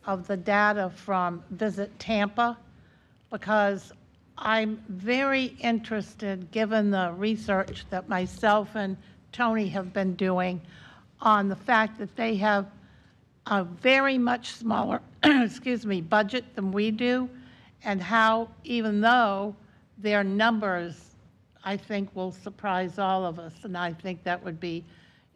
of the data from Visit Tampa? Because I'm very interested, given the research that myself and Tony have been doing, on the fact that they have a very much smaller, excuse me, budget than we do, and how even though their numbers, I think, will surprise all of us, and I think that would be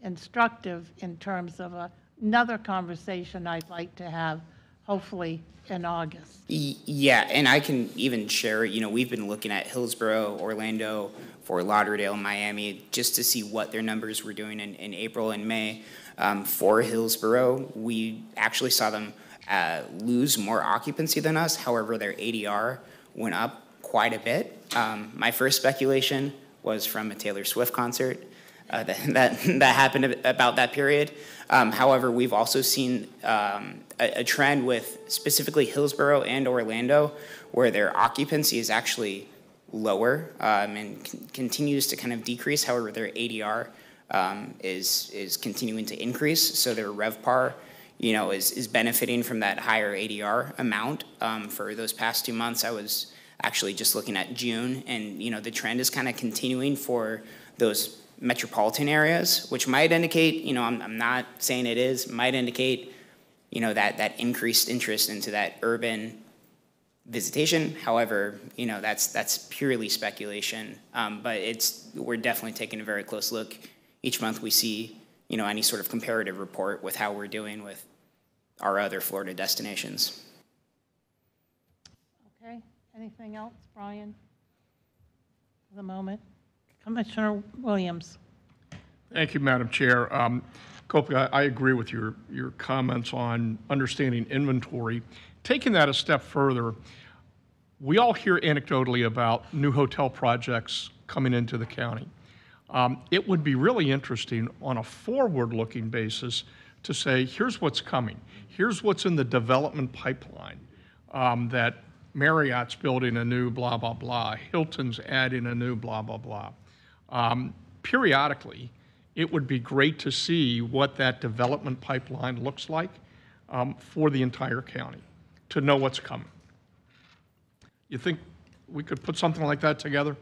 instructive in terms of a- another conversation I'd like to have, hopefully in August. Yeah, and I can even share, you know, we've been looking at Hillsborough, Orlando, Fort Lauderdale, Miami, just to see what their numbers were doing in, in April and May. Um, for Hillsborough, we actually saw them uh, lose more occupancy than us. However, their ADR went up quite a bit. Um, my first speculation was from a Taylor Swift concert uh, that, that, that happened about that period. Um, however, we've also seen um, a, a trend with specifically Hillsborough and Orlando where their occupancy is actually lower um, and con- continues to kind of decrease. However, their ADR um, is is continuing to increase. So their RevPAR, you know, is is benefiting from that higher ADR amount. Um, for those past two months, I was actually just looking at June, and you know, the trend is kind of continuing for those metropolitan areas, which might indicate, you know, I'm, I'm not saying it is, might indicate, you know, that that increased interest into that urban visitation. However, you know, that's that's purely speculation. Um, but it's we're definitely taking a very close look. Each month we see, you know, any sort of comparative report with how we're doing with our other Florida destinations. Okay, anything else, Brian? For the moment? Commissioner Williams? Thank you, Madam Chair. Um, Copley, I, I agree with your, your comments on understanding inventory. Taking that a step further, we all hear anecdotally about new hotel projects coming into the county. Um, it would be really interesting on a forward-looking basis to say, here's what's coming. Here's what's in the development pipeline. Um, that Marriott's building a new blah, blah, blah. Hilton's adding a new blah, blah, blah. Um, periodically, it would be great to see what that development pipeline looks like um, for the entire county, to know what's coming. You think we could put something like that together?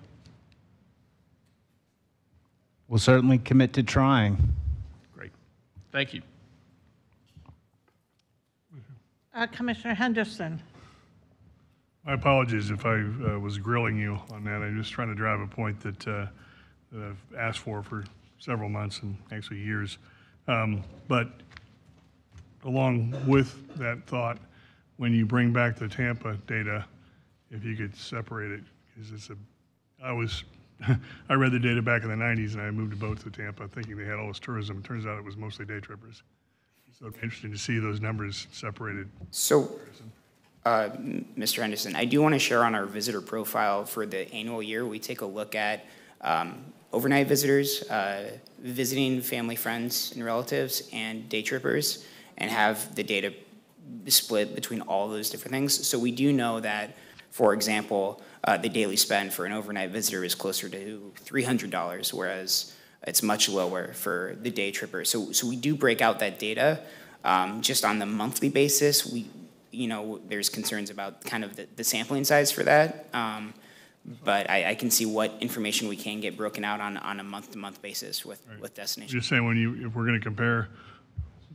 We'll certainly commit to trying. Great. Thank you. Uh, Commissioner Henderson? My apologies if I uh, was grilling you on that. I'm just trying to drive a point that, uh, that I've asked for for several months and actually years. Um, But along with that thought, when you bring back the Tampa data, if you could separate it, because it's a, I was, I read the data back in the 90s and I moved a boat to Tampa thinking they had all this tourism. It turns out it was mostly day trippers. So it'd be interesting to see those numbers separated. So, uh, Mr. Henderson, I do want to share on our visitor profile for the annual year, we take a look at um, overnight visitors, uh, visiting family, friends, and relatives, and day trippers, and have the data split between all those different things. So we do know that, for example, uh, the daily spend for an overnight visitor is closer to $300, whereas it's much lower for the day tripper. So, so we do break out that data. Um, just on the monthly basis, we, you know, there's concerns about kind of the, the sampling size for that. Um, but I, I can see what information we can get broken out on, on a month-to-month basis with, with destinations. Just saying, when you, if we're going to compare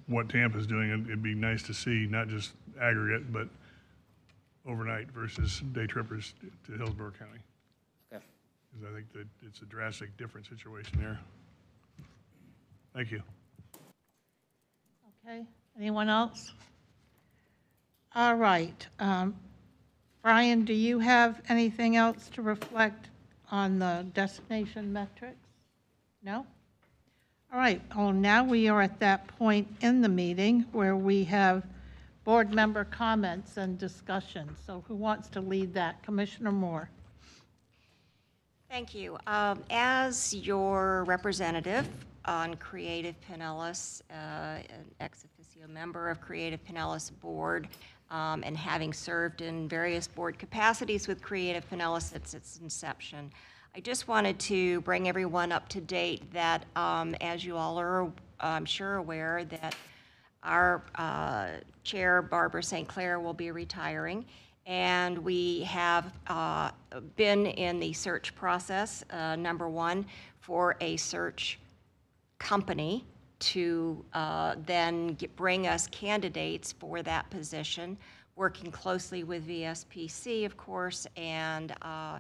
what Tampa's doing, it'd- it'd be nice to see not just aggregate, but overnight versus day trippers to Hillsborough County. Okay. Because I think that it's a drastic different situation there. Thank you. Okay, anyone else? All right. um, Brian, do you have anything else to reflect on the destination metrics? No? All right, well, now we are at that point in the meeting where we have board member comments and discussion. So who wants to lead that? Commissioner Moore? Thank you. Um, As your representative on Creative Pinellas, uh, an ex officio member of Creative Pinellas Board, um, and having served in various board capacities with Creative Pinellas since its inception, I just wanted to bring everyone up to date that, um, as you all are, I'm sure aware, that our uh, chair, Barbara St. Clair, will be retiring, and we have uh, been in the search process, uh, number one, for a search company to uh, then get- bring us candidates for that position, working closely with VSPC, of course, and uh,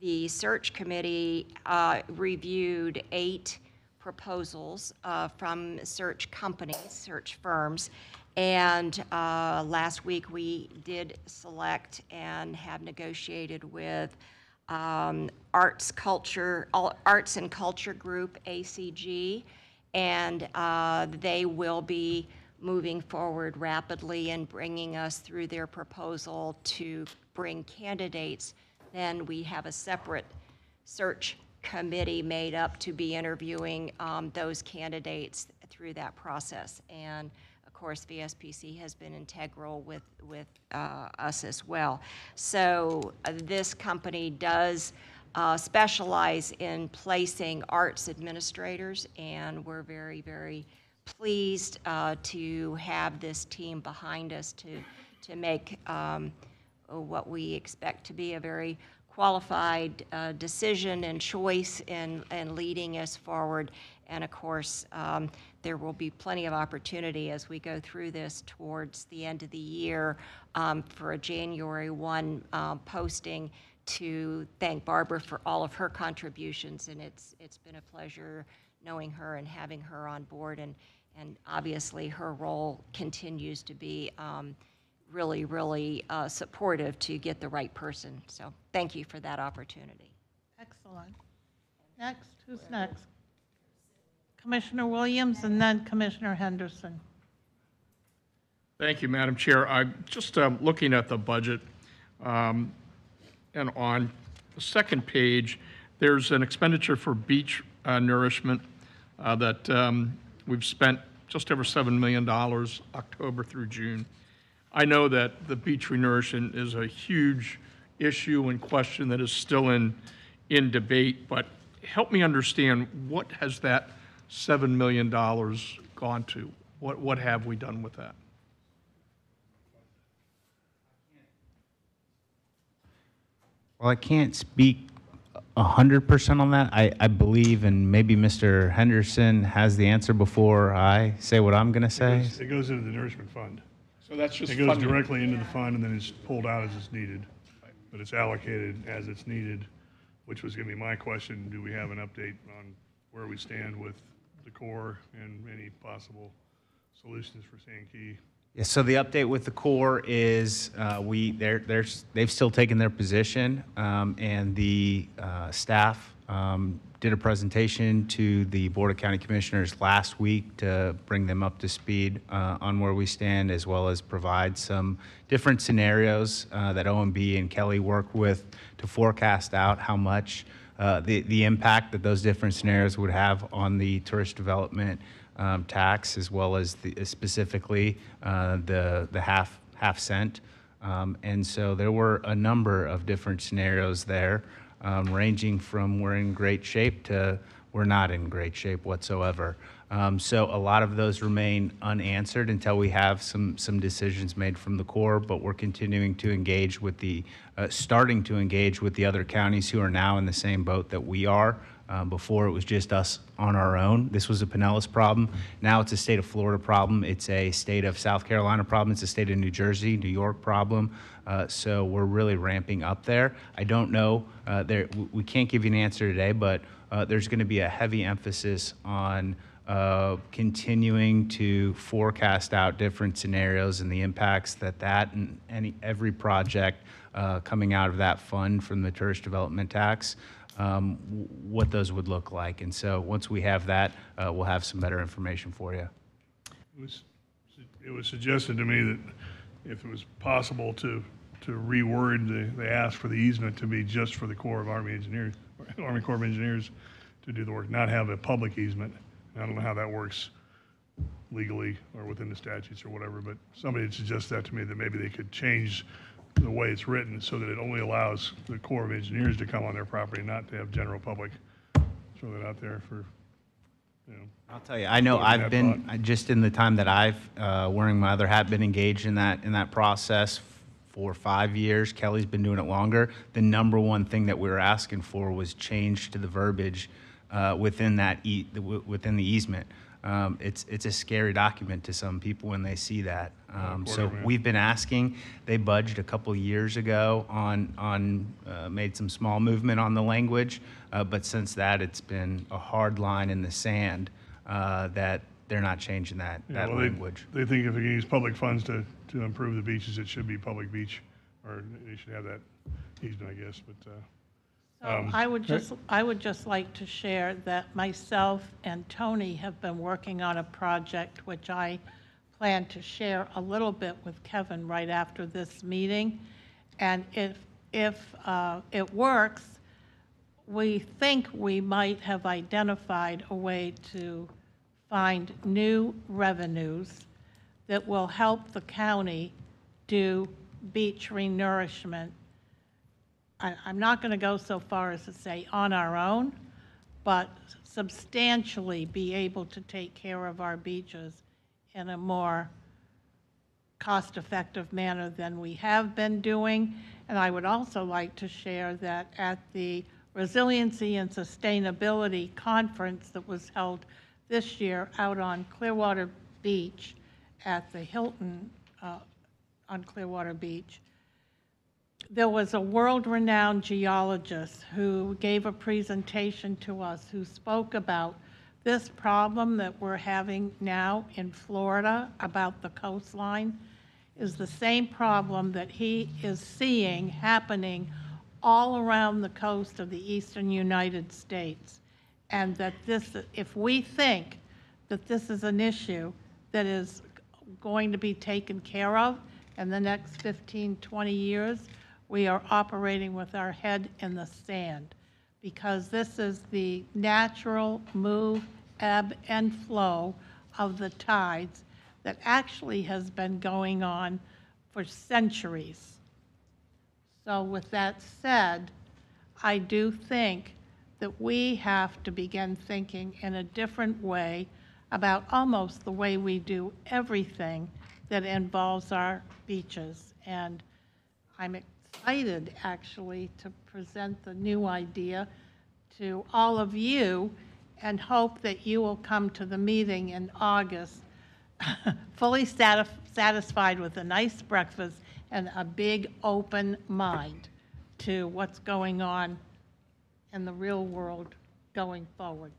the search committee uh, reviewed eight proposals uh, from search companies, search firms, and uh, last week, we did select and have negotiated with um, Arts Culture, Arts and Culture Group, ACG, and uh, they will be moving forward rapidly and bringing us through their proposal to bring candidates. Then we have a separate search committee made up to be interviewing um, those candidates through that process. And of course, VSPC has been integral with, with uh, us as well. So uh, this company does uh, specialize in placing arts administrators, and we're very, very pleased uh, to have this team behind us to, to make um, what we expect to be a very qualified uh, decision and choice in, in leading us forward. And of course, um, there will be plenty of opportunity as we go through this towards the end of the year um, for a January 1 uh, posting to thank Barbara for all of her contributions. And it's, it's been a pleasure knowing her and having her on board. And, and obviously, her role continues to be um, really, really uh, supportive to get the right person. So thank you for that opportunity. Excellent. Next, who's next? Commissioner Williams and then Commissioner Henderson. Thank you, Madam Chair. I'm just um, looking at the budget, um, and on the second page, there's an expenditure for beach uh, nourishment uh, that um, we've spent just over $7 million October through June. I know that the beach renourishment is a huge issue and question that is still in, in debate, but help me understand, what has that $7 million gone to? What, what have we done with that? Well, I can't speak a hundred percent on that. I, I believe, and maybe Mr. Henderson has the answer before I say what I'm gonna say. It goes into the nourishment fund. So that's just It goes funding. directly into the fund and then it's pulled out as it's needed. But it's allocated as it's needed, which was gonna be my question. Do we have an update on where we stand with the Corps and any possible solutions for Sand Key? Yeah, so the update with the Corps is, uh, we, they're, they're, they've still taken their position, um, and the, uh, staff, um, did a presentation to the Board of County Commissioners last week to bring them up to speed, uh, on where we stand, as well as provide some different scenarios, uh, that OMB and Kelly worked with to forecast out how much, uh, the, the impact that those different scenarios would have on the tourist development, um, tax, as well as the, specifically uh, the, the half, half cent. Um, and so there were a number of different scenarios there, um, ranging from we're in great shape to we're not in great shape whatsoever. Um, so a lot of those remain unanswered until we have some, some decisions made from the Corps, but we're continuing to engage with the, uh, starting to engage with the other counties who are now in the same boat that we are. Um, before it was just us on our own. This was a Pinellas problem. Now it's a state of Florida problem. It's a state of South Carolina problem. It's a state of New Jersey, New York problem. Uh, so we're really ramping up there. I don't know. Uh, there, we can't give you an answer today, but uh, there's going to be a heavy emphasis on uh, continuing to forecast out different scenarios and the impacts that that and any, every project uh, coming out of that fund from the tourist development tax, um, what those would look like. And so, once we have that, uh, we'll have some better information for you. It was, it was suggested to me that if it was possible to, to reword the, the ask for the easement to be just for the Corps of Army Engineers, Army Corps of Engineers to do the work, not have a public easement. I don't know how that works legally or within the statutes or whatever, but somebody had suggested that to me, that maybe they could change the way it's written so that it only allows the Corps of Engineers to come on their property, not to have general public. Throw that out there for, you know. I'll tell you, I know I've been, thought. Just in the time that I've, uh, wearing my other hat, been engaged in that, in that process for five years. Kelly's been doing it longer. The number one thing that we were asking for was change to the verbiage uh, within that, wi- within the easement. Um, It's, it's a scary document to some people when they see that. Um, So man. we've been asking, they budged a couple years ago on, on, uh, made some small movement on the language, uh, but since that, it's been a hard line in the sand uh, that they're not changing that, Yeah, that well, they- language. They think if they can use public funds to, to improve the beaches, it should be public beach, or they should have that easement, I guess, but, uh. So um, I would just, I would just like to share that myself and Tony have been working on a project which I plan to share a little bit with Kevin right after this meeting. And if, if uh, it works, we think we might have identified a way to find new revenues that will help the county do beach renourishment I, I'm not going to go so far as to say on our own, but substantially be able to take care of our beaches in a more cost-effective manner than we have been doing. And I would also like to share that at the Resiliency and Sustainability Conference that was held this year out on Clearwater Beach at the Hilton uh, on Clearwater Beach, there was a world-renowned geologist who gave a presentation to us who spoke about this problem that we're having now in Florida about the coastline is the same problem that he is seeing happening all around the coast of the eastern United States. And that this, if we think that this is an issue that is going to be taken care of in the next 15, 20 years, we are operating with our head in the sand because this is the natural move, ebb, and flow of the tides that actually has been going on for centuries. So with that said, I do think that we have to begin thinking in a different way about almost the way we do everything that involves our beaches. And I'm excited, actually, to present the new idea to all of you and hope that you will come to the meeting in August fully satis- satisfied with a nice breakfast and a big open mind to what's going on in the real world going forward.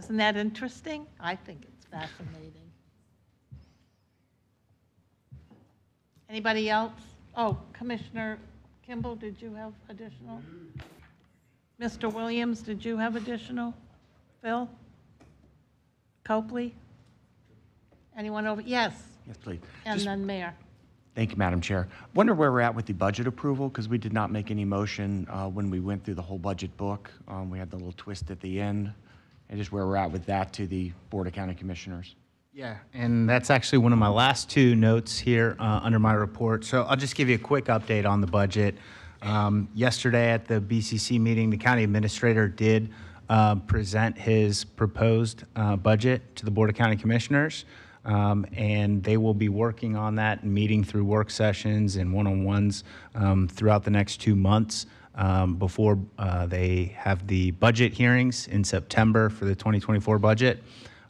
Isn't that interesting? I think it's fascinating. Anybody else? Oh, Commissioner Kimball, did you have additional? Mr. Williams, did you have additional? Phil? Copley? Anyone over? Yes, Yes, please. and Just- then Mayor. Thank you, Madam Chair. Wonder where we're at with the budget approval, because we did not make any motion uh, when we went through the whole budget book. Um, We had the little twist at the end, and just where we're at with that to the Board of County Commissioners. Yeah, and that's actually one of my last two notes here uh, under my report. So I'll just give you a quick update on the budget. Um, Yesterday at the BCC meeting, the county administrator did uh, present his proposed uh, budget to the Board of County Commissioners. Um, And they will be working on that and meeting through work sessions and one-on-ones um, throughout the next two months um, before uh, they have the budget hearings in September for the 2024 budget.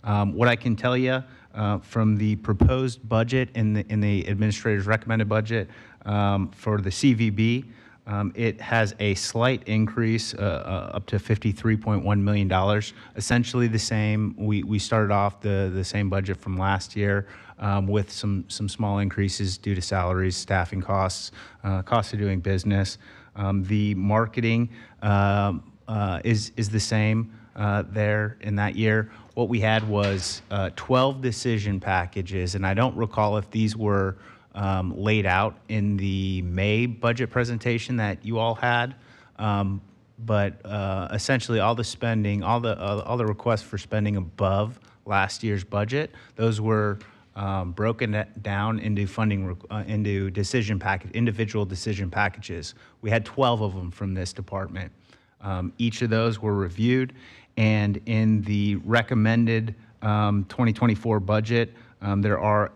Um, What I can tell you uh, from the proposed budget in the, in the administrator's recommended budget um, for the CVB, Um, It has a slight increase uh, uh, up to $53.1 million, essentially the same. We we started off the the same budget from last year um, with some some small increases due to salaries, staffing costs, uh, cost of doing business. Um, The marketing um, uh, is is the same uh, there in that year. What we had was uh, 12 decision packages, and I don't recall if these were um, laid out in the May budget presentation that you all had. Um, but uh, essentially, all the spending, all the uh, all the requests for spending above last year's budget, those were um, broken down into funding uh, into decision package, individual decision packages. We had 12 of them from this department. Um, each of those were reviewed, and in the recommended um, 2024 budget, um, there are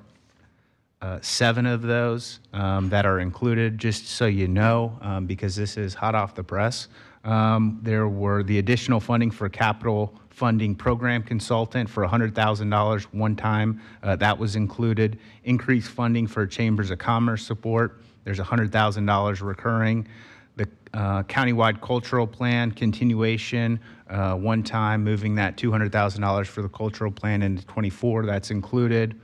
uh, seven of those um, that are included, just so you know, um, because this is hot off the press. There were the additional funding for capital funding program consultant for $100,000 one time. uh, That was included. Increased funding for Chambers of Commerce support. There's $100,000 recurring. The uh, countywide cultural plan continuation, uh, one time, moving that $200,000 for the cultural plan into '24, that's included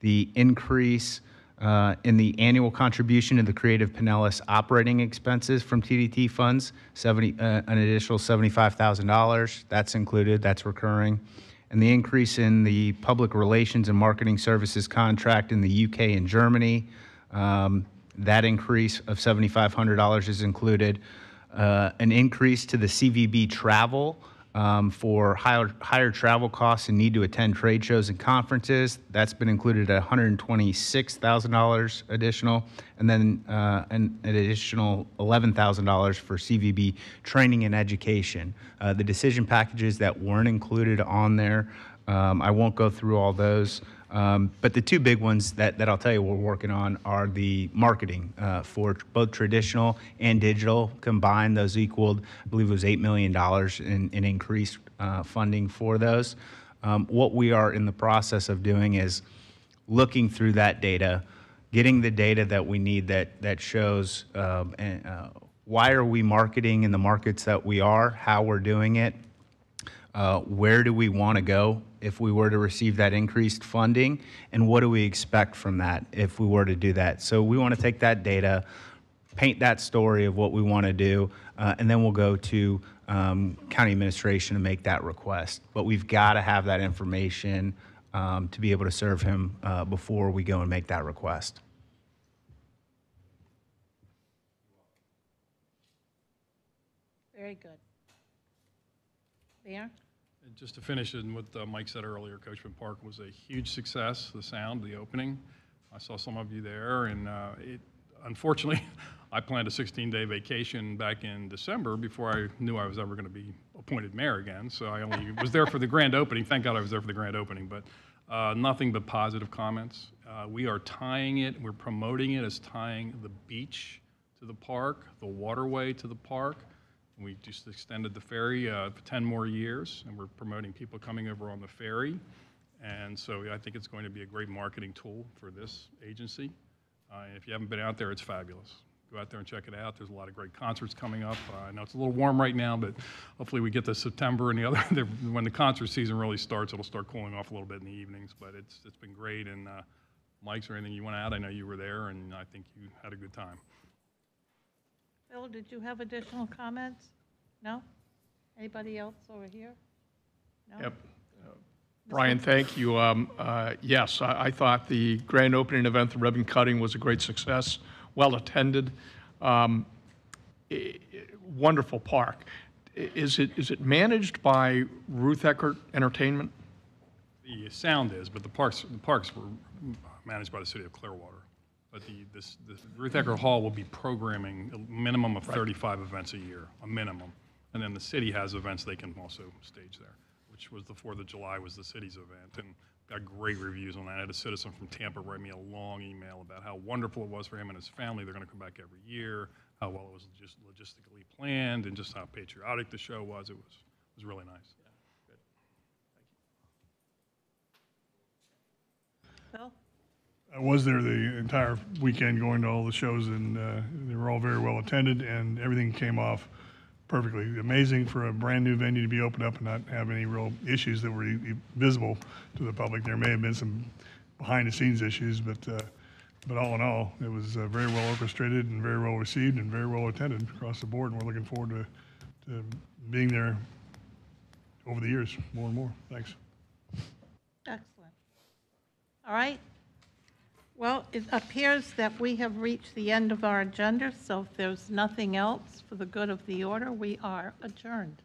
the increase uh, in the annual contribution to the Creative Pinellas operating expenses from TDT funds, 70, uh, an additional $75,000. That's included, that's recurring. And the increase in the public relations and marketing services contract in the UK and Germany, um, that increase of $7,500 is included. Uh, An increase to the CVB travel um, for higher, higher travel costs and need to attend trade shows and conferences. That's been included at $126,000 additional, and then uh, an, additional $11,000 for CVB training and education. Uh, the decision packages that weren't included on there, um, I won't go through all those. Um, but the two big ones that, that I'll tell you we're working on are the marketing uh, for both traditional and digital combined. Those equaled, I believe it was $8 million in, in increased uh, funding for those. Um, what we are in the process of doing is looking through that data, getting the data that we need that, that shows um, and, uh, why are we marketing in the markets that we are, how we're doing it, uh, where do we want to go if we were to receive that increased funding, and what do we expect from that if we were to do that? So we want to take that data, paint that story of what we want to do, uh, and then we'll go to um, county administration to make that request. But we've got to have that information um, to be able to serve him uh, before we go and make that request. Very good. Mayor? Just to finish in what uh, Mike said earlier, Coachman Park was a huge success, the sound, the opening. I saw some of you there, and uh, it, unfortunately, I planned a 16-day vacation back in December before I knew I was ever going to be appointed mayor again, so I only was there for the grand opening. Thank God I was there for the grand opening, but uh, nothing but positive comments. Uh, We are tying it, we're promoting it as tying the beach to the park, the waterway to the park. We just extended the ferry uh, for 10 more years, and we're promoting people coming over on the ferry. And so I think it's going to be a great marketing tool for this agency. Uh, If you haven't been out there, it's fabulous. Go out there and check it out. There's a lot of great concerts coming up. Uh, I know it's a little warm right now, but hopefully we get to September and the other, when the concert season really starts, it'll start cooling off a little bit in the evenings. But it's, it's been great. And uh, Mike's or anything you want to add? I know you were there, and I think you had a good time. Phil, did you have additional comments? No? Anybody else over here? No? Yep. Brian, thank you. Um, uh, Yes, I I thought the grand opening event, the ribbon cutting, was a great success, well-attended. Um, i- i- Wonderful park. I- Is it, is it managed by Ruth Eckerd Entertainment? The sound is, but the parks, the parks were managed by the city of Clearwater. But the, this, this Ruth Eckerd Hall will be programming a minimum of 35 events a year, a minimum. And then the city has events they can also stage there, which was the Fourth of July was the city's event. And got great reviews on that. I had a citizen from Tampa write me a long email about how wonderful it was for him and his family. They're going to come back every year, how well it was just logistically planned, and just how patriotic the show was. It was, it was really nice. Phil? I was there the entire weekend going to all the shows, and uh, they were all very well attended, and everything came off perfectly. Amazing for a brand-new venue to be opened up and not have any real issues that were e- visible to the public. There may have been some behind-the-scenes issues, but, uh, but all in all, it was uh, very well orchestrated and very well received and very well attended across the board, and we're looking forward to, to being there over the years, more and more. Thanks. Excellent. All right. Well, it appears that we have reached the end of our agenda, so if there's nothing else for the good of the order, we are adjourned.